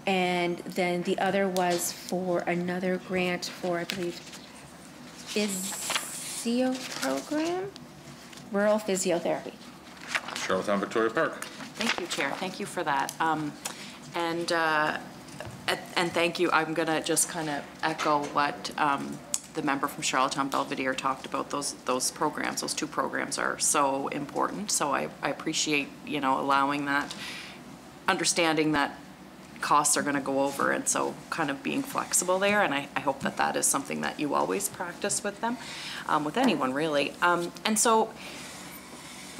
And then the other was for another grant for, I believe, physio program, rural physiotherapy. Charlottetown Victoria Park. Thank you, Chair. Thank you for that. Um, And, uh, and- and thank you, I'm going to just kind of echo what um, the member from Charlottetown Belvedere talked about. Those, those programs, those two programs are so important. So I, I appreciate, you know, allowing that, understanding that costs are going to go over, and so kind of being flexible there, and I, I hope that that is something that you always practice with them, um, with anyone really. Um, and so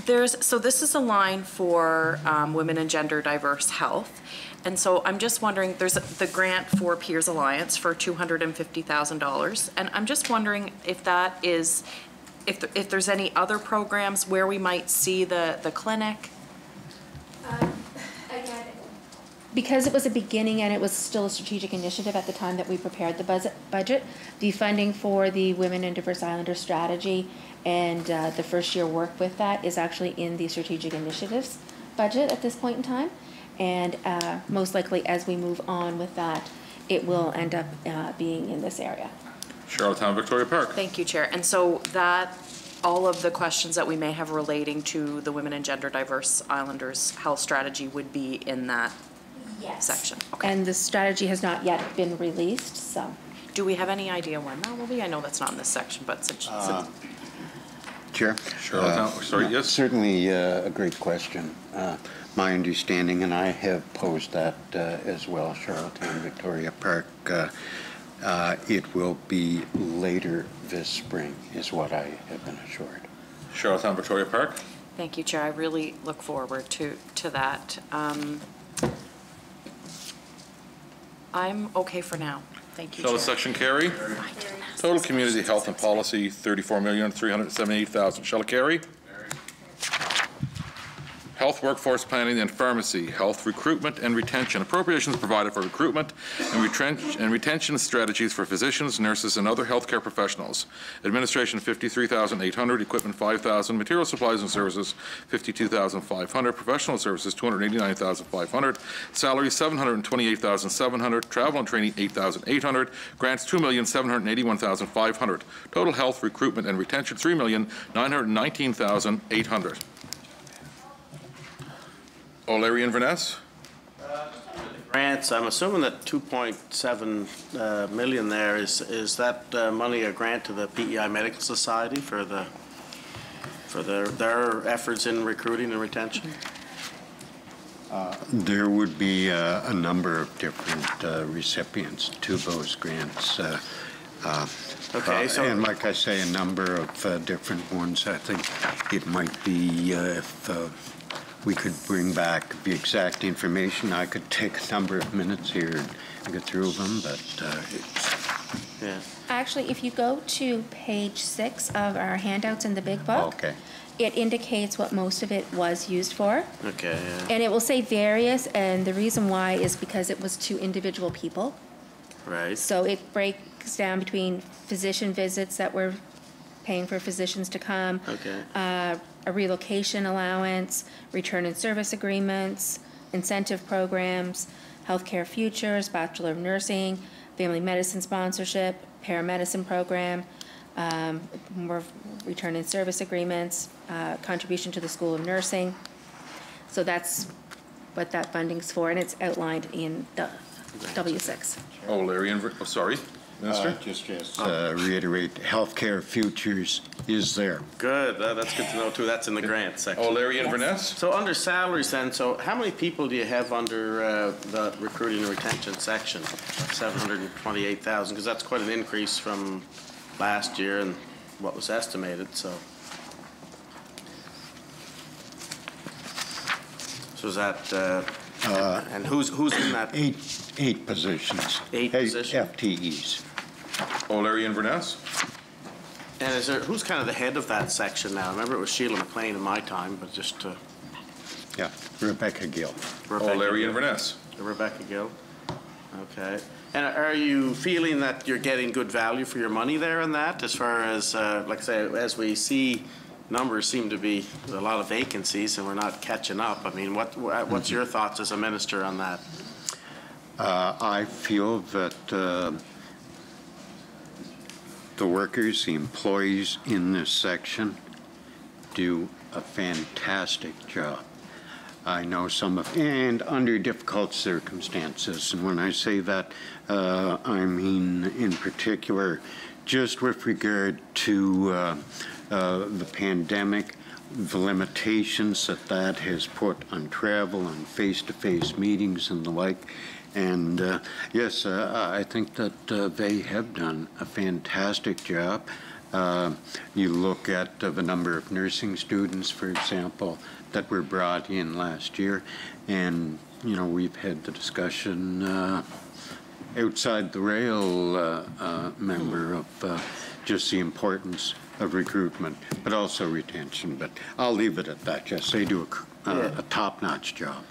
there's, so this is a line for um, women and gender diverse health. And so I'm just wondering, there's the grant for Peers Alliance for $250,000. And I'm just wondering if that is, if, if there's any other programs where we might see the, the clinic? Because it was a beginning and it was still a strategic initiative at the time that we prepared the buzz- budget, the funding for the Women and Diverse Islander strategy and uh, the first year work with that is actually in the strategic initiatives budget at this point in time. And uh, most likely, as we move on with that, it will end up uh, being in this area. Charlottetown Victoria Park. Thank you, Chair. And so that, all of the questions that we may have relating to the Women and Gender Diverse Islanders Health Strategy would be in that section? And the strategy has not yet been released, so. Do we have any idea when that will be? I know that's not in this section, but since, since Chair? Charlottetown, Uh, sorry, yes? Certainly uh, a great question. Uh, My understanding, and I have posed that uh, as well, Charlottetown Victoria Park, uh, uh, it will be later this spring, is what I have been assured. Charlottetown Victoria Park. Thank you, Chair. I really look forward to, to that. Um, I'm okay for now. Thank you, Shall the Chair. section carry? Total community health and policy, thirty-four million, three hundred and seventy-eight thousand. Shall it carry? health workforce planning and pharmacy, health recruitment and retention, appropriations provided for recruitment and, and retention strategies for physicians, nurses, and other healthcare professionals, administration 53,800, equipment 5,000, material supplies and services 52,500, professional services 289,500, salary 728,700, travel and training 8,800, grants 2,781,500, total health recruitment and retention 3,919,800. O'Leary Inverness? Grants, I'm assuming that 2.7 uh, million there, is, is that uh, money a grant to the PEI Medical Society for the, for their, their efforts in recruiting and retention? There would be uh, a number of different uh, recipients to those grants. uh, uh, Okay, uh, so- And like I say, a number of uh, different ones. I think it might be, uh, if uh, we could bring back the exact information. I could take a number of minutes here and get through them, but uh, it's, Yeah. Actually, if you go to page six of our handouts in the big book, okay. it indicates what most of it was used for. Okay, yeah. And it will say various, and the reason why is because it was to individual people. Right. So it breaks down between physician visits that we're paying for physicians to come. Okay. uh, A relocation allowance, return and service agreements, incentive programs, healthcare futures, Bachelor of Nursing, family medicine sponsorship, paramedicine program, um, more return and service agreements, uh, contribution to the School of Nursing. So that's what that funding's for, and it's outlined in the W6. Oh, Larry, Inver- oh, sorry, Minister? Uh, Just, just uh, reiterate, healthcare futures is there. Good, that- that's good to know too, that's in the grant section. Oh, Larry Inverness? So under salaries then, so how many people do you have under uh, the recruiting and retention section? 728,000, because that's quite an increase from last year and what was estimated, so. So is that, uh, and who's, who's in that? Eight, eight positions. Eight positions? FTEs. Larry Inverness? And is there, who's kind of the head of that section now? I remember it was Sheila McLean in my time, but just to. Yeah, Rebecca Gill. Oh, Larry Inverness? Rebecca Gill. Okay. And are you feeling that you're getting good value for your money there in that, as far as, uh, like I say, as we see numbers seem to be a lot of vacancies and we're not catching up? I mean, what, what's your thoughts as a minister on that? Uh, I feel that uh, the workers, the employees in this section do a fantastic job. I know some of, and under difficult circumstances. And when I say that, uh, I mean in particular, just with regard to uh, uh, the pandemic, the limitations that that has put on travel and face-to-face meetings and the like. And uh, yes, uh, I think that uh, they have done a fantastic job. Uh, you look at uh, the number of nursing students, for example, that were brought in last year, and you know we've had the discussion uh, outside the rail uh, uh, member of uh, just the importance of recruitment, but also retention. But I'll leave it at that. Just they do a, c- a- Yeah. a top-notch job.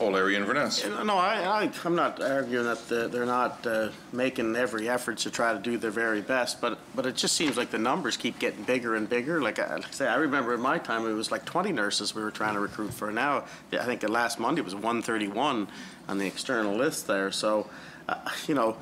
Oh, Larry Inverness? No, I, I, I'm not arguing that the- they're not uh, making every effort to try to do their very best, but, but it just seems like the numbers keep getting bigger and bigger. Like I like I say, I remember in my time, it was like 20 nurses we were trying to recruit for. Now, I think the last Monday was 131 on the external list there. So, uh, you know,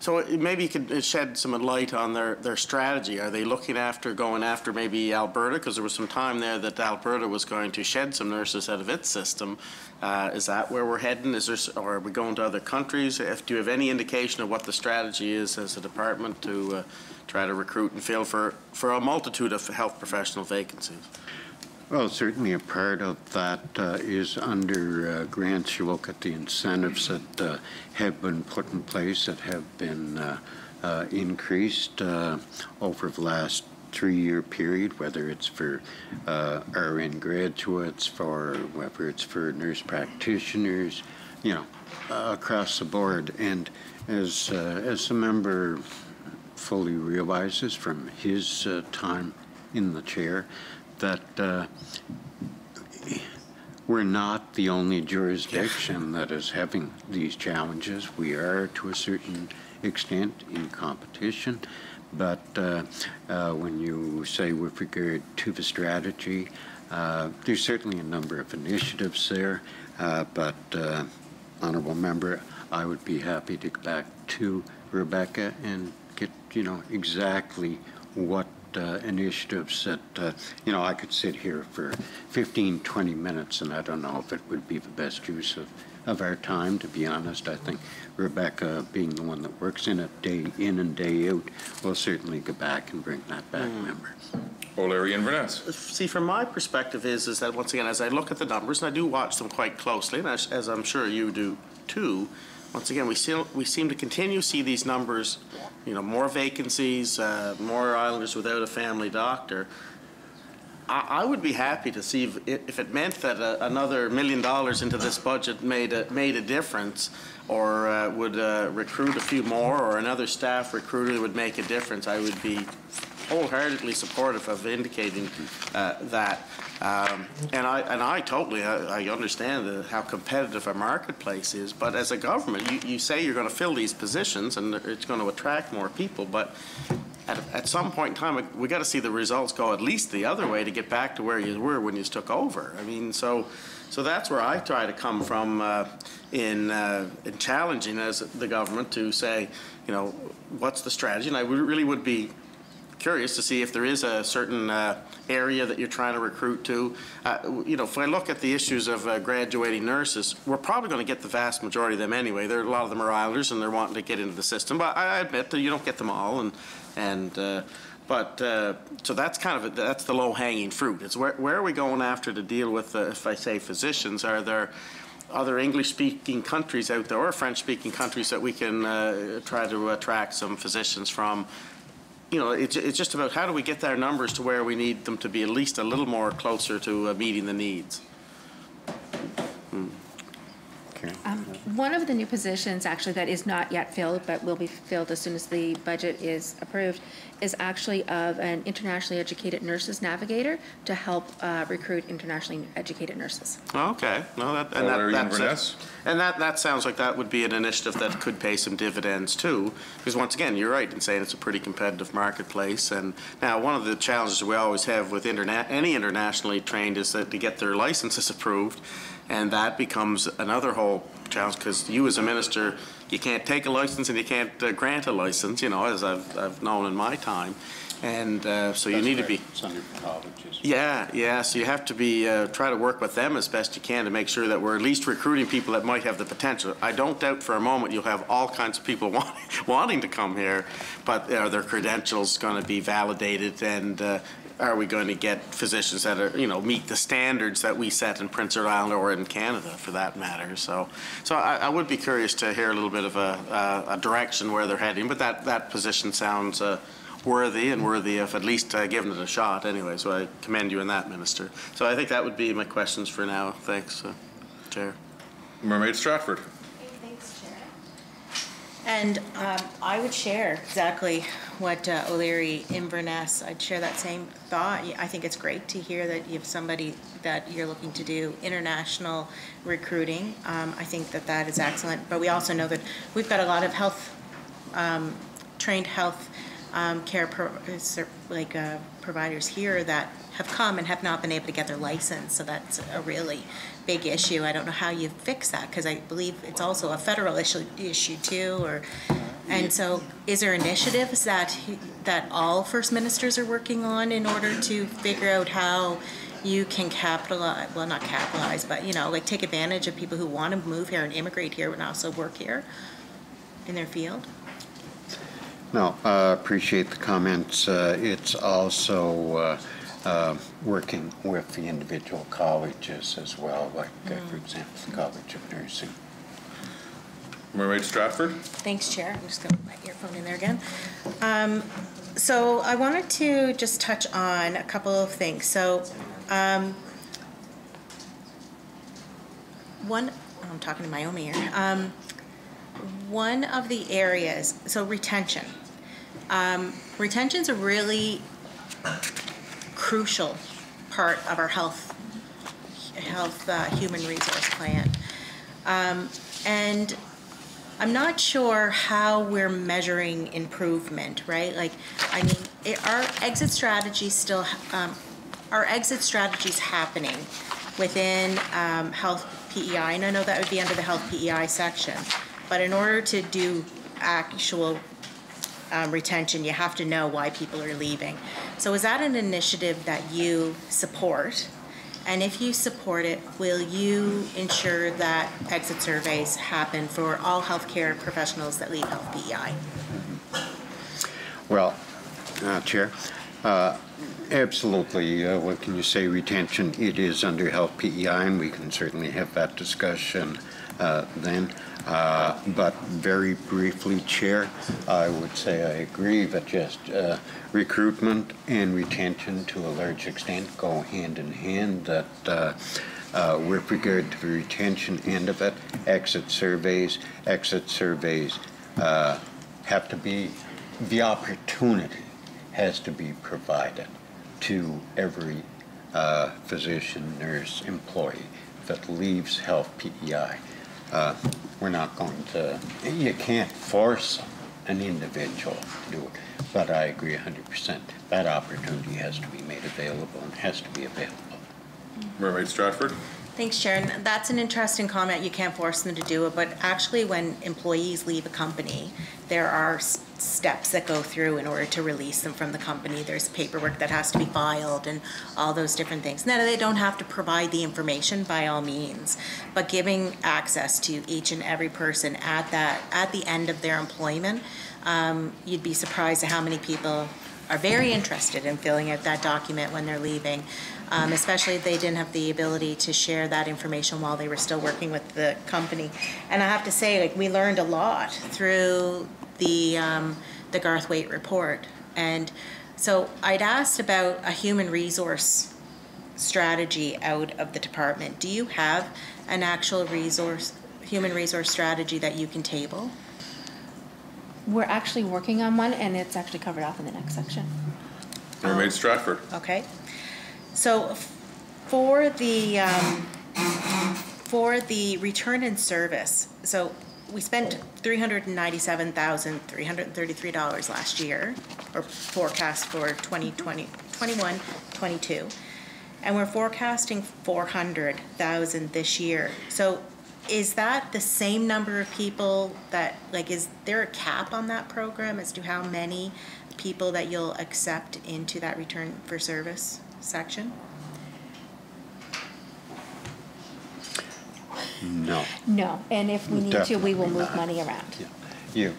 so maybe you could shed some light on their, their strategy. Are they looking after, going after maybe Alberta? Because there was some time there that Alberta was going to shed some nurses out of its system. Uh, Is that where we're heading? Is there, or are we going to other countries? If, do you have any indication of what the strategy is as a department to uh, try to recruit and fill for, for a multitude of health professional vacancies? Well, certainly a part of that uh, is under uh, grants. You look at the incentives that uh, have been put in place that have been uh, uh, increased uh, over the last three-year period, whether it's for uh, RN graduates, for whether it's for nurse practitioners, you know, across the board. And as as the member fully realizes from his time in the chair, that uh, we're not the only jurisdiction that is having these challenges. We are, to a certain extent, in competition. But uh, uh, when you say with regard to the strategy, uh, there's certainly a number of initiatives there. Uh, but, uh, Honorable Member, I would be happy to go back to Rebecca and get, you know, exactly what initiatives that, uh, you know, I could sit here for 15, 20 minutes, and I don't know if it would be the best use of, of our time, to be honest. I think Rebecca, being the one that works in it day in and day out, will certainly go back and bring that back, member. Oh, Larry Inverness? See, from my perspective is, is that once again, as I look at the numbers, and I do watch them quite closely, and as, as I'm sure you do too, once again, we still, we seem to continue to see these numbers, you know, more vacancies, uh, more Islanders without a family doctor. I, I would be happy to see if, if it meant that a, another million dollars into this budget made a, made a difference or uh, would uh, recruit a few more or another staff recruiter would make a difference, I would be wholeheartedly supportive of indicating uh, that. Um, and I and I totally I, I understand the, how competitive our marketplace is. But as a government, you, you say you're going to fill these positions and it's going to attract more people. But at, at some point in time, we got to see the results go at least the other way to get back to where you were when you took over. I mean, so. So that's where I try to come from uh, in, uh, in challenging as the government to say, you know, what's the strategy? And I really would be curious to see if there is a certain uh, area that you're trying to recruit to. Uh, you know, if I look at the issues of uh, graduating nurses, we're probably going to get the vast majority of them anyway. There, a lot of them are Islanders and they're wanting to get into the system. But I, admit that you don't get them all, and and uh, but uh, so that's kind of a, that's the low hanging fruit. It's where where are we going after to deal with, uh, if I say physicians, are there other English-speaking countries out there or French-speaking countries that we can uh, try to attract some physicians from you know, it's, it's just about how do we get their numbers to where we need them to be at least a little more closer to uh, meeting the needs. Hmm. Um, One of the new positions, actually, that is not yet filled, but will be filled as soon as the budget is approved, is actually of an internationally educated nurses navigator to help uh, recruit internationally educated nurses. Okay, no, that, and that, that's, Inverness? and that, that sounds like that would be an initiative that could pay some dividends too. Because once again, you're right in saying it's a pretty competitive marketplace. And now, one of the challenges we always have with interna- any internationally trained is that to get their licenses <laughs> approved, and that becomes another whole challenge because you as a minister, you can't take a license and you can't uh, grant a license, you know, as I've, I've known in my time. And uh, so you need to be. It's under colleges. Yeah, yeah. So you have to be uh, try to work with them as best you can to make sure that we're at least recruiting people that might have the potential. I don't doubt for a moment you'll have all kinds of people <laughs> want, wanting to come here, but are their credentials going to be validated and uh, are we going to get physicians that are, you know, meet the standards that we set in Prince Edward Island or in Canada for that matter? So, so I, I would be curious to hear a little bit of a, a, a direction where they're heading, but that, that position sounds uh, worthy and worthy of at least uh, giving it a shot anyway. So I commend you in that, Minister. So I think that would be my questions for now. Thanks, uh, Chair. Mermaid Stratford. And um, I would share exactly what uh, O'Leary Inverness, I'd share that same thought. I think it's great to hear that you have somebody that you're looking to do international recruiting. Um, I think that that is excellent. But we also know that we've got a lot of health, um, trained health um, care pro- like uh, providers here that have come and have not been able to get their license. So that's a really big issue. I don't know how you fix that because I believe it's also a federal issue issue too. Or and so, is there initiatives that that all first ministers are working on in order to figure out how you can capitalize? Well, not capitalize, but you know, like take advantage of people who want to move here and immigrate here and also work here in their field. No, uh, appreciate the comments. Uh, It's also uh, uh, working with the individual colleges as well, like, uh, for example, the College of Nursing. Mermaid Stratford. Thanks, Chair. I'm just going to put my earphone in there again. Um, so I wanted to just touch on a couple of things. So um, one, I'm talking to my own ear. Um, one of the areas, so retention. Um, retention's a really crucial part of our health health uh, human resource plan. Um, and I'm not sure how we're measuring improvement, right? Like, I mean, it, our exit strategy still, um, our exit strategies happening within um, health PEI, and I know that would be under the health PEI section. But in order to do actual um, retention, you have to know why people are leaving. So is that an initiative that you support? And if you support it, will you ensure that exit surveys happen for all healthcare professionals that leave Health PEI? Well, uh, Chair, uh, absolutely. Uh, What can you say, retention? It is under Health PEI, and we can certainly have that discussion uh, then. Uh, But very briefly, Chair, I would say I agree that just uh, recruitment and retention to a large extent go hand in hand, that uh, uh, with regard to the retention end of it, exit surveys, exit surveys uh, have to be, the opportunity has to be provided to every uh, physician, nurse, employee that leaves health PEI. We're not going to, you can't force an individual to do it, but I agree 100%. That opportunity has to be made available and has to be available. Mermaid Stratford? Thanks, Sharon. That's an interesting comment. You can't force them to do it, but actually, when employees leave a company, there are steps that go through in order to release them from the company. There's paperwork that has to be filed and all those different things. Now, they don't have to provide the information by all means, but giving access to each and every person at that, at the end of their employment, um, you'd be surprised at how many people are very interested in filling out that document when they're leaving, um, especially if they didn't have the ability to share that information while they were still working with the company. And I have to say, like, we learned a lot through the, um, the Garth Waite report. And so I'd asked about a human resource strategy out of the department. Do you have an actual resource, human resource strategy that you can table? We're actually working on one, and it's actually covered off in the next section. Mermaid Stratford? Okay. So f- for the, um, for the return in service, so we spent three hundred and ninety-seven thousand, three hundred and thirty-three dollars last year, or forecast for 2020, 21, 22. And we're forecasting four hundred thousand this year. So is that the same number of people that, like, is there a cap on that program as to how many people that you'll accept into that return for service section? No. No, and if we need to, we will move not. money around. You,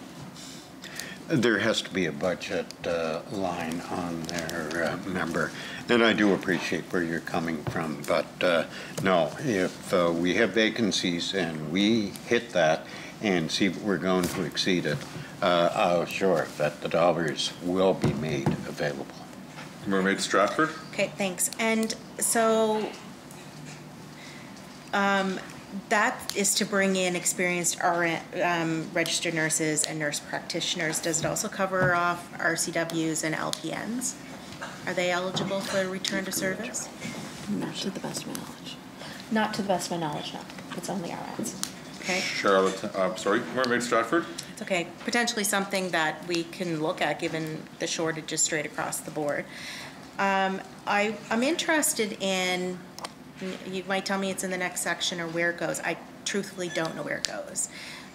there has to be a budget uh, line on their uh, member, and I do appreciate where you're coming from, but uh, no, if uh, we have vacancies and we hit that and see if we're going to exceed it, uh, I'll assure that the dollars will be made available. Mermaid Stratford? Okay, thanks. And so, um, that is to bring in experienced RN, um, registered nurses and nurse practitioners. Does it also cover off RCWs and LPNs? Are they eligible for return to service? Not to the best of my knowledge. Not to the best of my knowledge, no. It's only RNs. Okay, Charlotte, I'm sorry, Mermaid Stratford? it's okay. Potentially something that we can look at, given the shortages straight across the board. Um, I, I'm interested in, you might tell me it's in the next section or where it goes. I truthfully don't know where it goes.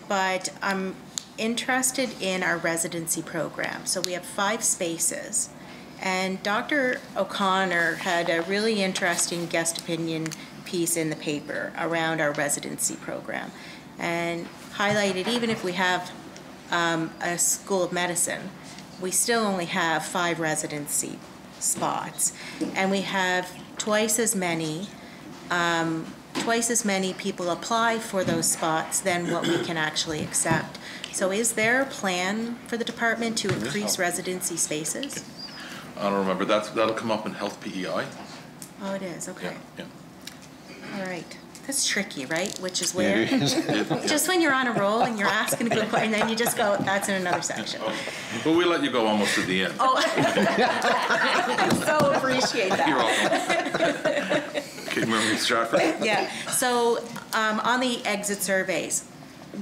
But I'm interested in our residency program. So we have five spaces. And Dr. O'Connor had a really interesting guest opinion piece in the paper around our residency program and highlighted even if we have um, a school of medicine, we still only have five residency spots. And we have twice as many, um, twice as many people apply for those spots than what we can actually accept. So is there a plan for the department to increase residency spaces? I don't remember, that's, that'll come up in Health PEI. Oh, it is, okay. Yeah. All right. That's tricky, right? Which is Yeah, where, <laughs> just when you're on a roll and you're asking a good question, and then you just go, that's in another section. But we let you go almost to the end. Oh, I <laughs> so appreciate that. You're welcome. <laughs> Okay, Mermaid Stratford? Yeah, so um, on the exit surveys,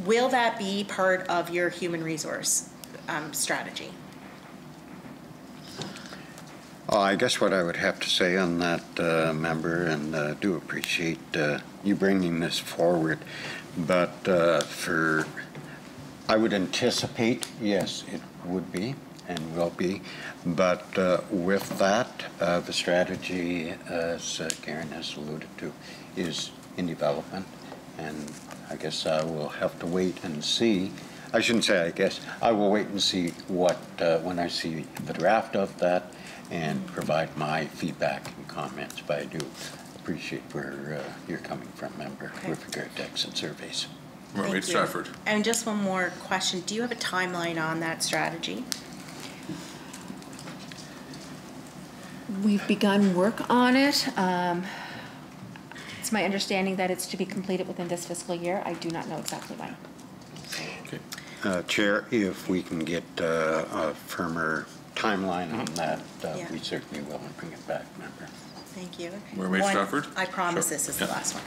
will that be part of your human resource um, strategy? Oh, I guess what I would have to say on that, uh, member, and uh, do appreciate uh, you bringing this forward, but uh, for, I would anticipate, yes, it would be and will be, but uh, with that, uh, the strategy, as uh, Karen has alluded to, is in development, and I guess I will have to wait and see. I shouldn't say I guess, I will wait and see what, uh, when I see the draft of that, and provide my feedback and comments, but I do appreciate where uh, you're coming from, member, with regard to exit surveys. Mermaid Thank you. Stratford. And just one more question. Do you have a timeline on that strategy? We've begun work on it. Um, It's my understanding that it's to be completed within this fiscal year. I do not know exactly when. Uh, Chair, if we can get uh, a firmer timeline on that, uh, Yeah. we certainly will and bring it back, member. Thank you. Mermaid One- Stratford? I promise Sure. this is the last one.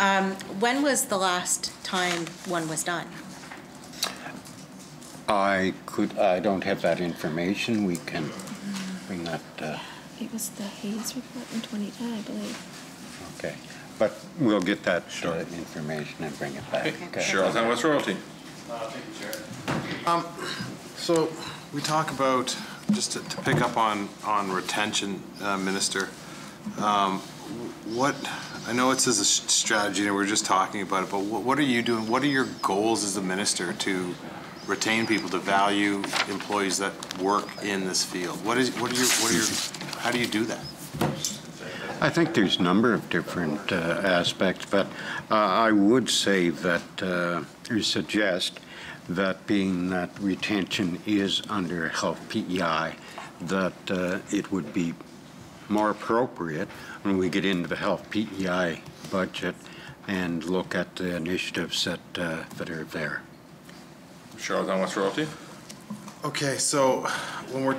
Um, When was the last time one was done? I could, I don't have that information. We can bring that, uh, It was the Hayes report in 2010, I believe. okay. But we'll get that uh, information and bring it back. okay? Charlottetown West Royalty. Um, so we talk about, just to, to pick up on, on retention, uh, Minister, um, what, I know it says a strategy and we're just talking about it, but what, what are you doing? What are your goals as a minister to retain people, to value employees that work in this field? What is, what are your, what are your, how do you do that? I think there's a number of different uh, aspects, but uh, I would say that, uh, or suggest that being that retention is under health PEI, that uh, it would be more appropriate when we get into the health PEI budget and look at the initiatives that, uh, that are there. Charlottetown West Royalty. Okay, so when we're,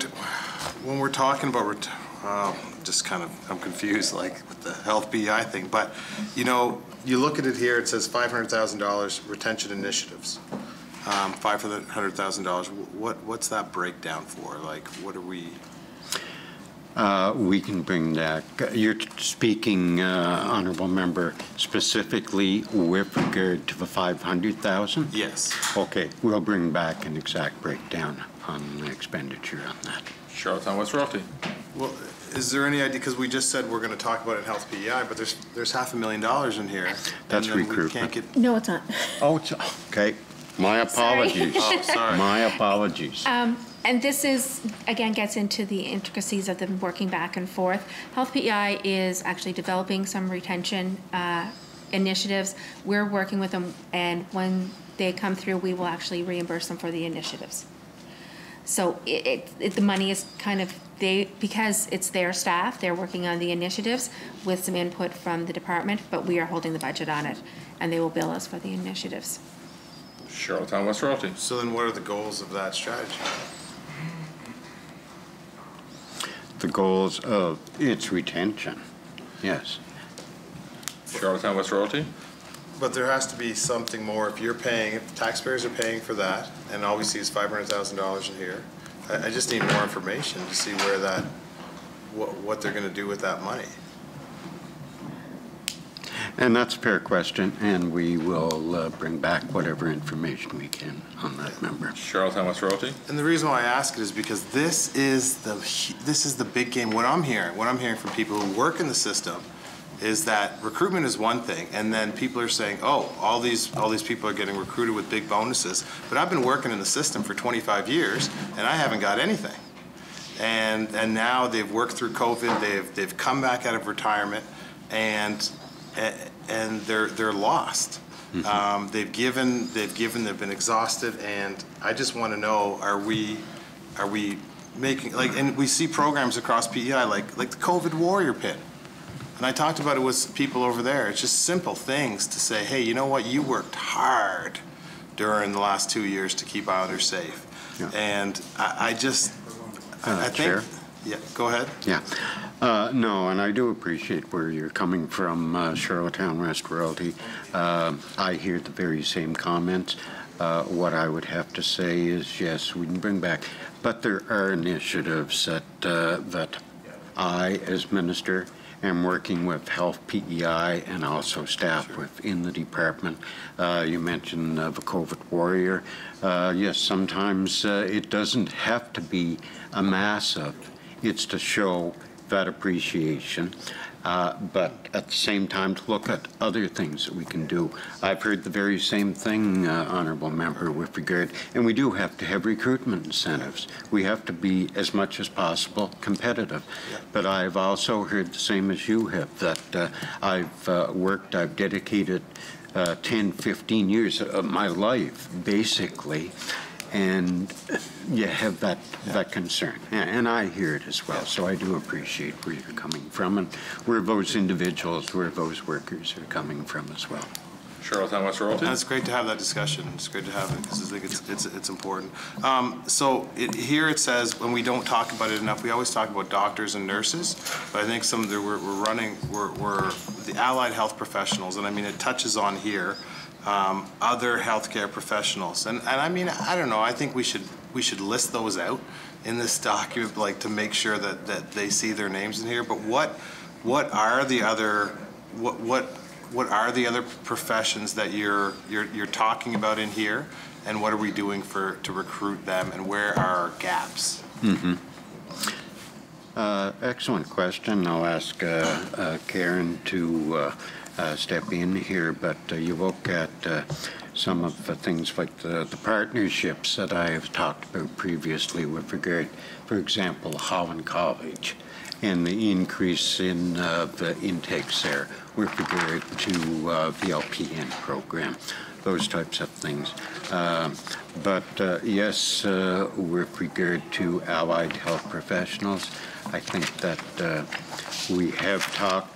when we're talking about, uh, just kind of, I'm confused, like with the health PEI thing, but, you know, you look at it here, it says $500,000 retention initiatives, um, $500,000. What, what's that breakdown for? Like, what are we, Uh, We can bring that, you're speaking, uh, Honorable Member, specifically with regard to the 500,000? Yes. Okay, we'll bring back an exact breakdown on the expenditure on that. Charlottetown West Royalty. well, is there any idea, because we just said we're going to talk about it in health PEI, but there's, there's half a million dollars in here. That's and then we recruitment. get- No, it's not. Oh, it's, okay, my apologies. <laughs> Oh, sorry. My apologies. Um, And this is, again, gets into the intricacies of them working back and forth. Health PEI is actually developing some retention uh, initiatives. We're working with them, and when they come through, we will actually reimburse them for the initiatives. So it, it- it, the money is kind of, they, because it's their staff, they're working on the initiatives with some input from the department, but we are holding the budget on it, and they will bill us for the initiatives. Charlottetown West Royalty. So then what are the goals of that strategy? The goals of its retention, yes. Charlottetown West Royalty. But there has to be something more, if you're paying, if taxpayers are paying for that, and all we see is five hundred thousand dollars in here, I, I just need more information to see where that, what, what they're gonna do with that money. And that's a fair question, and we will uh, bring back whatever information we can on that member. Charlottetown West Royalty. And the reason why I ask it is because this is the, this is the big game. What I'm hearing, what I'm hearing from people who work in the system is that recruitment is one thing, and then people are saying, oh, all these, all these people are getting recruited with big bonuses. But I've been working in the system for 25 years, and I haven't got anything. And, and now they've worked through COVID, they've, they've come back out of retirement, and, a- and they're, they're lost. Um, They've given, they've given, they've been exhausted, and I just want to know, are we, are we making, like, and we see programs across PEI, like, like the COVID Warrior Pit. And I talked about it with people over there. It's just simple things to say, hey, you know what, you worked hard during the last two years to keep Islanders safe. yeah. And I, I just, I Uh, I think. Yeah, go ahead. Yeah. Uh, No, and I do appreciate where you're coming from, uh, Charlottetown West Royalty. Uh, I hear the very same comments. Uh, What I would have to say is, yes, we can bring back, but there are initiatives that, uh, that I, as minister, am working with Health PEI and also staff within the department. Uh, You mentioned uh, the COVID warrior. Uh, Yes, sometimes uh, it doesn't have to be a mass massive. It's to show that appreciation, uh, but at the same time to look at other things that we can do. I've heard the very same thing, uh, Honourable Member, with regard, and we do have to have recruitment incentives. We have to be, as much as possible, competitive. But I've also heard the same as you have, that uh, I've uh, worked, I've dedicated uh, 10, 15 years of my life, basically, and you have that, that concern. And I hear it as well, so I do appreciate where you're coming from and where those individuals, where those workers are coming from as well. Charlottetown West Royalty? And it's great to have that discussion. It's great to have it because I think it's, it's, it's important. Um, so it, here it says, when we don't talk about it enough, we always talk about doctors and nurses, but I think some of the, we're, we're running, we're, we're the allied health professionals, and I mean, it touches on here, um, other healthcare professionals. And, and I mean, I don't know, I think we should, we should list those out in this document, like to make sure that, that they see their names in here. But what, what are the other, what, what, what are the other professions that you're, you're, you're talking about in here? And what are we doing for, to recruit them and where are our gaps? Mhm. Uh, Excellent question. I'll ask uh, uh, Karen to uh, uh, step in here, but uh, you look at uh, some of the things like the the partnerships that I have talked about previously with regard, for example, Holland College, and the increase in uh, the intakes there with regard to uh, the LPN program, those types of things. Um, But uh, yes, uh, with regard to allied health professionals, I think that uh, we have talked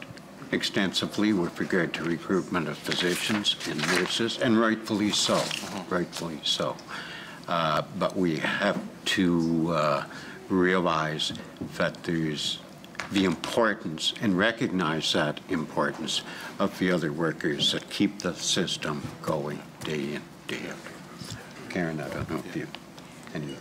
extensively with regard to recruitment of physicians and nurses, and rightfully so, rightfully so. Uh, But we have to uh, realize that there's the importance and recognize that importance of the other workers that keep the system going day in, day out. Karen, I don't know if you, any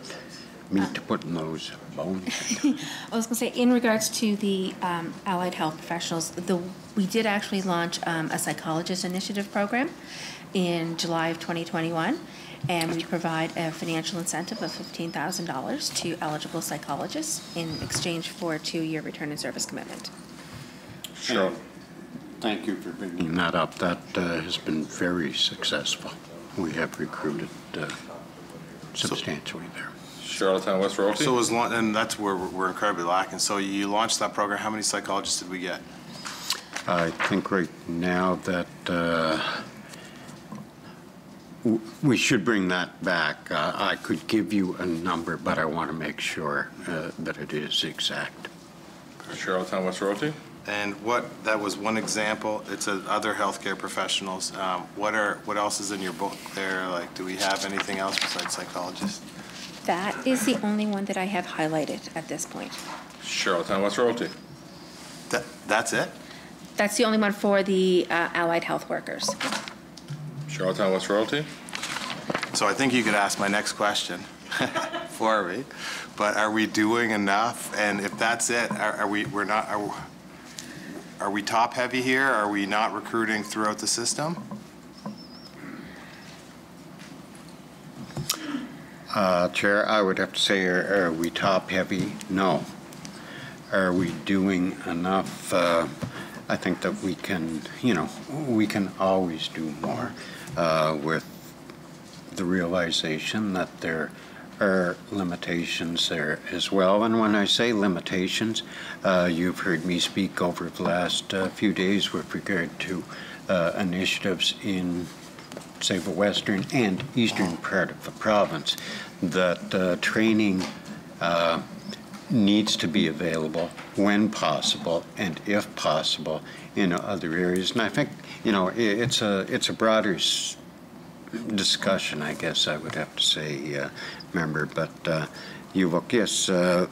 meat to put in those bones? <laughs> I was going to say, in regards to the um, allied health professionals, the, we did actually launch um, a psychologist initiative program in July of 2021, and we provide a financial incentive of $15,000 to eligible psychologists in exchange for a two-year return in service commitment. Sure. Thank you for bringing that up. That uh, has been very successful. We have recruited uh, substantially there. Charlottetown West Royalty? So it was, and that's where we're we're incredibly lacking. So you launched that program, how many psychologists did we get? I think right now that uh, we should bring that back. Uh, I could give you a number, but I want to make sure uh, that it is exact. Charlottetown West Royalty? And what, that was one example, it's uh, other healthcare professionals. Um, What are, what else is in your book there? Like, do we have anything else besides psychologists? That is the only one that I have highlighted at this point. Charlottetown West Royalty? That, that's it? That's the only one for the uh, allied health workers. Charlottetown West Royalty? So I think you could ask my next question <laughs> for me, but are we doing enough? And if that's it, are are we, we're not, are are we top-heavy here? Are we not recruiting throughout the system? Uh, Chair, I would have to say, are are we top-heavy? No. Are we doing enough? Uh, I think that we can, you know, we can always do more uh, with the realization that there are limitations there as well. And when I say limitations, uh, you've heard me speak over the last uh, few days with regard to uh, initiatives in, say, the western and eastern part of the province, that uh, training uh, needs to be available when possible and if possible in other areas. And I think, you know, it's a, it's a broader discussion, I guess I would have to say, uh, member, but uh, you look, yes, uh,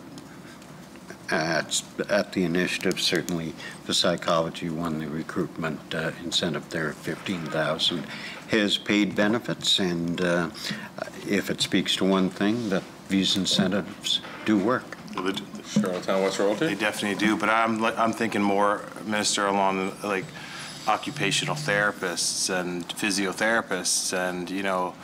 at, at the initiative, certainly the psychology won the recruitment uh, incentive there of 15,000 has paid benefits, and uh, if it speaks to one thing, that these incentives do work. Charlottetown West Royalty? They definitely do, but I'm, I'm thinking more, Minister, along the, like occupational therapists and physiotherapists and, you know,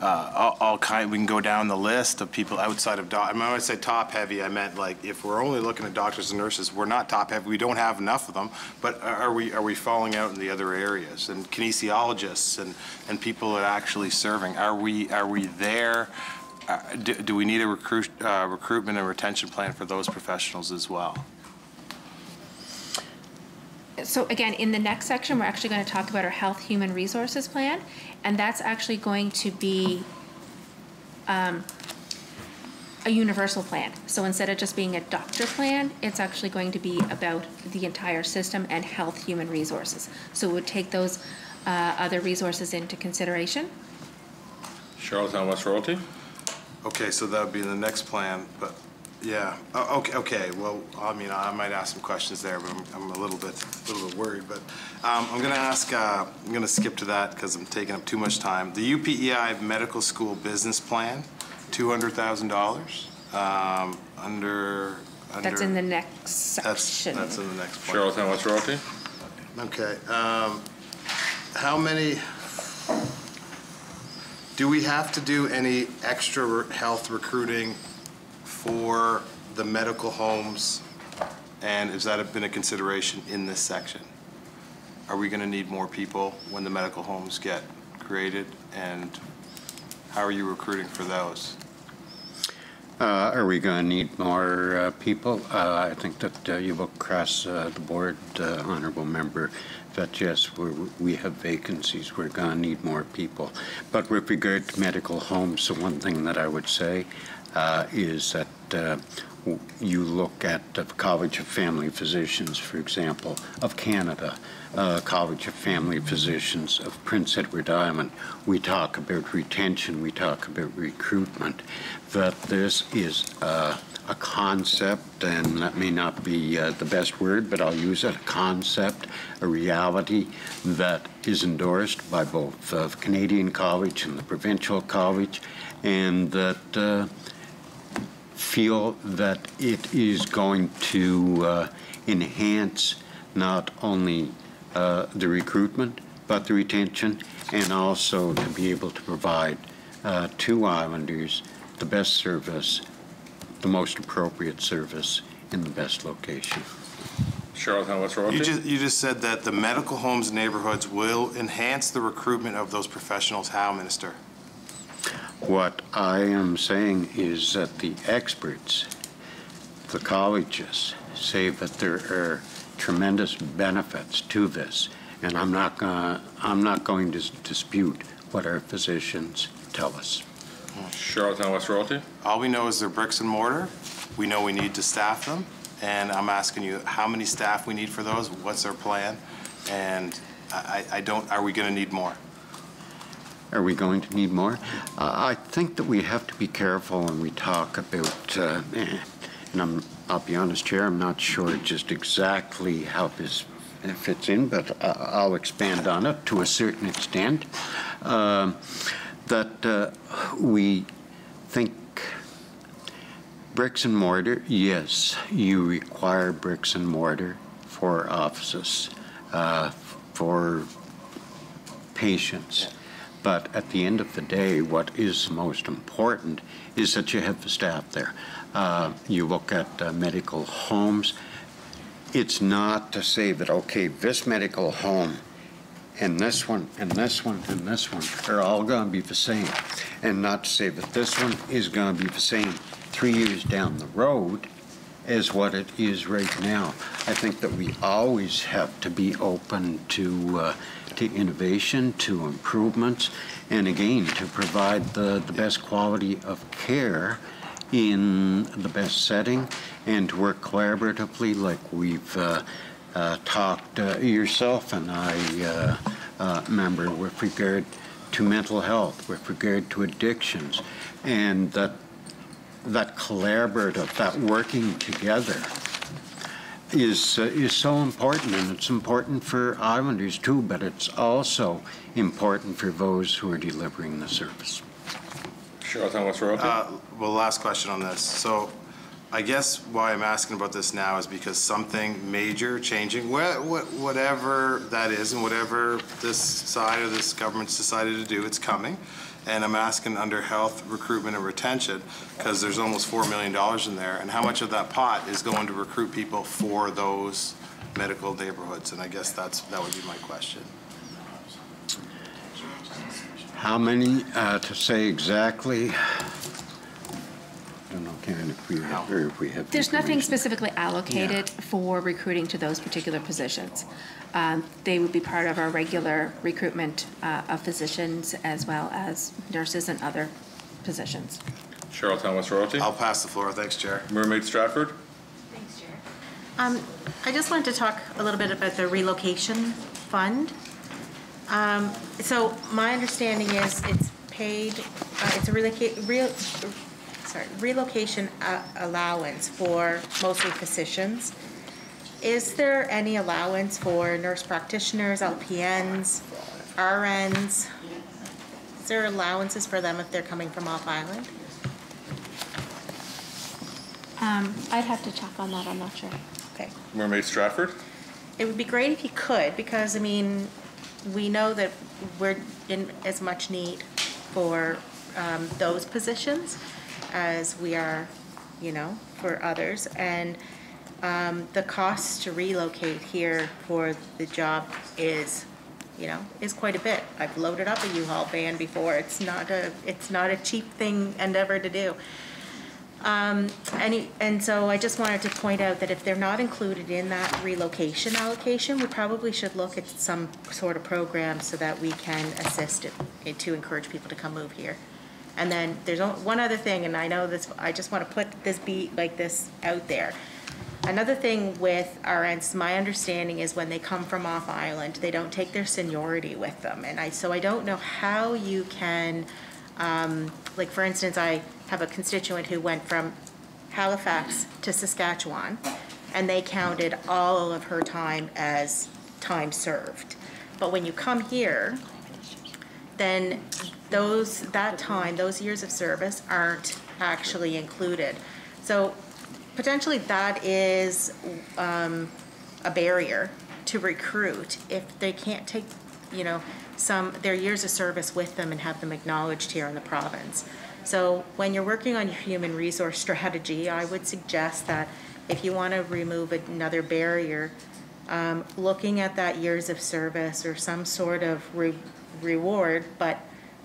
uh, all, all kind, we can go down the list of people outside of doc, I mean, when I say top heavy, I meant like, if we're only looking at doctors and nurses, we're not top heavy, we don't have enough of them, but are we, are we falling out in the other areas? And kinesiologists and, and people that are actually serving, are we, are we there? Uh, Do, do we need a recruit, uh, recruitment and retention plan for those professionals as well? So again, in the next section, we're actually going to talk about our Health Human Resources Plan, and that's actually going to be um, a universal plan. So instead of just being a doctor plan, it's actually going to be about the entire system and health human resources. So we would take those uh, other resources into consideration. Charlottetown West Royalty? Okay, so that would be the next plan, but, yeah, O- okay, okay, well, I mean, I might ask some questions there, but I'm, I'm a little bit, a little bit worried, but, um, I'm gonna ask, uh, I'm gonna skip to that because I'm taking up too much time. The UPEI Medical School Business Plan, two hundred thousand dollars, um, under, under. That's in the next That's, section. that's in the next plan. Charlottetown West Royalty? Okay, um, how many, do we have to do any extra re- health recruiting for the medical homes? And has that been a consideration in this section? Are we gonna need more people when the medical homes get created? And how are you recruiting for those? Uh, Are we going to need more uh, people? Uh, I think that uh, you look across uh, the board, uh, Honorable Member, that yes, we have vacancies, we're going to need more people. But with regard to medical homes, the one thing that I would say is that uh, you look at the College of Family Physicians, for example, of Canada, uh, College of Family Physicians of Prince Edward Island. We talk about retention, we talk about recruitment, that this is uh, a concept, and that may not be uh, the best word, but I'll use it, a concept, a reality that is endorsed by both uh, the Canadian College and the Provincial College, and that uh, feel that it is going to uh, enhance not only uh, the recruitment, but the retention, and also to be able to provide uh, to Islanders the best service, the most appropriate service in the best location. Charlottetown West Royalty? You just, you just said that the medical homes neighborhoods will enhance the recruitment of those professionals. How, Minister? What I am saying is that the experts, the colleges, say that there are tremendous benefits to this, and I'm not going, I'm not going to dispute what our physicians tell us. Charlottetown West Royalty? All we know is they're bricks and mortar. We know we need to staff them. And I'm asking you, how many staff we need for those? What's our plan? And I, I I don't, are we going to need more? Are we going to need more? Uh, I think that we have to be careful when we talk about, uh, eh, and I'm, I'll be honest, Chair, I'm not sure just exactly how this fits in, but I- I'll expand on it to a certain extent. Um, That uh, we think bricks and mortar, yes, you require bricks and mortar for offices, uh, for patients. But at the end of the day, what is most important is that you have the staff there. Uh, You look at uh, medical homes, it's not to say that, okay, this medical home and this one, and this one, and this one are all going to be the same. And not to say that this one is going to be the same three years down the road as what it is right now. I think that we always have to be open to, uh, to innovation, to improvements, and again, to provide the, the best quality of care in the best setting and to work collaboratively like we've uh, uh, talked, uh, yourself and I, uh, uh, member, with regard to mental health, with regard to addictions, and that, that collaborative, that working together is, uh, is so important, and it's important for Islanders too, but it's also important for those who are delivering the service. Charlottetown West Royalty? Uh, Well, last question on this. So I guess why I'm asking about this now is because something major changing, wha- wha- whatever that is and whatever this side of this government's decided to do, it's coming. And I'm asking under health, recruitment, and retention, because there's almost $4 million in there, and how much of that pot is going to recruit people for those medical neighborhoods? And I guess that's, that would be my question. How many, uh, to say exactly? I Karen, if we have, or if we have. There's nothing specifically allocated for recruiting to those particular positions. Um, They would be part of our regular recruitment uh, of physicians as well as nurses and other positions. Charlottetown West Royalty. I'll pass the floor. Thanks, Chair. Mermaid Stratford. Thanks, Chair. Um, I just wanted to talk a little bit about the relocation fund. Um, so my understanding is it's paid, uh, it's a relocate, real, sorry, relocation uh, allowance for mostly physicians. Is there any allowance for nurse practitioners, LPNs, RNs? Is there allowances for them if they're coming from off island? Um, I'd have to check on that, I'm not sure. Okay. Mermaid Stratford. It would be great if you could, because, I mean, we know that we're in as much need for um, those positions as we are, you know, for others. And um, the cost to relocate here for the job is, you know, is quite a bit. I've loaded up a U-Haul van before. It's not a, it's not a cheap thing endeavor to do. Um, and, and so I just wanted to point out that if they're not included in that relocation allocation, we probably should look at some sort of program so that we can assist it, it to encourage people to come move here. And then there's one other thing, and I know this, I just want to put this beat like this out there. Another thing with RNs, my understanding is when they come from off island, they don't take their seniority with them. And I, so I don't know how you can, um, like, for instance, I have a constituent who went from Halifax to Saskatchewan, and they counted all of her time as time served. But when you come here, then those, that time, those years of service aren't actually included. So potentially that is um, a barrier to recruit if they can't take, you know, some, their years of service with them and have them acknowledged here in the province. So when you're working on your human resource <laughs> strategy, I would suggest that if you want to remove another barrier, um, looking at that years of service or some sort of re- reward, but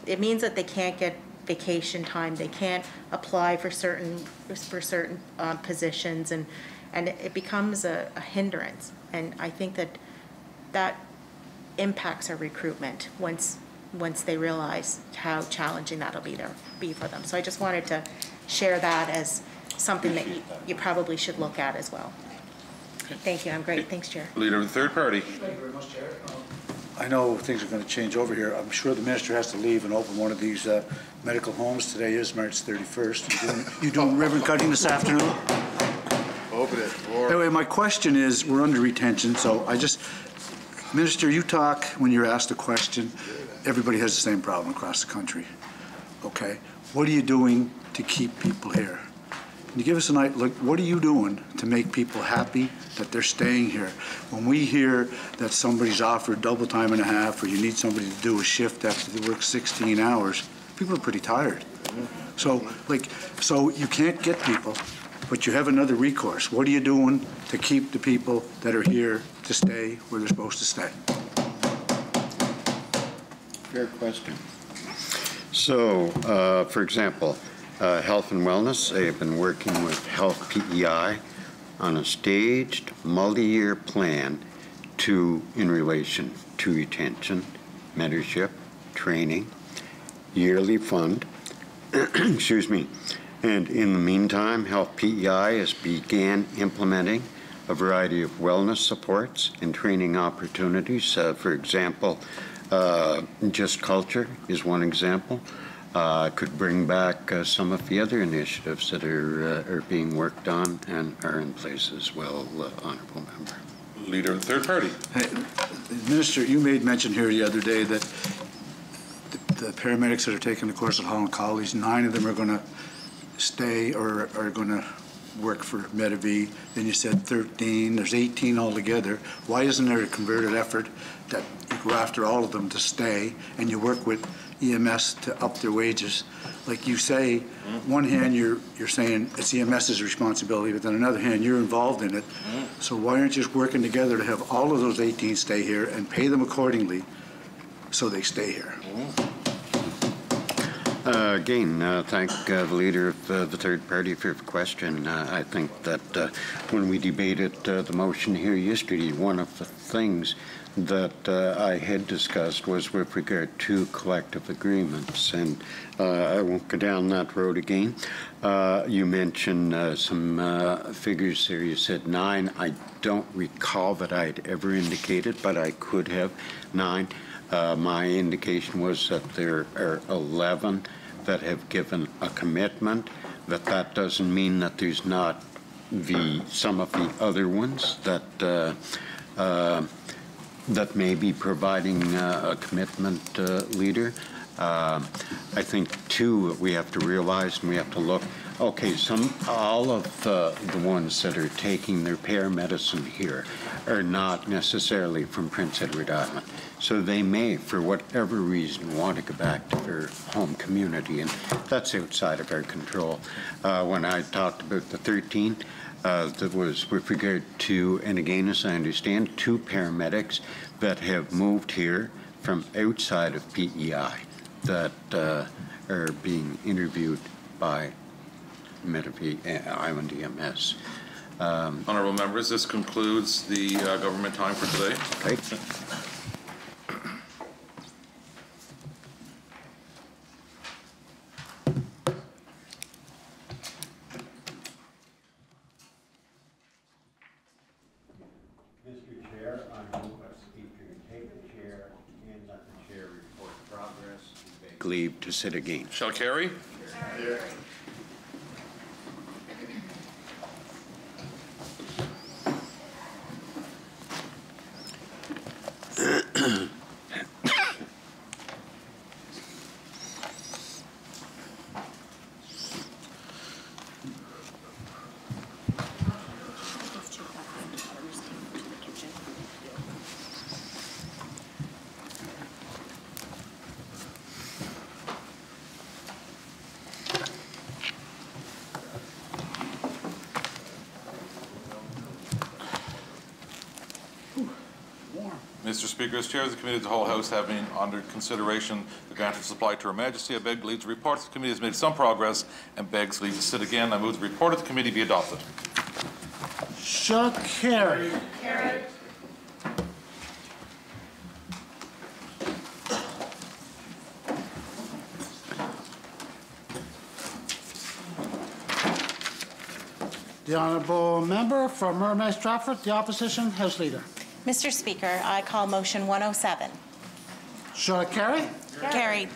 it means that they can't get vacation time, they can't apply for certain, for certain um, positions, and, and it becomes a a hindrance. And I think that that impacts our recruitment once, once they realize how challenging that'll be there, be for them. So I just wanted to share that as something that you, you probably should look at as well. Thank you, I'm great, thanks, Chair. Leader of the third party. Thank you very much, Chair. I know things are going to change over here. I'm sure the minister has to leave and open one of these uh, medical homes. Today is March 31st. You doing- You doing <laughs> ribbon cutting this afternoon? Open it. Anyway, my question is, we're under retention, so I just, Minister, you talk, when you're asked a question, everybody has the same problem across the country, okay? What are you doing to keep people here? Can you give us an idea, like, what are you doing to make people happy that they're staying here? When we hear that somebody's offered double time and a half, or you need somebody to do a shift after they work 16 hours, people are pretty tired. So, like, so you can't get people, but you have another recourse. What are you doing to keep the people that are here to stay where they're supposed to stay? Fair question. So, uh, for example, uh, health and wellness, they have been working with Health PEI on a staged, multi-year plan to, in relation to retention, mentorship, training, yearly fund, <clears throat> excuse me. And in the meantime, Health PEI has began implementing a variety of wellness supports and training opportunities. Uh, for example, uh, Just Culture is one example. Uh, Could bring back uh, some of the other initiatives that are, uh, are being worked on and are in place as well, uh, Honorable Member. Leader of the third party. Minister, you made mention here the other day that the- the paramedics that are taking the course at Holland College, nine of them are going to stay or are going to work for Medavie, then you said 13, there's 18 altogether. Why isn't there a converted effort that you go after all of them to stay, and you work with EMS to up their wages? Like you say, one hand, you're, you're saying it's EMS's responsibility, but then another hand, you're involved in it. So why aren't you just working together to have all of those 18 stay here and pay them accordingly so they stay here? Uh, Again, uh, thank uh, the leader of uh, the third party for the question. Uh, I think that uh, when we debated uh, the motion here yesterday, one of the things that uh, I had discussed was with regard to collective agreements, and uh, I won't go down that road again. Uh, You mentioned uh, some uh, figures there. You said nine. I don't recall that I'd ever indicated, but I could have nine. Uh, My indication was that there are 11 that have given a commitment, that that doesn't mean that there's not the, some of the other ones that, that may be providing uh, a commitment uh, leader. Uh, I think, too, we have to realize and we have to look, okay, some, all of the, ones that are taking their paramedicine here are not necessarily from Prince Edward Island. So they may, for whatever reason, want to go back to their home community, and that's outside of our control. Uh, when I talked about the 13, uh, that was with regard to, and again, as I understand, two paramedics that have moved here from outside of PEI that uh, are being interviewed by Medavie uh, Island EMS. Um, Honorable members, this concludes the uh, government time for today. Okay. Mr. Chair, I move our speaker take the chair and let the chair report progress. Leave to sit again. Shall carry? Mr. Speaker, as Chair of the Committee of the Whole House having under consideration the grant of supply to Her Majesty, I beg to leave the report the committee has made some progress and begs leave to sit again. I move the report of the committee be adopted. Shall carry. The honourable member for Mermaid Stratford, the opposition House Leader. Mr. Speaker, I call motion 107. Shall I carry? Carried.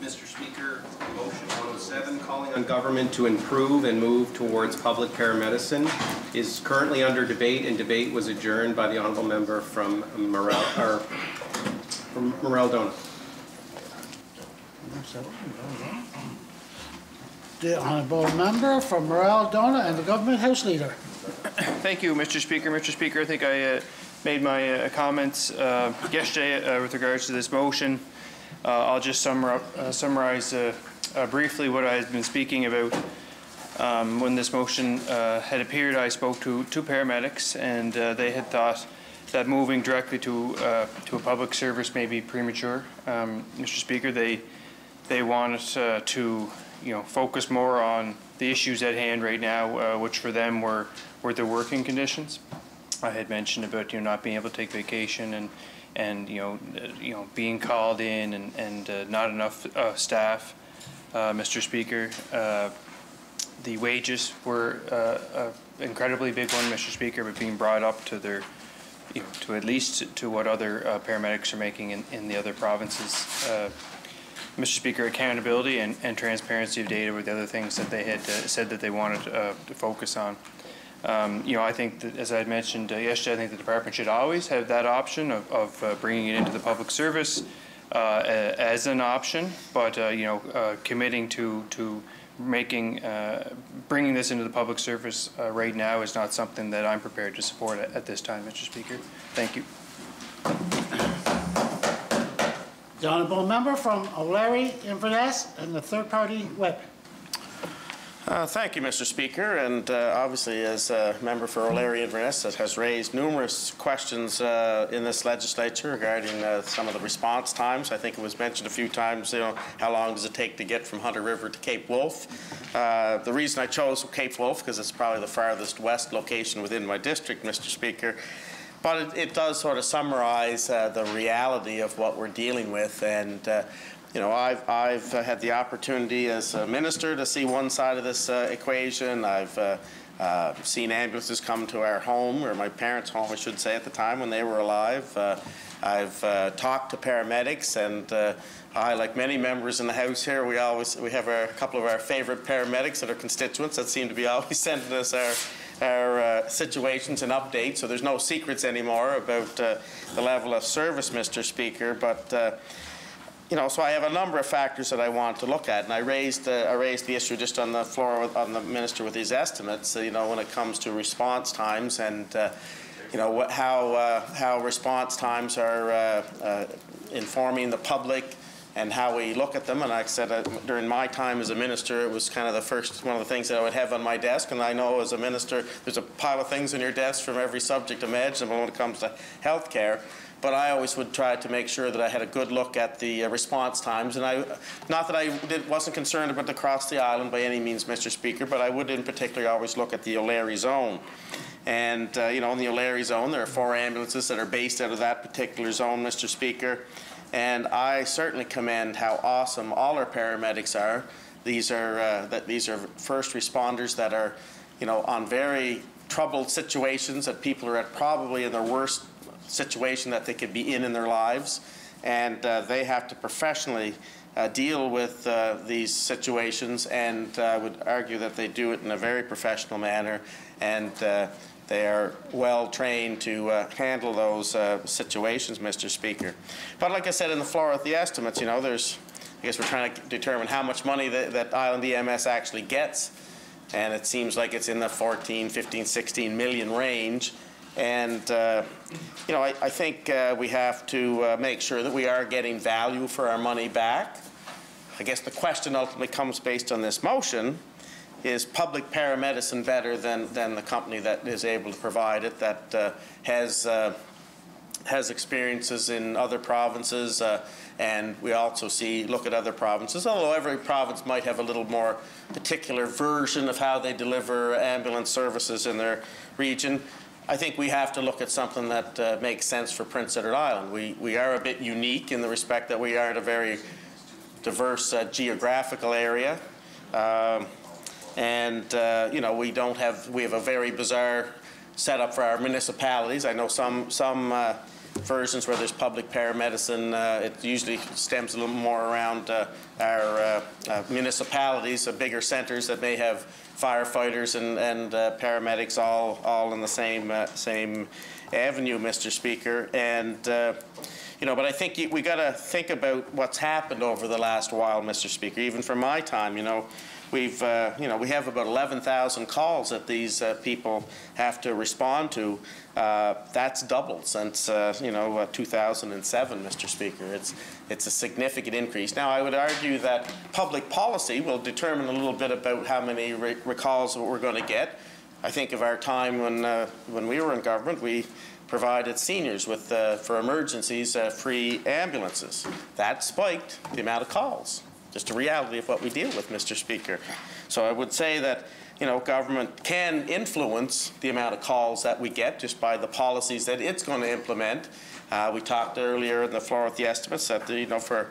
Mr. Speaker, motion 107, calling on government to improve and move towards public paramedicine, is currently under debate, and debate was adjourned by the honourable member from Morel, or from Morel-Donagh. The honourable member for Morel Donagh and the Government House Leader. Thank you, Mr. Speaker. Mr. Speaker, I think I uh, made my uh, comments uh, yesterday uh, with regards to this motion. Uh, I'll just summar- uh, summarize uh, uh, briefly what I had been speaking about. Um, When this motion uh, had appeared, I spoke to two paramedics, and uh, they had thought that moving directly to, uh, to a public service may be premature. Um, Mr. Speaker, they, they wanted uh, to, you know, focus more on the issues at hand right now, uh, which for them were, were their working conditions. I had mentioned about, you know, not being able to take vacation and, and, you know, uh, you know, being called in and, and uh, not enough uh, staff, Mr. Speaker. The wages were uh, a incredibly big one, Mr. Speaker, but being brought up to their, you know, to at least to what other uh, paramedics are making in, in the other provinces. Uh, Mr. Speaker, accountability and, and transparency of data were the other things that they had uh, said that they wanted uh, to focus on. Um, You know, I think that, as I had mentioned uh, yesterday, I think the department should always have that option of, of uh, bringing it into the public service uh, as an option, but, uh, you know, committing to, to making, bringing this into the public service right now is not something that I'm prepared to support at, at this time, Mr. Speaker. Thank you. The honourable member from O'Leary, Inverness, and the third party whip. Uh, Thank you, Mr. Speaker, and uh, obviously as a member for O'Leary Inverness that has raised numerous questions uh, in this legislature regarding uh, some of the response times. I think it was mentioned a few times, you know, how long does it take to get from Hunter River to Cape Wolfe? Uh, The reason I chose Cape Wolfe, because it's probably the farthest west location within my district, Mr. Speaker, but it, it does sort of summarize uh, the reality of what we're dealing with. And, uh, you know, I've, I've uh, had the opportunity as a minister to see one side of this equation. I've uh, seen ambulances come to our home, or my parents' home, I should say, at the time when they were alive. Uh, I've uh, talked to paramedics, and I, like many members in the House here, we always we have our, a couple of our favorite paramedics that are constituents that seem to be always <laughs> sending us our our uh, situations and updates. So there's no secrets anymore about uh, the level of service, Mr. Speaker. But uh, you know, so I have a number of factors that I want to look at, and I raised I raised the issue just on the floor with, on the minister with his estimates. You know, when it comes to response times and uh, you know what, how uh, how response times are uh, informing the public and how we look at them. And like I said, uh, during my time as a minister, it was kind of the first one of the things that I would have on my desk. And I know as a minister, there's a pile of things on your desk from every subject imaginable when it comes to health care. But I always would try to make sure that I had a good look at the uh, response times. And I, not that I did, wasn't concerned about across the island by any means, Mr. Speaker, but I would in particular always look at the O'Leary zone. And, uh, you know, in the O'Leary zone, there are four ambulances that are based out of that particular zone, Mr. Speaker. And I certainly commend how awesome all our paramedics are. These are, uh, that these are first responders that are, you know, on very troubled situations that people are at probably in their worst situation that they could be in in their lives. And uh, they have to professionally uh, deal with uh, these situations, and uh, I would argue that they do it in a very professional manner, and uh, they are well trained to uh, handle those uh, situations, Mr. Speaker. But like I said in the floor with the estimates, you know, there's, I guess we're trying to determine how much money that, that Island EMS actually gets, and it seems like it's in the 14, 15, 16 million range. And, uh, you know, I, I think uh, we have to uh, make sure that we are getting value for our money back. I guess the question ultimately comes based on this motion, is public paramedicine better than, than the company that is able to provide it, that uh, has, uh, has experiences in other provinces, uh, and we also see, look at other provinces, although every province might have a little more particular version of how they deliver ambulance services in their region. I think we have to look at something that uh, makes sense for Prince Edward Island. We, we are a bit unique in the respect that we are in a very diverse uh, geographical area. Um, and, uh, you know, we don't have, we have a very bizarre setup for our municipalities. I know some, some uh, versions where there's public paramedicine, uh, it usually stems a little more around uh, our uh, uh, municipalities, the bigger centers that may have firefighters and, and uh, paramedics all, all in the same, same avenue, Mr. Speaker. And, you know, but I think we got to think about what's happened over the last while, Mr. Speaker. Even from my time, you know, we've, uh, you know, we have about 11,000 calls that these uh, people have to respond to. Uh, that's doubled since, uh, you know, uh, 2007, Mr. Speaker. It's, it's a significant increase. Now, I would argue that public policy will determine a little bit about how many re recalls we're going to get. I think of our time when, uh, when we were in government, we provided seniors with, for emergencies, free ambulances. That spiked the amount of calls. Just a reality of what we deal with, Mr. Speaker. So I would say that, you know, government can influence the amount of calls that we get just by the policies that it's going to implement. Uh, we talked earlier in the floor with the estimates that, the, you know, for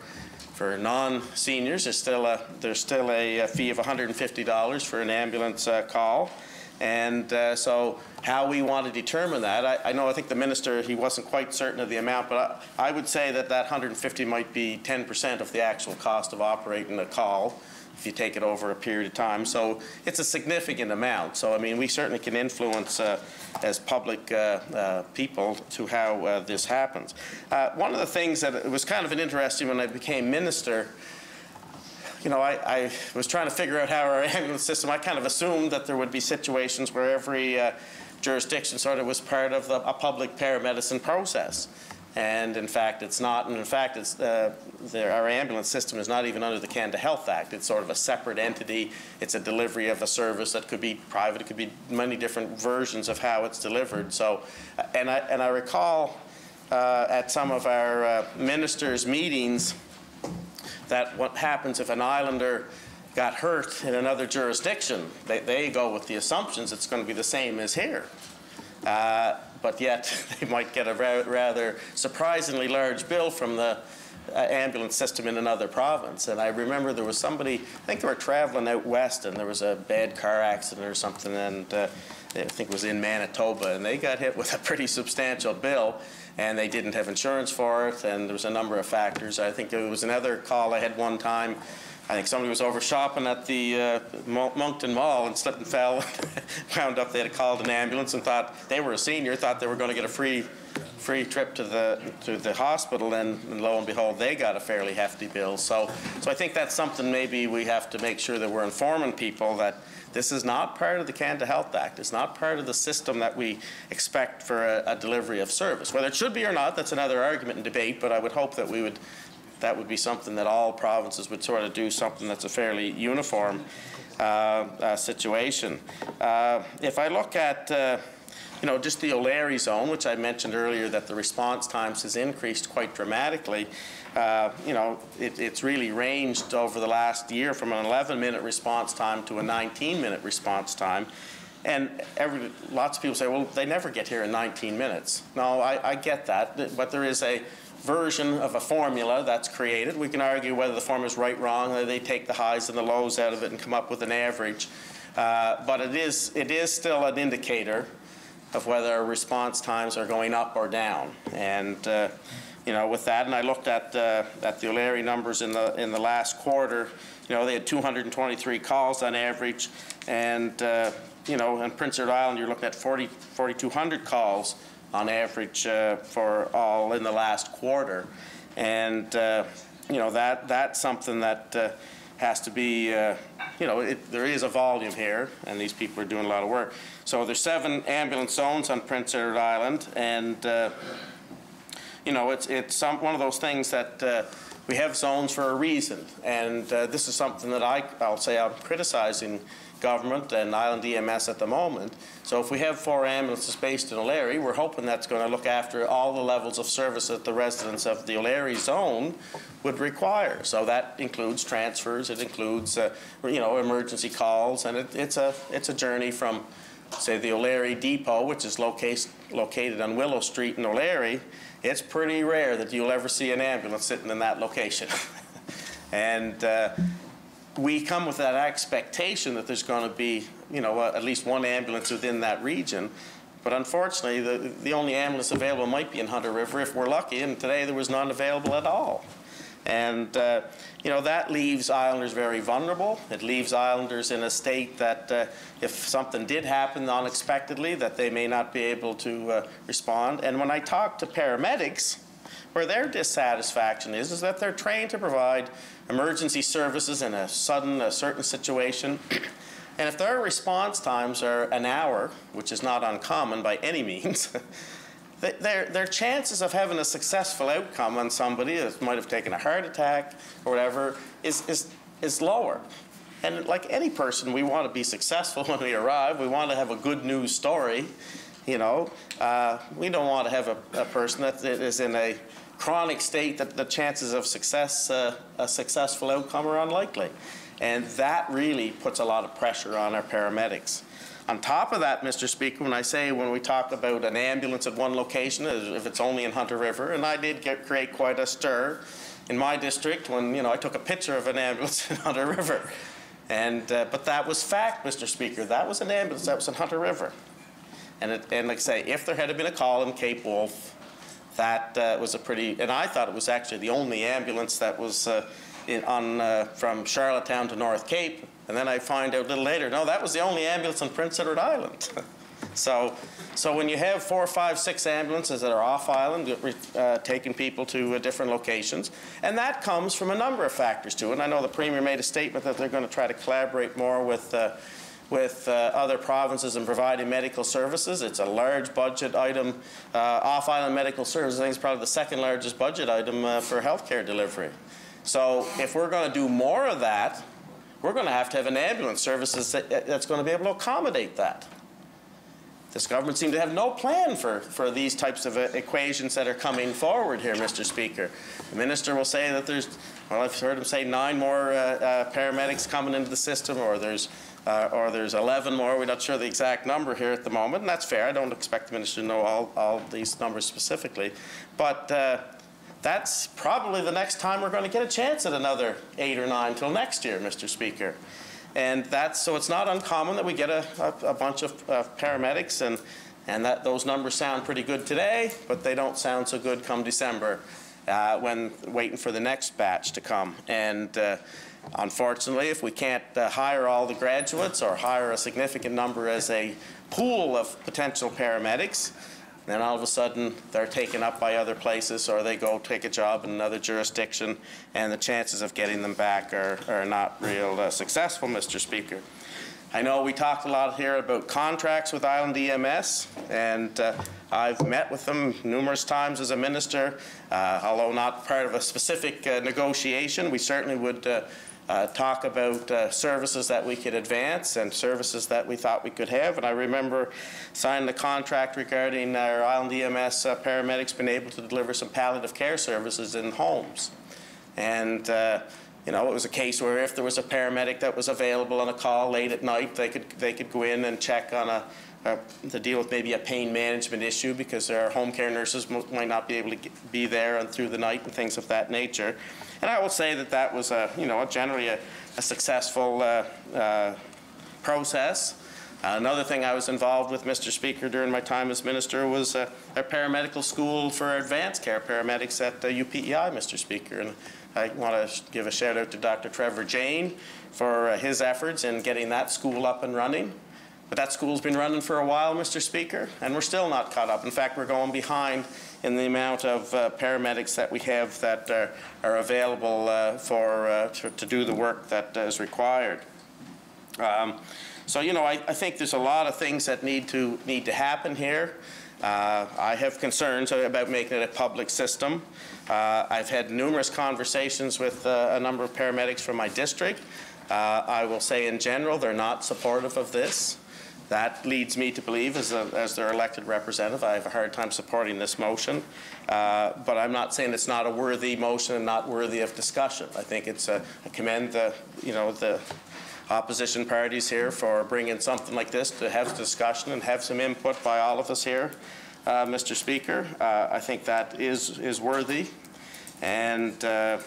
for non-seniors, there's still a there's still a, a fee of $150 for an ambulance uh, call. And uh, so how we want to determine that, I, I, know I think the minister, he wasn't quite certain of the amount, but I, I would say that that 150 might be 10% of the actual cost of operating a call if you take it over a period of time. So it's a significant amount. So, I mean, we certainly can influence uh, as public uh, uh, people to how uh, this happens. Uh, one of the things that was kind of an interesting when I became minister, you know, I, I, was trying to figure out how our <laughs> ambulance system, I kind of assumed that there would be situations where every uh, jurisdiction sort of was part of the, a public paramedicine process. And in fact, it's not. And in fact, it's, uh, our ambulance system is not even under the Canada Health Act. It's sort of a separate entity. It's a delivery of a service that could be private. It could be many different versions of how it's delivered. So, and I, and I recall uh, at some of our uh, ministers' meetings that what happens if an islander got hurt in another jurisdiction, they, they go with the assumptions it's going to be the same as here. Uh, but yet <laughs> they might get a ra rather surprisingly large bill from the uh, ambulance system in another province. And I remember there was somebody, I think they were traveling out west and there was a bad car accident or something and uh, I think it was in Manitoba and they got hit with a pretty substantial bill and they didn't have insurance for it and there was a number of factors. I think there was another call I had one time I think somebody was over shopping at the uh, Moncton Mall and slipped and fell, <laughs> wound up. They had called an ambulance and thought they were a senior, thought they were going to get a free, free trip to the to the hospital, and, and, lo and behold, they got a fairly hefty bill. So, so I think that's something maybe we have to make sure that we're informing people that this is not part of the Canada Health Act. It's not part of the system that we expect for a, a delivery of service. Whether it should be or not, that's another argument and debate. But I would hope that we would that would be something that all provinces would sort of do something that's a fairly uniform uh, uh, situation. Uh, if I look at uh, you know, just the O'Leary zone, which I mentioned earlier that the response times has increased quite dramatically. Uh, you know, it, it's really ranged over the last year from an 11-minute response time to a 19-minute response time. And every, lots of people say, well, they never get here in 19 minutes. No, I, I get that, but there is a version of a formula that's created. We can argue whether the formula is right, or wrong, whether they take the highs and the lows out of it and come up with an average. Uh, but it is, it is still an indicator of whether response times are going up or down. And uh, you know, with that, and I looked at uh, at the O'Leary numbers in the in the last quarter. You know, they had 223 calls on average, and uh, you know, in Prince Edward Island, you're looking at 40, 4,200 calls on average uh, for all in the last quarter. And, uh, you know, that, that's something that uh, has to be, uh, you know, it, there is a volume here, and these people are doing a lot of work. So there's seven ambulance zones on Prince Edward Island, and, you know, it's, it's some, one of those things that uh, we have zones for a reason. And this is something that I, I'll say I'm criticizing government and Island EMS at the moment. So if we have four ambulances based in O'Leary, we're hoping that's going to look after all the levels of service that the residents of the O'Leary zone would require. So that includes transfers, it includes uh, you know emergency calls, and it, it's a it's a journey from say the O'Leary Depot, which is locate, located on Willow Street in O'Leary. It's pretty rare that you'll ever see an ambulance sitting in that location. <laughs> and uh, we come with that expectation that there's going to be, you know, at least one ambulance within that region. But unfortunately, the, the only ambulance available might be in Hunter River if we're lucky, and today there was none available at all. And, uh, you know, that leaves islanders very vulnerable. It leaves islanders in a state that uh, if something did happen unexpectedly, that they may not be able to uh, respond. And when I talk to paramedics, where their dissatisfaction is, is that they're trained to provide emergency services in a sudden, a certain situation. And if their response times are an hour, which is not uncommon by any means, <laughs> their, their chances of having a successful outcome on somebody that might have taken a heart attack or whatever is, is, is lower. And like any person, we want to be successful <laughs> when we arrive. We want to have a good news story. You know, uh, we don't want to have a, a person that is in a chronic state that the chances of success, uh, a successful outcome are unlikely. And that really puts a lot of pressure on our paramedics. On top of that, Mr. Speaker, when I say when we talk about an ambulance at one location, if it's only in Hunter River, and I did get, create quite a stir in my district when you know I took a picture of an ambulance <laughs> in Hunter River, and uh, but that was fact, Mr. Speaker. That was an ambulance that was in Hunter River, and it, and like I say, if there had been a call in Cape Wolfe, that uh, was a pretty, and I thought it was actually the only ambulance that was uh, in, on, uh, from Charlottetown to North Cape. And then I find out a little later, no, that was the only ambulance on Prince Edward Island. <laughs> so, so when you have four, five, six ambulances that are off island, uh, taking people to uh, different locations, and that comes from a number of factors too. And I know the Premier made a statement that they're going to try to collaborate more with uh, with uh, other provinces in providing medical services. It's a large budget item. Uh, Off-island medical services, I think, is probably the second largest budget item uh, for healthcare delivery. So if we're going to do more of that, we're going to have to have an ambulance services that, that's going to be able to accommodate that. This government seems to have no plan for, for these types of uh, equations that are coming forward here, Mr. Speaker. The minister will say that there's, well, I've heard him say nine more uh, uh, paramedics coming into the system, or there's uh, or there's 11 more. We're not sure the exact number here at the moment, and that's fair. I don't expect the minister to know all, all these numbers specifically. But uh, that's probably the next time we're going to get a chance at another eight or nine till next year, Mr. Speaker. And that's, so it's not uncommon that we get a, a, a bunch of uh, paramedics and, and that those numbers sound pretty good today, but they don't sound so good come December uh, when waiting for the next batch to come. And uh, Unfortunately, if we can't uh, hire all the graduates or hire a significant number as a pool of potential paramedics, then all of a sudden they're taken up by other places or they go take a job in another jurisdiction and the chances of getting them back are, are not real uh, successful, Mr. Speaker. I know we talked a lot here about contracts with Island EMS, and uh, I've met with them numerous times as a minister. Uh, although not part of a specific uh, negotiation, we certainly would uh, talk about uh, services that we could advance and services that we thought we could have. And I remember signing the contract regarding our Island EMS uh, paramedics being able to deliver some palliative care services in homes. And uh, you know, it was a case where if there was a paramedic that was available on a call late at night, they could they could go in and check on a to deal with maybe a pain management issue because their home care nurses might not be able to get, be there and through the night and things of that nature. And I will say that that was a, you know, generally a, a successful uh, uh, process. Uh, another thing I was involved with, Mr. Speaker, during my time as minister was uh, a paramedical school for advanced care paramedics at UPEI, Mr. Speaker. And I want to give a shout out to Dr. Trevor Jain for uh, his efforts in getting that school up and running. But that school's been running for a while, Mr. Speaker, and we're still not caught up. In fact, we're going behind in the amount of uh, paramedics that we have that are, are available uh, for, uh, to, to, do the work that is required. Um, so, you know, I, I, think there's a lot of things that need to, need to happen here. Uh, I have concerns about making it a public system. Uh, I've had numerous conversations with uh, a number of paramedics from my district. I will say in general, they're not supportive of this. That leads me to believe, as, a, as their elected representative, I have a hard time supporting this motion. Uh, but I'm not saying it's not a worthy motion and not worthy of discussion. I think it's a, I commend the, you know, the opposition parties here for bringing something like this to have discussion and have some input by all of us here, uh, Mr. Speaker. Uh, I think that is, is worthy. And uh,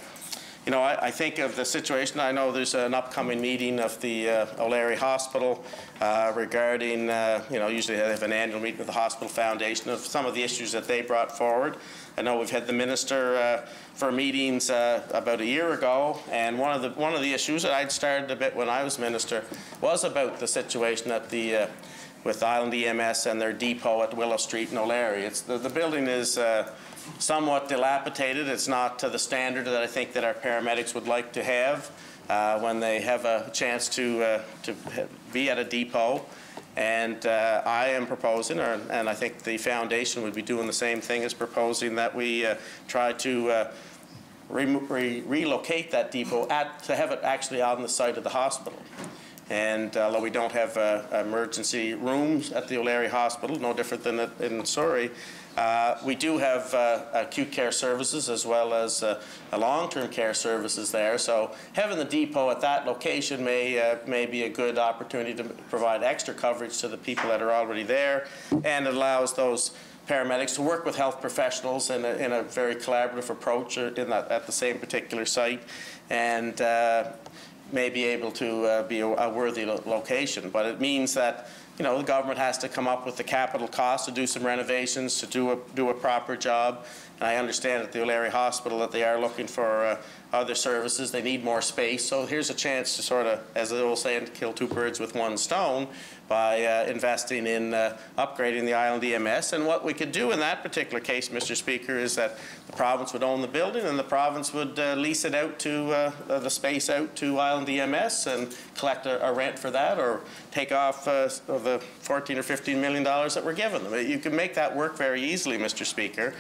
you know, I, I, think of the situation. I know there's an upcoming meeting of the uh, O'Leary Hospital uh, regarding, uh, you know, usually they have an annual meeting with the Hospital Foundation of some of the issues that they brought forward. I know we've had the minister uh, for meetings uh, about a year ago, and one of the one of the issues that I'd started a bit when I was minister was about the situation at the uh, with Island EMS and their depot at Willow Street in O'Leary. It's the, the building is somewhat dilapidated. It's not to the standard that I think that our paramedics would like to have uh, when they have a chance to, uh, to be at a depot. And uh, I am proposing, or, and I think the foundation would be doing the same thing as proposing that we uh, try to uh, re re relocate that depot at, to have it actually on the site of the hospital. And although we don't have uh, emergency rooms at the O'Leary Hospital, no different than in Souris, uh, we do have uh, acute care services as well as uh, long-term care services there. So having the depot at that location may, uh, may be a good opportunity to provide extra coverage to the people that are already there. And it allows those paramedics to work with health professionals in a, in a very collaborative approach uh, at the same particular site. And may be able to be a, a worthy lo location. But it means that you know, the government has to come up with the capital cost to do some renovations, to do a, do a proper job. And I understand at the O'Leary Hospital that they are looking for uh, other services. They need more space. So here's a chance to sort of, as the old saying, kill two birds with one stone by uh, investing in uh, upgrading the island EMS. And what we could do in that particular case, Mr. Speaker, is that the province would own the building and the province would uh, lease it out to uh, the space out to Island EMS and collect a, a rent for that or take off uh, the 14 or 15 million dollars that we're giving them. You can make that work very easily, Mr. Speaker.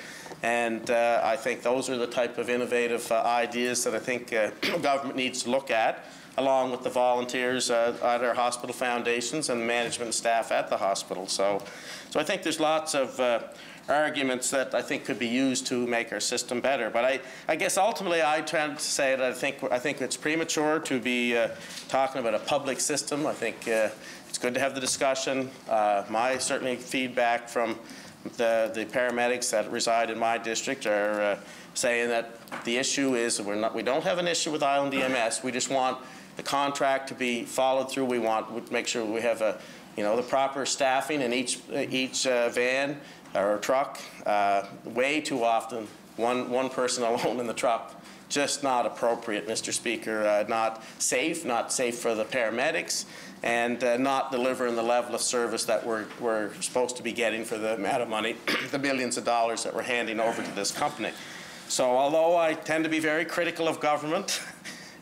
And uh, I think those are the type of innovative ideas that I think <clears throat> government needs to look at, along with the volunteers uh, at our hospital foundations and the management staff at the hospital. So, so I think there's lots of uh, arguments that I think could be used to make our system better. But I, I guess ultimately I tend to say that I think, I think it's premature to be uh, talking about a public system. I think it's good to have the discussion. my certainly feedback from the, the paramedics that reside in my district are uh, saying that the issue is we're not, we don't have an issue with Island EMS. We just want the contract to be followed through. We want to make sure we have a, you know, the proper staffing in each, each uh, van or truck. Uh, way too often, one, one person <laughs> alone in the truck just not appropriate, Mr. Speaker. Uh, not safe, not safe for the paramedics, and uh, not delivering the level of service that we're, we're supposed to be getting for the amount of money, <clears throat> the millions of dollars that we're handing over to this company. So although I tend to be very critical of government, <laughs>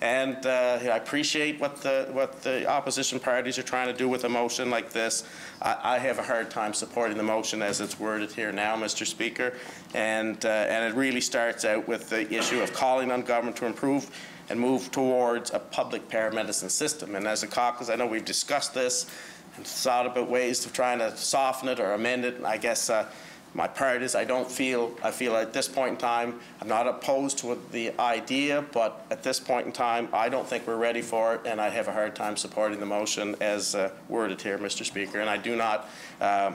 and uh, I appreciate what the, what the opposition parties are trying to do with a motion like this. I, I, have a hard time supporting the motion as it's worded here now, Mr. Speaker. And, uh, and it really starts out with the issue of calling on government to improve and move towards a public paramedicine system. And as a caucus, I know we've discussed this and thought about ways of trying to soften it or amend it. I guess uh, my part is I don't feel, I feel at this point in time, I'm not opposed to the idea, but at this point in time, I don't think we're ready for it, and I have a hard time supporting the motion as uh, worded here, Mr. Speaker. And I do not, uh,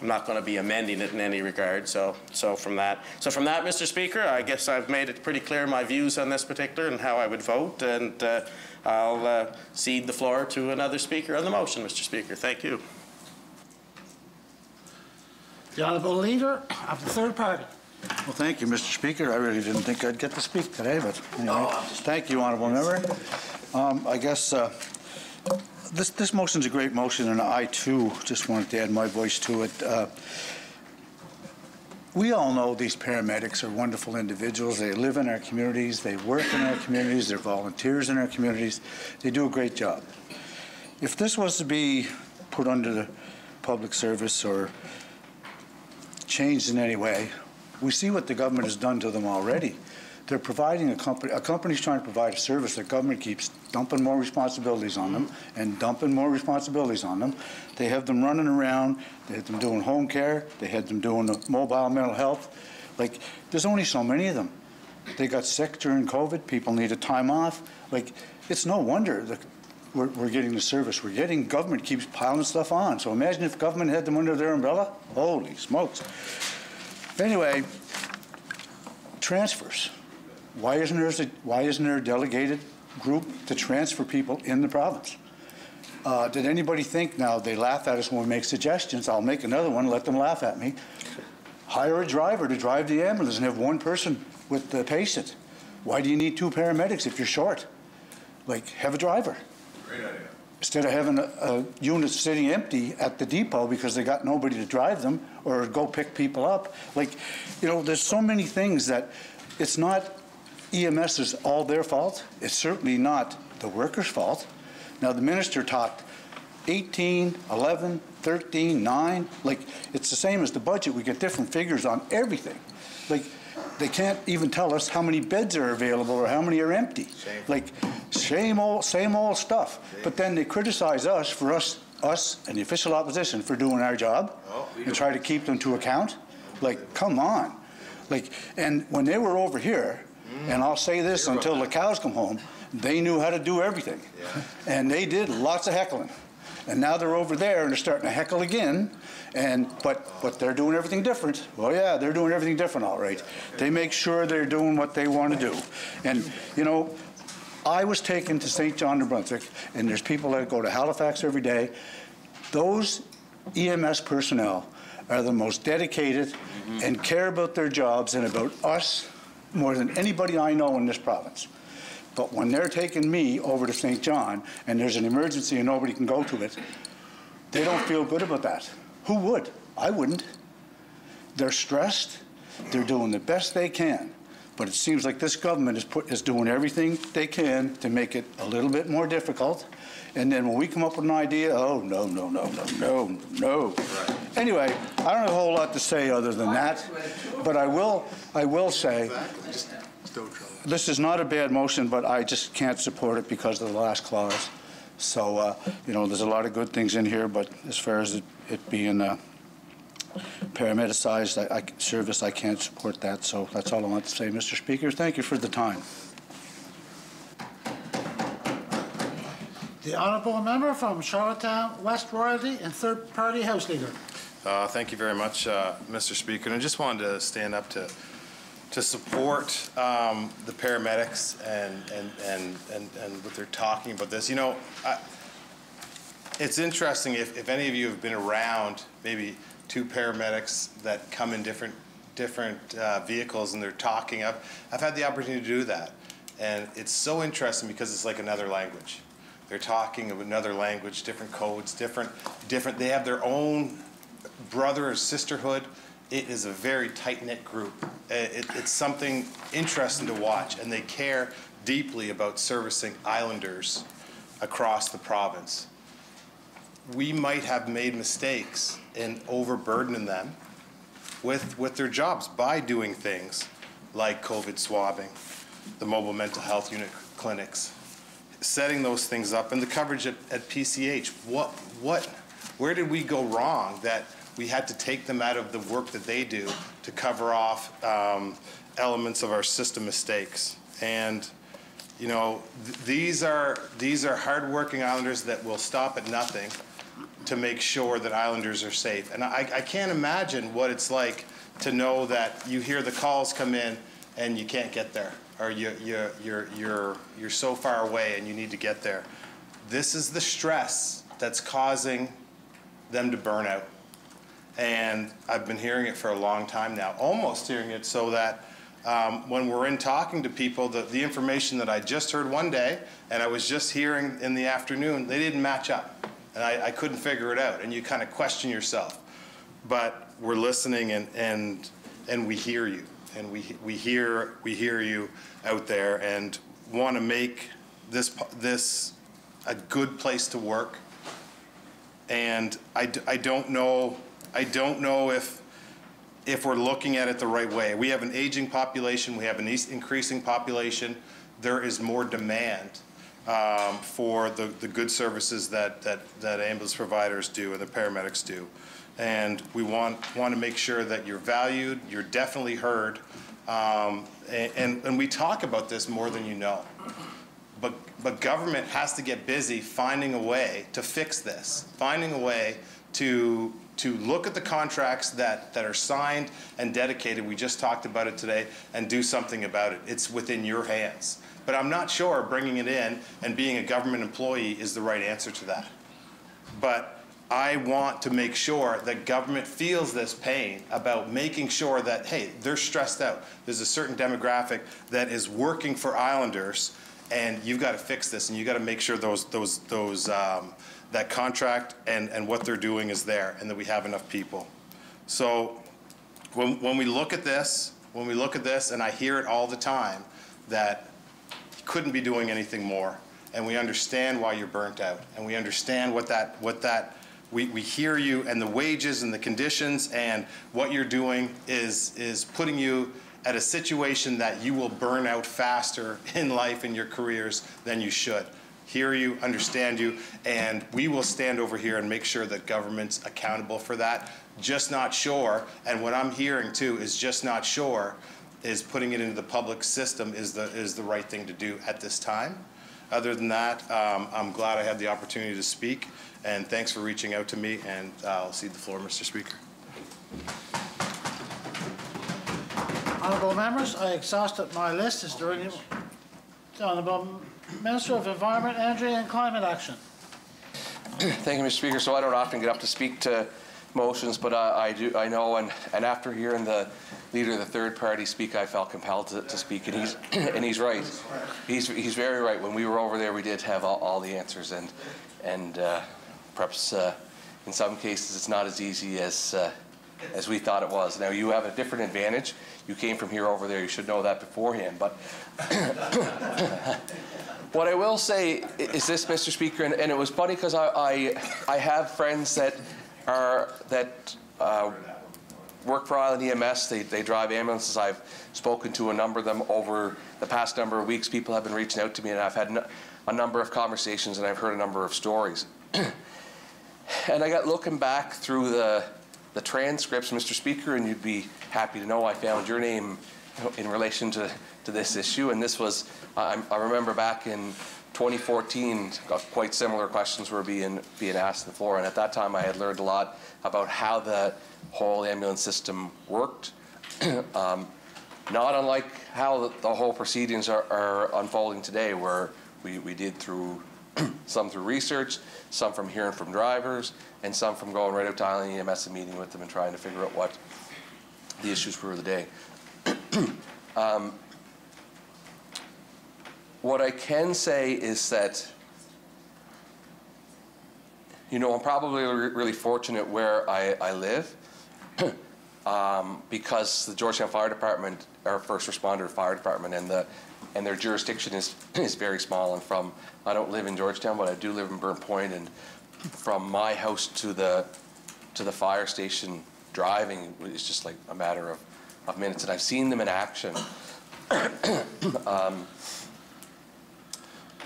I'm not going to be amending it in any regard. So, so from that, so from that, Mr. Speaker, I guess I've made it pretty clear my views on this particular and how I would vote, and uh, I'll uh, cede the floor to another speaker on the motion, Mr. Speaker. Thank you. The Honourable Leader of the Third Party. Well, thank you, Mr. Speaker. I really didn't think I'd get to speak today, but anyway, thank you, Honourable Member. Um, I guess uh, this this is a great motion, and I too just wanted to add my voice to it. Uh, we all know these paramedics are wonderful individuals. They live in our communities, they work in our communities, they're volunteers in our communities. They do a great job. If this was to be put under the public service or changed in any way. We see what the government has done to them already. They're providing a company, a company's trying to provide a service, the government keeps dumping more responsibilities on them and dumping more responsibilities on them. They have them running around, they have them doing home care, they had them doing the mobile mental health. Like, there's only so many of them. They got sick during COVID, people needed time off. Like, it's no wonder that we're, we're getting the service we're getting. Government keeps piling stuff on. So imagine if government had them under their umbrella. Holy smokes. Anyway, transfers. Why isn't there a, why isn't there a delegated group to transfer people in the province? Uh, did anybody think now they laugh at us when we make suggestions? I'll make another one. Let them laugh at me. Hire a driver to drive the ambulance and have one person with the patient. Why do you need two paramedics if you're short? Like, have a driver. Instead of having a, a, unit sitting empty at the depot because they got nobody to drive them or go pick people up. Like, you know, there's so many things that it's not EMS is all their fault. It's certainly not the workers' fault. Now, the minister talked 18, 11, 13, 9. Like, it's the same as the budget. We get different figures on everything. Like, they can't even tell us how many beds are available or how many are empty. Like, same old, same old stuff. But then they criticize us for us, us and the official opposition for doing our job oh, and try to keep them to account. Like, come on. Like, and when they were over here, mm. and I'll say this until the cows come home, they knew how to do everything. Yeah. And they did lots of heckling. And now they're over there and they're starting to heckle again. And but but they're doing everything different. Well, yeah, they're doing everything different, all right. They make sure they're doing what they want to do. And you know, I was taken to St. John, New Brunswick, and there's people that go to Halifax every day. Those EMS personnel are the most dedicated mm-hmm. and care about their jobs and about us more than anybody I know in this province. But when they're taking me over to St. John and there's an emergency and nobody can go to it, they don't feel good about that. Who would? I wouldn't. They're stressed. They're doing the best they can. But it seems like this government is put, is doing everything they can to make it a little bit more difficult. And then when we come up with an idea, oh, no, no, no, no, no, no. Anyway, I don't have a whole lot to say other than that. But I will, I will say, this is not a bad motion, but I just can't support it because of the last clause. So, uh, you know, there's a lot of good things in here, but as far as it, it being uh, paramedicized I, I, service, I can't support that. So that's all I want to say, Mr. Speaker. Thank you for the time. The honourable member from Charlottetown West Royalty and third-party House Leader. Uh, Thank you very much, uh, Mr. Speaker. And I just wanted to stand up to, to support um, the paramedics and, and, and, and and what they're talking about this. You know, I- it's interesting, if, if any of you have been around maybe two paramedics that come in different, different uh, vehicles and they're talking, I've, I've had the opportunity to do that. And it's so interesting because it's like another language. They're talking of another language, different codes, different, different, they have their own brother or sisterhood. It is a very tight-knit group. It, it's something interesting to watch, and they care deeply about servicing islanders across the province. We might have made mistakes in overburdening them with, with their jobs by doing things like COVID swabbing, the mobile mental health unit clinics, setting those things up, and the coverage at, at PCH. What, what, where did we go wrong that we had to take them out of the work that they do to cover off um, elements of our system mistakes? And, you know, th- these are, these are hardworking islanders that will stop at nothing to make sure that islanders are safe. And I, I can't imagine what it's like to know that you hear the calls come in and you can't get there, or you, you, you're, you're, you're so far away and you need to get there. This is the stress that's causing them to burn out. And I've been hearing it for a long time now, almost hearing it so that um, when we're in talking to people, the, the information that I just heard one day and I was just hearing in the afternoon, they didn't match up. And I, I couldn't figure it out. And you kind of question yourself. But we're listening and, and, and we hear you. And we, we, hear, we hear you out there and want to make this, this a good place to work. And I, I don't know, I don't know if, if we're looking at it the right way. We have an aging population, we have an increasing population. There is more demand um, for the, the good services that, that, that ambulance providers do and the paramedics do. And we want, want to make sure that you're valued, you're definitely heard. Um, a- and, and we talk about this more than you know. But, but government has to get busy finding a way to fix this, finding a way to, to look at the contracts that, that are signed and dedicated, we just talked about it today, and do something about it. It's within your hands. But I'm not sure bringing it in and being a government employee is the right answer to that. But I want to make sure that government feels this pain about making sure that, hey, they're stressed out. There's a certain demographic that is working for Islanders, and you've got to fix this, and you've got to make sure those, those, those, um, that contract and, and what they're doing is there, and that we have enough people. So when, when we look at this, when we look at this, and I hear it all the time, that couldn't be doing anything more, and we understand why you're burnt out, and we understand what that, what that, we, we hear you, and the wages and the conditions, and what you're doing is, is putting you at a situation that you will burn out faster <laughs> in life in your careers than you should. Hear you, understand you, and we will stand over here and make sure that government's accountable for that. Just not sure, and what I'm hearing too is just not sure, is putting it into the public system is the, is the right thing to do at this time. Other than that, um, I'm glad I had the opportunity to speak, and thanks for reaching out to me, and uh, I'll cede the floor, Mr. Speaker. Honourable members, I exhausted my list. Is there any? Honourable Minister of Environment, Energy and Climate Action. <clears throat> Thank you, Mr. Speaker. So I don't often get up to speak to motions, but I, I do, I know, and, and after hearing the leader of the third party speak, I felt compelled to, to speak, and he's, <clears throat> and he's right. He's, he's very right. When we were over there, we did have all, all the answers, and, and uh, perhaps uh, in some cases, it's not as easy as, uh, as we thought it was. Now, you have a different advantage. You came from here over there. You should know that beforehand, but <coughs> What I will say is this, Mr. Speaker, and, and it was funny because I, I, I have friends that are, that uh, work for Island EMS. They, they drive ambulances. I've spoken to a number of them over the past number of weeks. People have been reaching out to me, and I've had a number of conversations, and I've heard a number of stories. <clears throat> and I got looking back through the, the transcripts, Mr. Speaker, and you'd be happy to know I found your name in relation to, to this issue. And this was, I, I remember back in 2014, got quite similar questions were being, being asked on the floor. And at that time, I had learned a lot about how the whole ambulance system worked. <clears throat> um, not unlike how the, whole proceedings are, are unfolding today, where we, we did through <clears throat> some through research, some from hearing from drivers, and some from going right out to Island EMS and meeting with them and trying to figure out what the issues were of the day. <clears throat> um, what I can say is that, you know, I'm probably re- really fortunate where I, I live <clears throat> um, because the Georgetown Fire Department, our first responder fire department, and the and their jurisdiction is <clears throat> is very small. And from I don't live in Georgetown, but I do live in Burn Point, and from my house to the to the fire station driving is just like a matter of, of minutes. And I've seen them in action. <clears throat> um,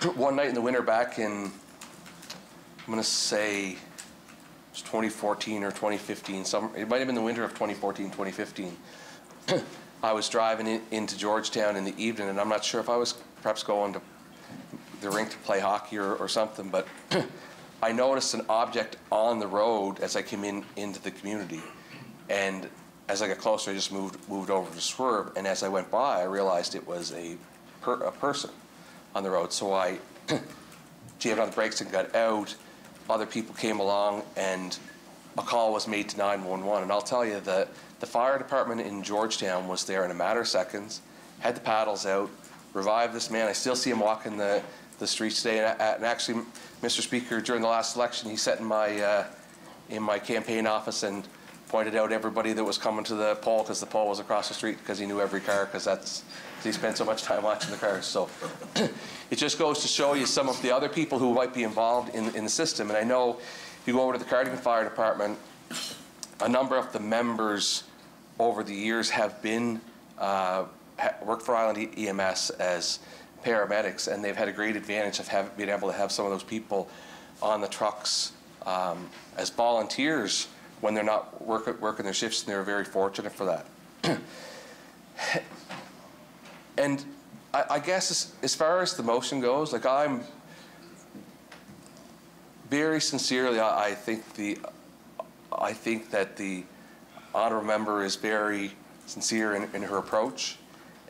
one night in the winter back in, I'm going to say, it was 2014 or 2015. Some, it might have been the winter of 2014, 2015. <clears throat> I was driving in, into Georgetown in the evening, and I'm not sure if I was perhaps going to the rink to play hockey or, or something, but <clears throat> I noticed an object on the road as I came in into the community, and as I got closer, I just moved moved over to swerve, and as I went by, I realized it was a per, a person on the road. So I <clears throat> jammed on the brakes and got out. Other people came along, and a call was made to 911. And I'll tell you that the fire department in Georgetown was there in a matter of seconds, had the paddles out, revived this man. I still see him walking the, the streets today. And, and actually, Mr. Speaker, during the last election, he sat in my, uh, in my campaign office and pointed out everybody that was coming to the poll because the poll was across the street because he knew every car because that's 'cause he spent so much time watching the cars. So <clears throat> it just goes to show you some of the other people who might be involved in, in the system. And I know if you go over to the Cardigan Fire Department, a number of the members over the years have been uh, worked for Island EMS as paramedics, and they've had a great advantage of have, being able to have some of those people on the trucks um, as volunteers when they're not work, working their shifts, and they're very fortunate for that. <clears throat> and I, I guess as, as far as the motion goes, like I'm very sincerely, I, I think the, I think that the honorable member is very sincere in, in her approach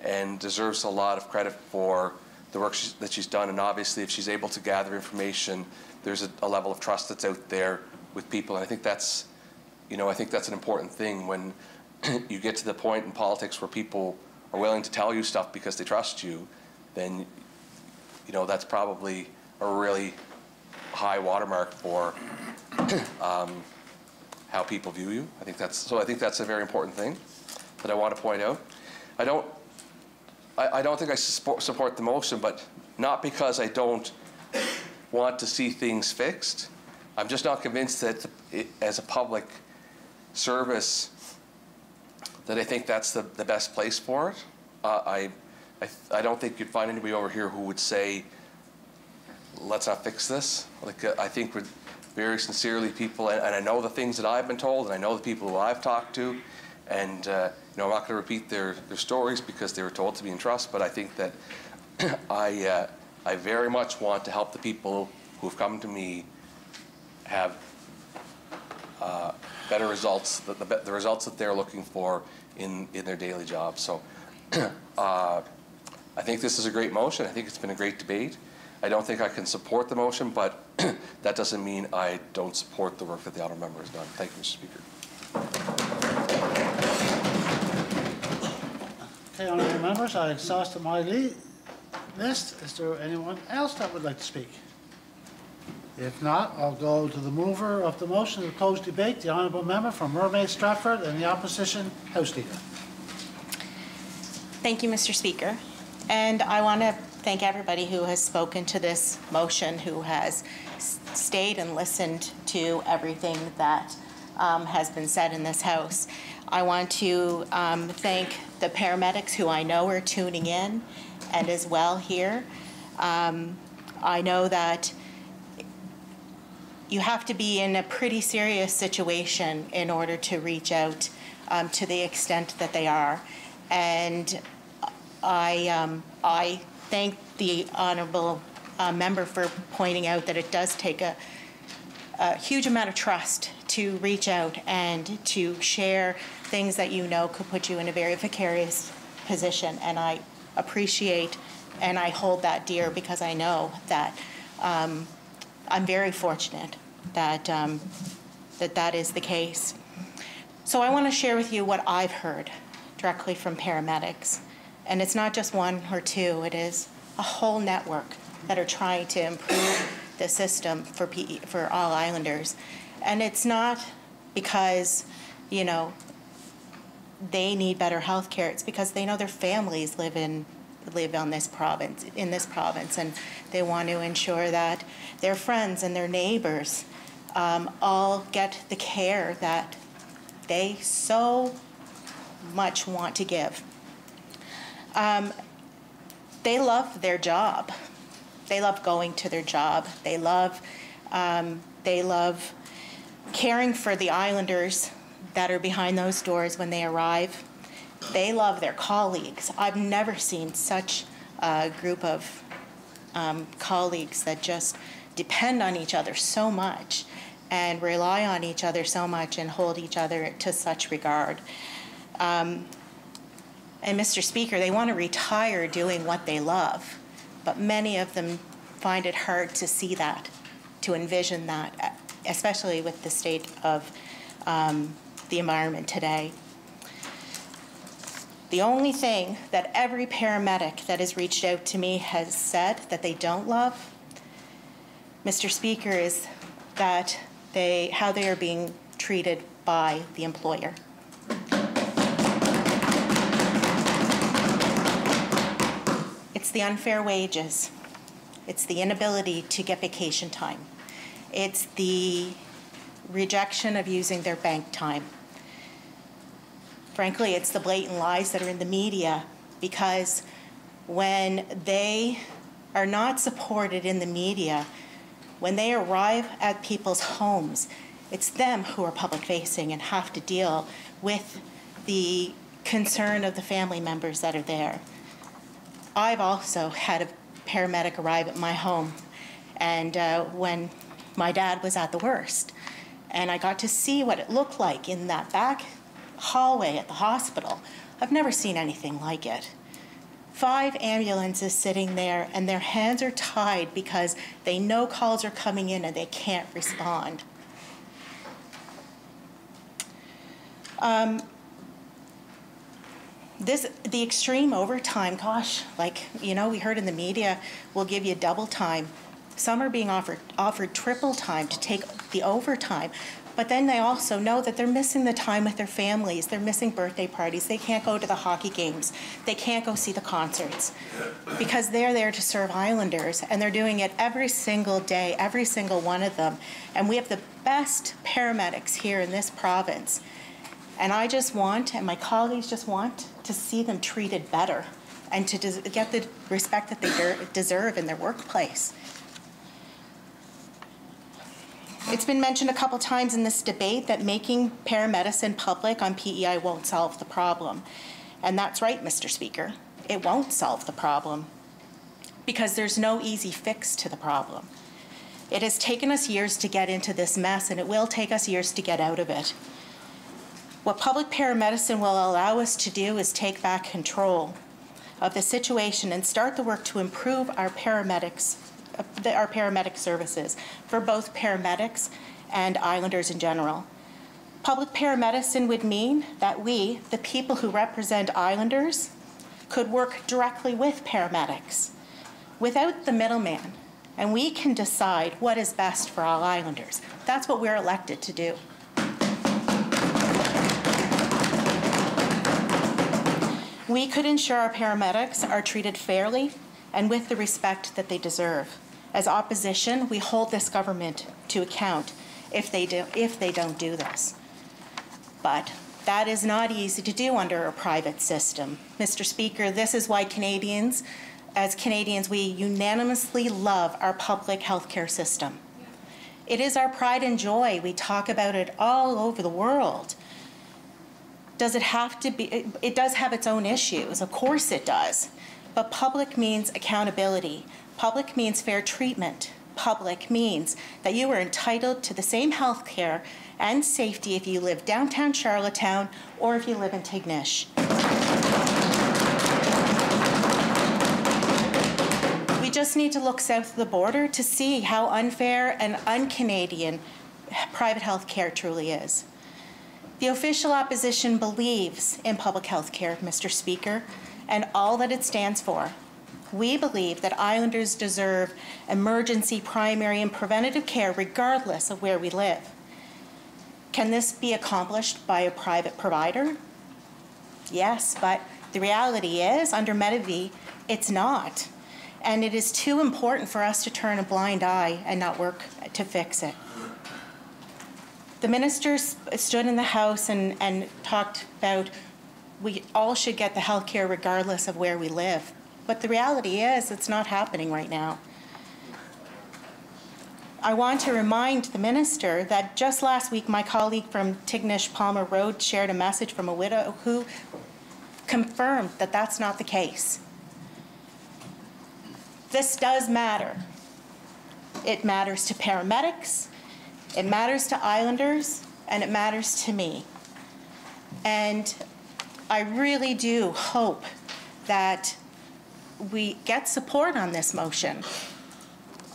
and deserves a lot of credit for the work she's, that she's done. And obviously, if she's able to gather information, there's a, a level of trust that's out there with people. And I think that's, you know, I think that's an important thing when <clears throat> you get to the point in politics where people are willing to tell you stuff because they trust you, then, you know, that's probably a really high watermark for <clears throat> um, how people view you. I think that's so. I think that's a very important thing that I want to point out. I don't. I, I don't think I support, support the motion, but not because I don't want to see things fixed. I'm just not convinced that it, as a public service that I think that's the, the best place for it. Uh, I, I, I don't think you'd find anybody over here who would say, let's not fix this. Like, uh, I think would very sincerely people, and, and I know the things that I've been told, and I know the people who I've talked to, and uh, you know, I'm not going to repeat their, their stories because they were told to be in trust, but I think that <clears throat> I, uh, I very much want to help the people who have come to me have uh, better results, the, the, the results that they're looking for in, in their daily job. So <clears throat> uh, I think this is a great motion. I think it's been a great debate. I don't think I can support the motion, but <clears throat> that doesn't mean I don't support the work that the honourable member has done. Thank you, Mr. Speaker. Okay, honourable members, I exhausted my list. Is there anyone else that would like to speak? If not, I'll go to the mover of the motion to close debate, the honourable member from Mermaid Stratford, and the opposition House Leader. Thank you, Mr. Speaker. And I want to thank everybody who has spoken to this motion, who has stayed and listened to everything that um, has been said in this House. I want to um, thank the paramedics who I know are tuning in and as well here. Um, I know that you have to be in a pretty serious situation in order to reach out um, to the extent that they are. And I, um, I thank the honorable uh, member for pointing out that it does take a, a huge amount of trust to reach out and to share things that you know could put you in a very precarious position. And I appreciate and I hold that dear because I know that um, I'm very fortunate that, um, that that is the case. So I want to share with you what I've heard directly from paramedics. And it's not just one or two, it is a whole network that are trying to improve the system for PE, for all islanders. And it's not because, you know, they need better health care. It's because they know their families live in live on this province in this province and they want to ensure that their friends and their neighbors um, all get the care that they so much want to give. Um, they love their job. They love going to their job. They love, um, they love caring for the islanders that are behind those doors when they arrive. They love their colleagues. I've never seen such a group of um, colleagues that just depend on each other so much and rely on each other so much and hold each other to such regard. Um, and Mr. Speaker, they want to retire doing what they love, but many of them find it hard to see that, to envision that, especially with the state of um, the environment today. The only thing that every paramedic that has reached out to me has said that they don't love, Mr. Speaker, is that they, how they are being treated by the employer. It's the unfair wages. It's the inability to get vacation time. It's the rejection of using their bank time. Frankly, it's the blatant lies that are in the media because when they are not supported in the media, when they arrive at people's homes, it's them who are public facing and have to deal with the concern of the family members that are there. I've also had a paramedic arrive at my home, and uh, when my dad was at the worst, and I got to see what it looked like in that back hallway at the hospital. I've never seen anything like it. Five ambulances sitting there, and their hands are tied because they know calls are coming in and they can't respond. Um, this the extreme overtime gosh like you know we heard in the media will give you double time some are being offered offered triple time to take the overtime but then they also know that they're missing the time with their families. They're missing birthday parties. They can't go to the hockey games. They can't go see the concerts because they're there to serve islanders and they're doing it every single day every single one of them. And we have the best paramedics here in this province. And I just want, and my colleagues just want, to see them treated better and to get the respect that they deserve in their workplace. It's been mentioned a couple times in this debate that making paramedicine public on PEI won't solve the problem. And that's right, Mr. Speaker. It won't solve the problem because there's no easy fix to the problem. It has taken us years to get into this mess, and it will take us years to get out of it. What public paramedicine will allow us to do is take back control of the situation and start the work to improve our paramedics' the- our paramedic services for both paramedics and islanders in general. Public paramedicine would mean that we, the people who represent islanders, could work directly with paramedics without the middleman, and we can decide what is best for all islanders. That's what we're elected to do. We could ensure our paramedics are treated fairly and with the respect that they deserve. As opposition, we hold this government to account if they, do, if they don't do this. But that is not easy to do under a private system. Mr. Speaker, this is why Canadians, as Canadians, we unanimously love our public health care system. It is our pride and joy. We talk about it all over the world. Does it have to be? It, it does have its own issues. Of course it does. But public means accountability. Public means fair treatment. Public means that you are entitled to the same health care and safety if you live downtown Charlottetown or if you live in Tignish. We just need to look south of the border to see how unfair and un-Canadian private health care truly is. The official opposition believes in public health care, Mr. Speaker, and all that it stands for. We believe that islanders deserve emergency, primary, and preventative care regardless of where we live. Can this be accomplished by a private provider? Yes, but the reality is, under Medavie, it's not. And it is too important for us to turn a blind eye and not work to fix it. The minister stood in the House and, and talked about we all should get the health care regardless of where we live. But the reality is, it's not happening right now. I want to remind the minister that just last week, my colleague from Tignish Palmer Road shared a message from a widow who confirmed that that's not the case. This does matter. It matters to paramedics, it matters to islanders, and it matters to me. And I really do hope that we get support on this motion.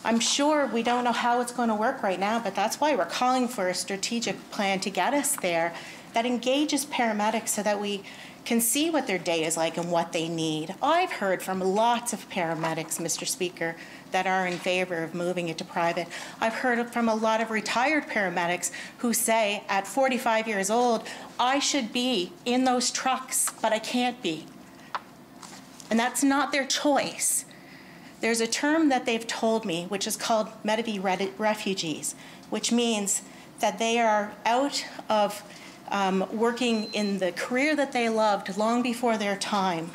I'm sure we don't know how it's going to work right now, but that's why we're calling for a strategic plan to get us there that engages paramedics so that we can see what their day is like and what they need. I've heard from lots of paramedics, Mr. Speaker, that are in favor of moving it to private. I've heard from a lot of retired paramedics who say at 45 years old, I should be in those trucks, but I can't be. And that's not their choice. There's a term that they've told me, which is called Medavie refugees, which means that they are out of um, working in the career that they loved long before their time.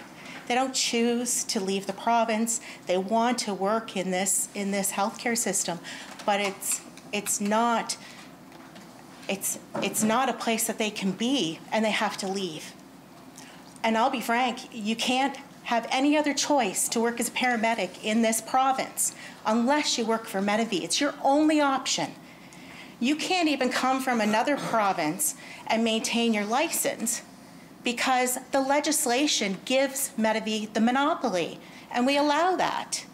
They don't choose to leave the province. They want to work in this in this healthcare system, but it's it's not it's it's not a place that they can be, and they have to leave. And I'll be frank, you can't have any other choice to work as a paramedic in this province unless you work for Medavie. It's your only option. You can't even come from another province and maintain your license because the legislation gives Medavie the monopoly, and we allow that.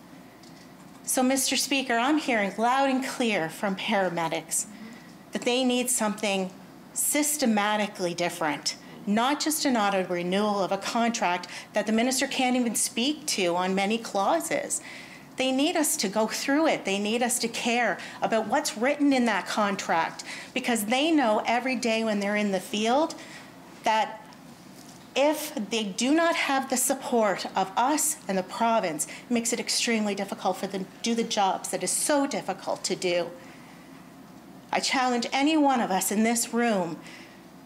So, Mr. Speaker, I'm hearing loud and clear from paramedics that they need something systematically different not just an auto renewal of a contract that the minister can't even speak to on many clauses. They need us to go through it. They need us to care about what's written in that contract because they know every day when they're in the field that if they do not have the support of us and the province, it makes it extremely difficult for them to do the jobs that is so difficult to do. I challenge any one of us in this room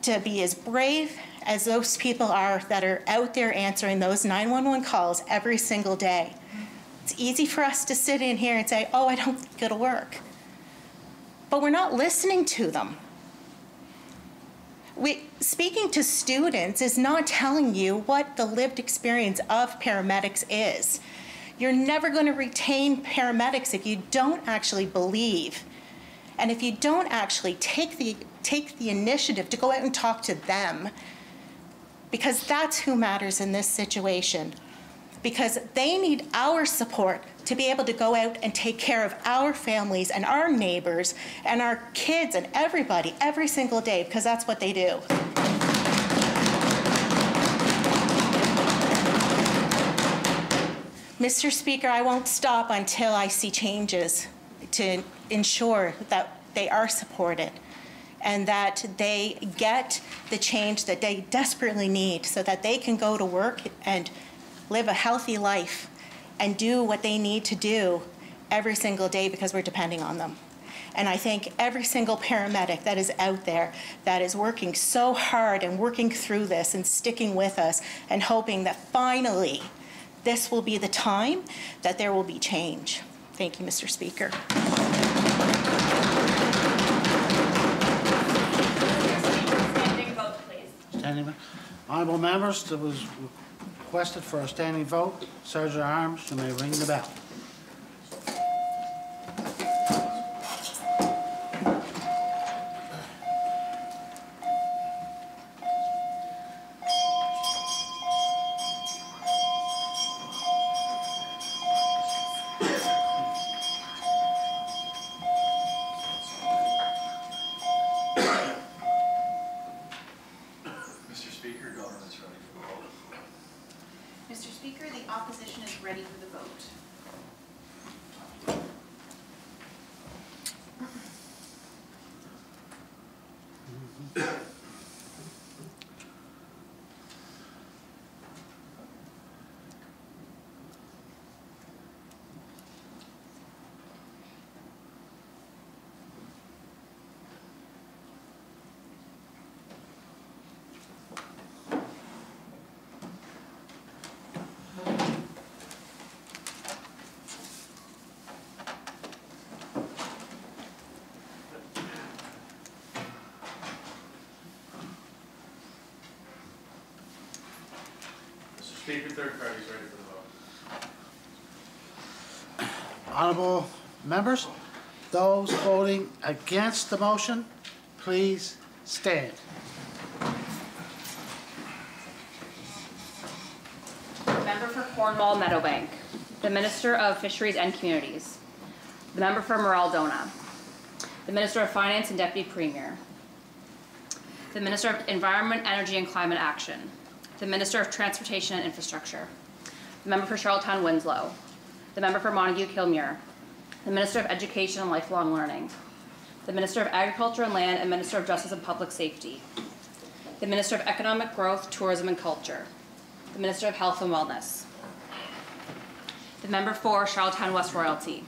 to be as brave as those people are that are out there answering those 911 calls every single day. It's easy for us to sit in here and say, oh, I don't think it'll work. But we're not listening to them. We, speaking to students is not telling you what the lived experience of paramedics is. You're never going to retain paramedics if you don't actually believe and if you don't actually take the take the initiative to go out and talk to them, because that's who matters in this situation. because they need our support to be able to go out and take care of our families and our neighbors and our kids and everybody every single day because that's what they do. Mr. Speaker, I won't stop until I see changes to ensure that they are supported and that they get the change that they desperately need so that they can go to work and live a healthy life and do what they need to do every single day because we're depending on them. And I thank every single paramedic that is out there that is working so hard and working through this and sticking with us and hoping that finally this will be the time that there will be change. Thank you, Mr. Speaker. Honorable members, there was requested for a standing vote. Your arms, you may ring the bell. Mr. Speaker, government's ready for the vote. Mr. Speaker, the opposition is ready for the vote. Mr. Speaker, third party is ready for the vote. Honorable members, those voting against the motion, please stand. Member for Cornwall Meadowbank. The Minister of Fisheries and Communities. The Member for Morell-Donagh. The Minister of Finance and Deputy Premier. The Minister of Environment, Energy and Climate Action. The Minister of Transportation and Infrastructure. The Member for Charlottetown Winslow. The Member for Montague Kilmuir. The Minister of Education and Lifelong Learning. The Minister of Agriculture and Land and Minister of Justice and Public Safety. The Minister of Economic Growth, Tourism and Culture. The Minister of Health and Wellness. The member for Charlottetown West Royalty.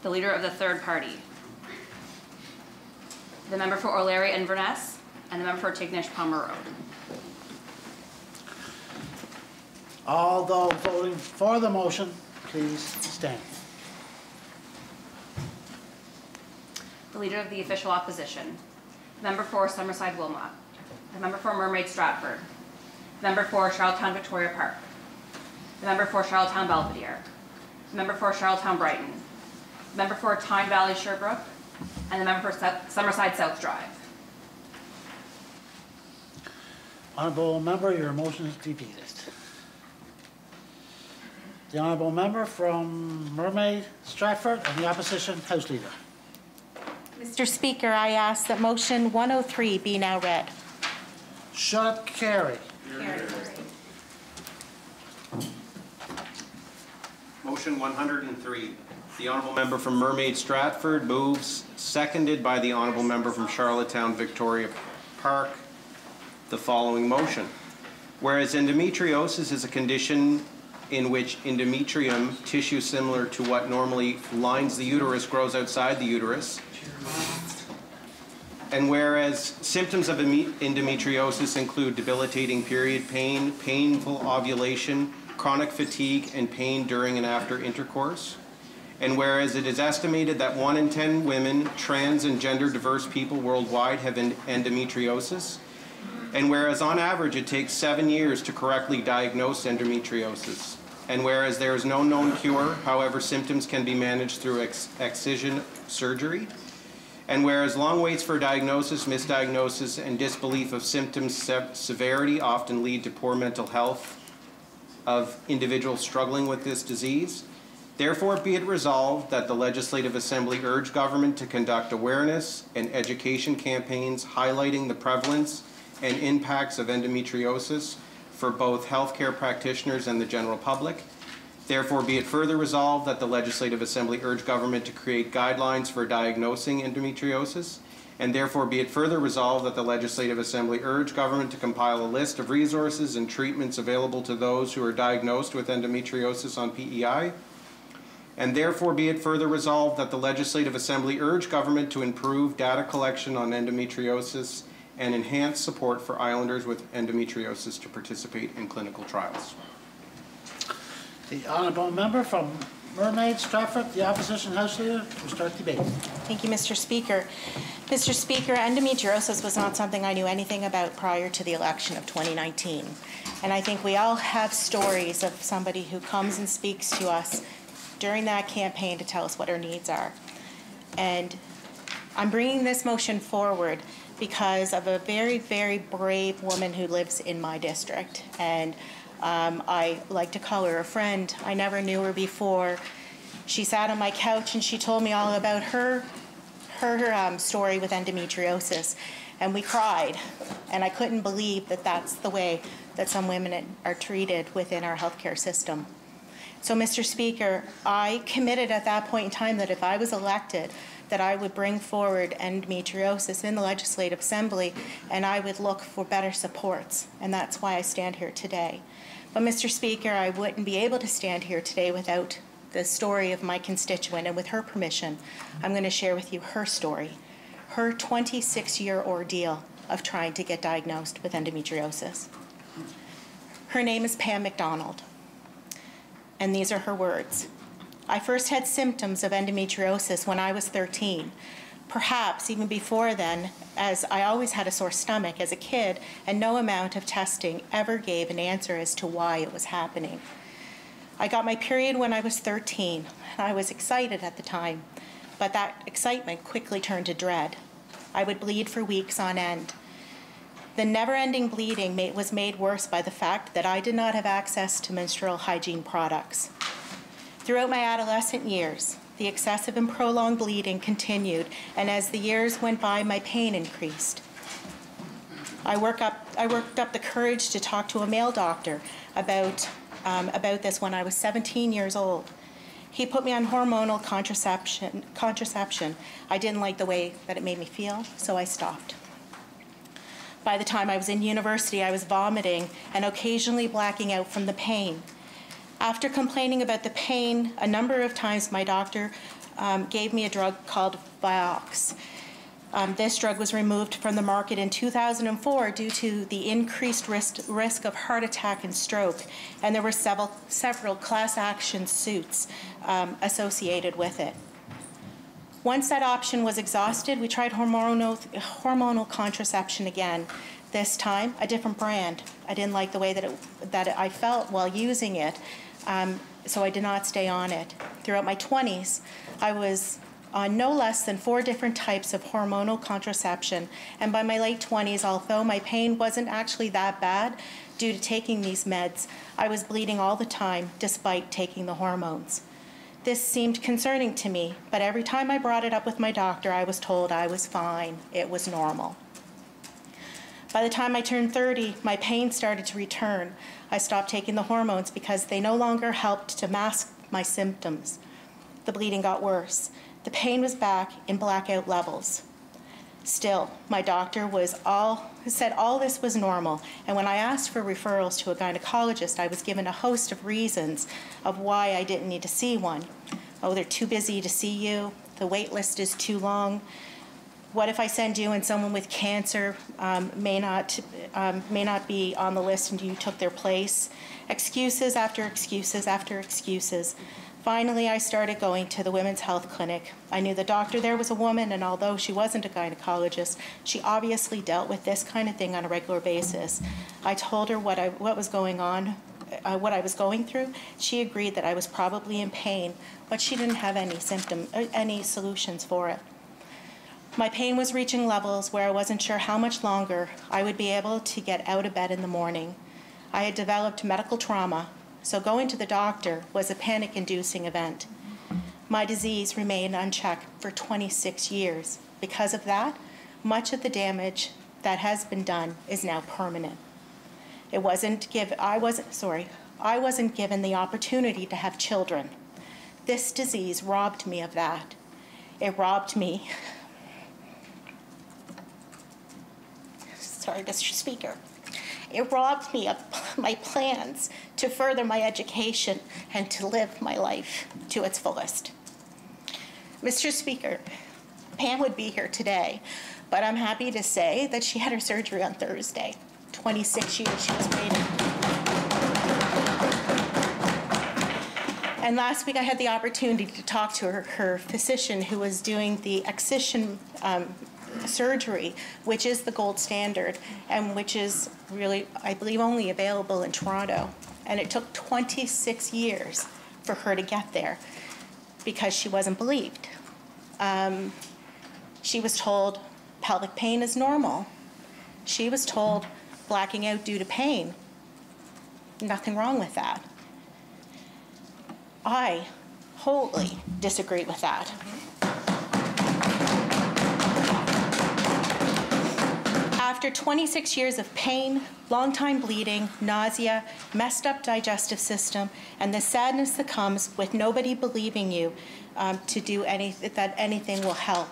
The leader of the third party. The member for O'Leary Inverness. And the member for Tignish Palmer Road. All those voting for the motion, please stand. The leader of the official opposition. The member for Summerside Wilmot. The member for Mermaid Stratford. The member for Charlottetown Victoria Park. The member for Charlottetown Belvedere. The member for Charlottetown Brighton. The member for Tyne Valley Sherbrooke. And the member for Summerside South Drive. Honorable member, your motion is defeated. The honorable member from Mermaid Stratford and the opposition House Leader. Mr. Speaker, I ask that motion 103 be now read. Shut up, carry. Motion 103. The honourable member from Mermaid Stratford moves, seconded by the honourable member from Charlottetown Victoria Park, the following motion. Whereas endometriosis is a condition in which endometrium, tissue similar to what normally lines the uterus, grows outside the uterus, and whereas symptoms of endometriosis include debilitating period pain, painful ovulation, chronic fatigue, and pain during and after intercourse. And whereas it is estimated that one in 10 women, trans and gender diverse people worldwide have endometriosis. And whereas on average it takes seven years to correctly diagnose endometriosis. And whereas there is no known cure, however, symptoms can be managed through ex- excision surgery. And whereas long waits for diagnosis, misdiagnosis, and disbelief of symptoms se- severity often lead to poor mental health of individuals struggling with this disease. Therefore, be it resolved that the Legislative Assembly urge government to conduct awareness and education campaigns highlighting the prevalence and impacts of endometriosis for both healthcare practitioners and the general public. Therefore, be it further resolved that the Legislative Assembly urge government to create guidelines for diagnosing endometriosis. And therefore, be it further resolved that the Legislative Assembly urge government to compile a list of resources and treatments available to those who are diagnosed with endometriosis on PEI. And therefore, be it further resolved that the Legislative Assembly urge government to improve data collection on endometriosis and enhance support for islanders with endometriosis to participate in clinical trials. The honourable member from Mermaid Stratford, the opposition House Leader, to start debate. Thank you, Mr. Speaker. Mr. Speaker, endometriosis was not something I knew anything about prior to the election of 2019. And I think we all have stories of somebody who comes and speaks to us during that campaign to tell us what our needs are. And I'm bringing this motion forward because of a very, very brave woman who lives in my district. And um, I like to call her a friend. I never knew her before. She sat on my couch and she told me all about her, her um, story with endometriosis. And we cried. And I couldn't believe that that's the way that some women are treated within our healthcare system. So, Mr. Speaker, I committed at that point in time that if I was elected, that I would bring forward endometriosis in the Legislative Assembly and I would look for better supports. And that's why I stand here today. But, Mr. Speaker, I wouldn't be able to stand here today without the story of my constituent. And with her permission, I'm going to share with you her story, her 26 year ordeal of trying to get diagnosed with endometriosis. Her name is Pam McDonald. And these are her words. I first had symptoms of endometriosis when I was 13. Perhaps even before then, as I always had a sore stomach as a kid, and no amount of testing ever gave an answer as to why it was happening. I got my period when I was 13. I was excited at the time, but that excitement quickly turned to dread. I would bleed for weeks on end. The never ending bleeding was made worse by the fact that I did not have access to menstrual hygiene products. Throughout my adolescent years, the excessive and prolonged bleeding continued, and as the years went by, my pain increased. I, work up, I worked up the courage to talk to a male doctor about, um, about this when I was 17 years old. He put me on hormonal contraception, contraception. I didn't like the way that it made me feel, so I stopped. By the time I was in university, I was vomiting and occasionally blacking out from the pain. After complaining about the pain a number of times, my doctor um, gave me a drug called Vioxx. Um, this drug was removed from the market in 2004 due to the increased risk, risk of heart attack and stroke, and there were several, several class action suits um, associated with it. Once that option was exhausted, we tried hormonal, hormonal contraception again. This time, a different brand. I didn't like the way that, it, that I felt while using it, um, so I did not stay on it. Throughout my 20s, I was on no less than four different types of hormonal contraception, and by my late 20s, although my pain wasn't actually that bad due to taking these meds, I was bleeding all the time despite taking the hormones. This seemed concerning to me, but every time I brought it up with my doctor, I was told I was fine, it was normal. By the time I turned 30, my pain started to return. I stopped taking the hormones because they no longer helped to mask my symptoms. The bleeding got worse. The pain was back in blackout levels. Still, my doctor was all said all this was normal, and when I asked for referrals to a gynecologist, I was given a host of reasons of why I didn't need to see one. Oh, they're too busy to see you. The wait list is too long. What if I send you and someone with cancer um, may not um, may not be on the list and you took their place? Excuses after excuses after excuses. Finally, I started going to the women's health clinic. I knew the doctor there was a woman, and although she wasn't a gynecologist, she obviously dealt with this kind of thing on a regular basis. I told her what, I, what was going on, uh, what I was going through. She agreed that I was probably in pain, but she didn't have any symptom, uh, any solutions for it. My pain was reaching levels where I wasn't sure how much longer I would be able to get out of bed in the morning. I had developed medical trauma So going to the doctor was a panic-inducing event. My disease remained unchecked for 26 years. Because of that, much of the damage that has been done is now permanent. It wasn't give, I wasn't, sorry, I wasn't given the opportunity to have children. This disease robbed me of that. It robbed me. <laughs> Sorry, Mr. Speaker. It robbed me of <laughs> my plans to further my education and to live my life to its fullest. Mr. Speaker, Pam would be here today, but I'm happy to say that she had her surgery on Thursday. 26 years she was waiting. And last week I had the opportunity to talk to her, her physician who was doing the excision um, surgery, which is the gold standard and which is really, I believe, only available in Toronto. And it took 26 years for her to get there because she wasn't believed. Um, she was told pelvic pain is normal. She was told blacking out due to pain. Nothing wrong with that. I wholly disagree with that. After 26 years of pain, long time bleeding, nausea, messed up digestive system, and the sadness that comes with nobody believing you um, to do any, that anything will help,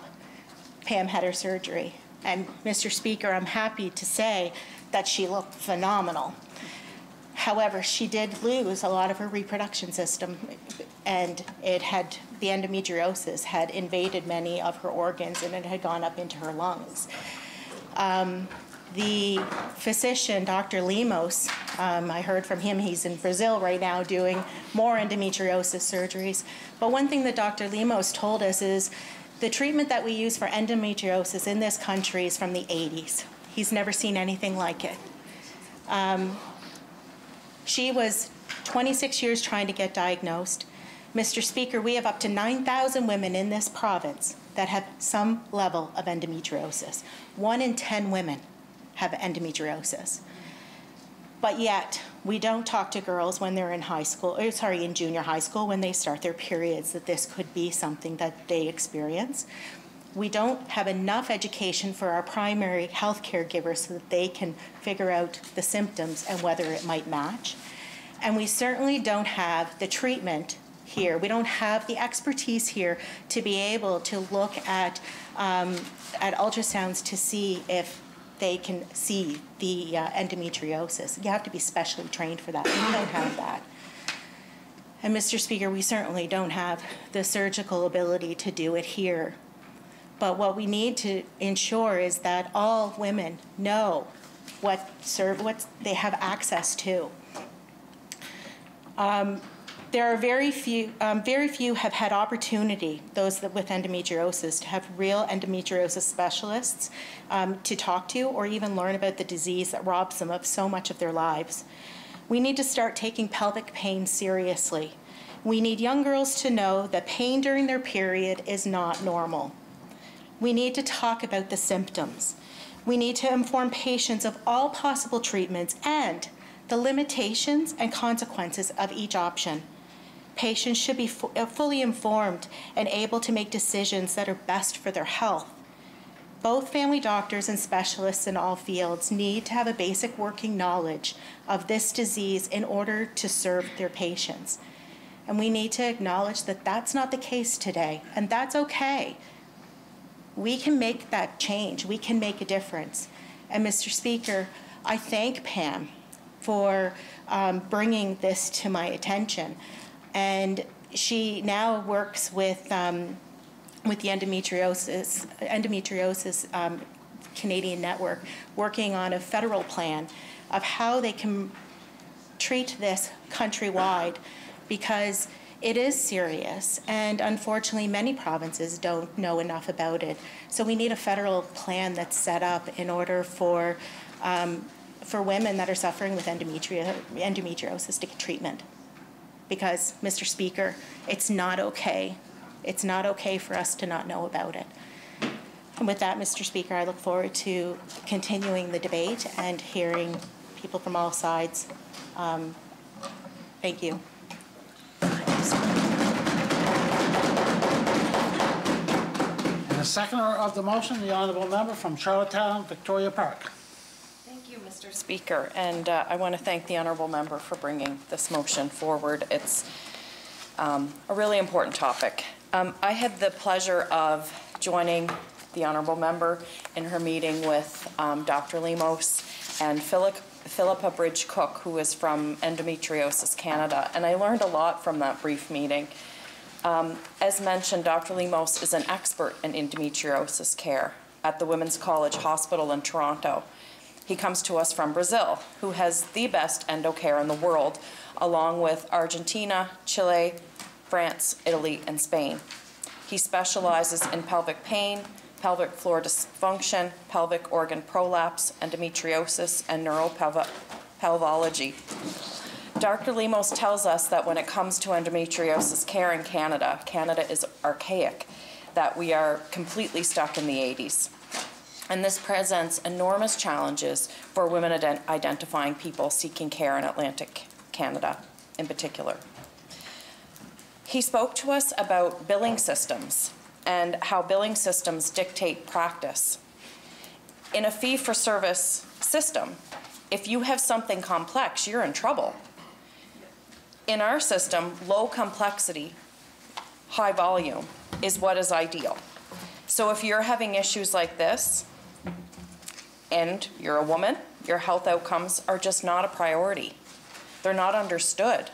Pam had her surgery. And Mr. Speaker, I'm happy to say that she looked phenomenal. However, she did lose a lot of her reproduction system, and it had the endometriosis had invaded many of her organs, and it had gone up into her lungs. Um, the physician, Dr. Lemos, um, I heard from him, he's in Brazil right now doing more endometriosis surgeries. But one thing that Dr. Lemos told us is the treatment that we use for endometriosis in this country is from the 80s. He's never seen anything like it. Um, she was 26 years trying to get diagnosed. Mr. Speaker, we have up to 9,000 women in this province that have some level of endometriosis. One in 10 women have endometriosis. But yet, we don't talk to girls when they're in high school, or sorry, in junior high school, when they start their periods, that this could be something that they experience. We don't have enough education for our primary health care givers so that they can figure out the symptoms and whether it might match. And we certainly don't have the treatment here. We don't have the expertise here to be able to look at, um, at ultrasounds to see if they can see the uh, endometriosis. You have to be specially trained for that. We don't have that. And Mr. Speaker, we certainly don't have the surgical ability to do it here. But what we need to ensure is that all women know what serve what they have access to. Um, there are very few, um, very few have had opportunity, those that with endometriosis, to have real endometriosis specialists um, to talk to or even learn about the disease that robs them of so much of their lives. We need to start taking pelvic pain seriously. We need young girls to know that pain during their period is not normal. We need to talk about the symptoms. We need to inform patients of all possible treatments and the limitations and consequences of each option. Patients should be uh, fully informed and able to make decisions that are best for their health. Both family doctors and specialists in all fields need to have a basic working knowledge of this disease in order to serve their patients. And we need to acknowledge that that's not the case today, and that's okay. We can make that change. We can make a difference. And Mr. Speaker, I thank Pam for um, bringing this to my attention. And she now works with, um, with the endometriosis, endometriosis um, Canadian network, working on a federal plan of how they can treat this countrywide because it is serious, and unfortunately, many provinces don't know enough about it. So we need a federal plan that's set up in order for um, for women that are suffering with endometri endometriosis to get treatment. Because, Mr. Speaker, it's not okay. It's not okay for us to not know about it. And with that, Mr. Speaker, I look forward to continuing the debate and hearing people from all sides um, Thank you. And the seconder of the motion, the honourable member from Charlottetown, Victoria Park. Mr. Speaker, and uh, I want to thank the honourable member for bringing this motion forward. It's um, a really important topic. Um, I had the pleasure of joining the honourable member in her meeting with um, Dr. Lemos and Philip Philippa Bridge Cook, who is from Endometriosis Canada, and I learned a lot from that brief meeting. Um, as mentioned, Dr. Lemos is an expert in endometriosis care at the Women's College Hospital in Toronto. He comes to us from Brazil, who has the best endo care in the world, along with Argentina, Chile, France, Italy, and Spain. He specializes in pelvic pain, pelvic floor dysfunction, pelvic organ prolapse, endometriosis, and neuropelvology. Dr. Lemos tells us that when it comes to endometriosis care in Canada, Canada is archaic, that we are completely stuck in the 80s. And this presents enormous challenges for women ident identifying people seeking care in Atlantic Canada in particular. He spoke to us about billing systems and how billing systems dictate practice. In a fee-for-service system, if you have something complex, you're in trouble. In our system, low complexity, high volume is what is ideal. So if you're having issues like this, and you're a woman, your health outcomes are just not a priority. They're not understood.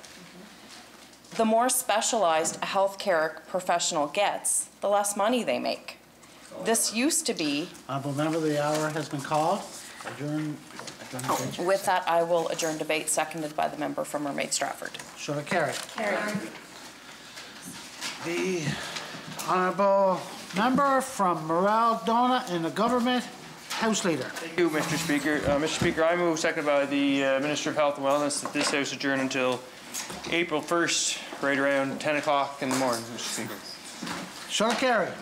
The more specialized a healthcare professional gets, the less money they make. This used to be. Uh, honourable member, the hour has been called. Adjourn. adjourn the bench. With that, I will adjourn debate, seconded by the member from Mermaid Stratford. Show it carried. Carried. The honourable member from Morell-Donagh and the government House Leader. Thank you, Mr. Speaker. Uh, Mr. Speaker, I move, seconded by the uh, Minister of Health and Wellness, that this House adjourn until April 1st, right around 10 o'clock in the morning, Mr. Speaker. Short carried.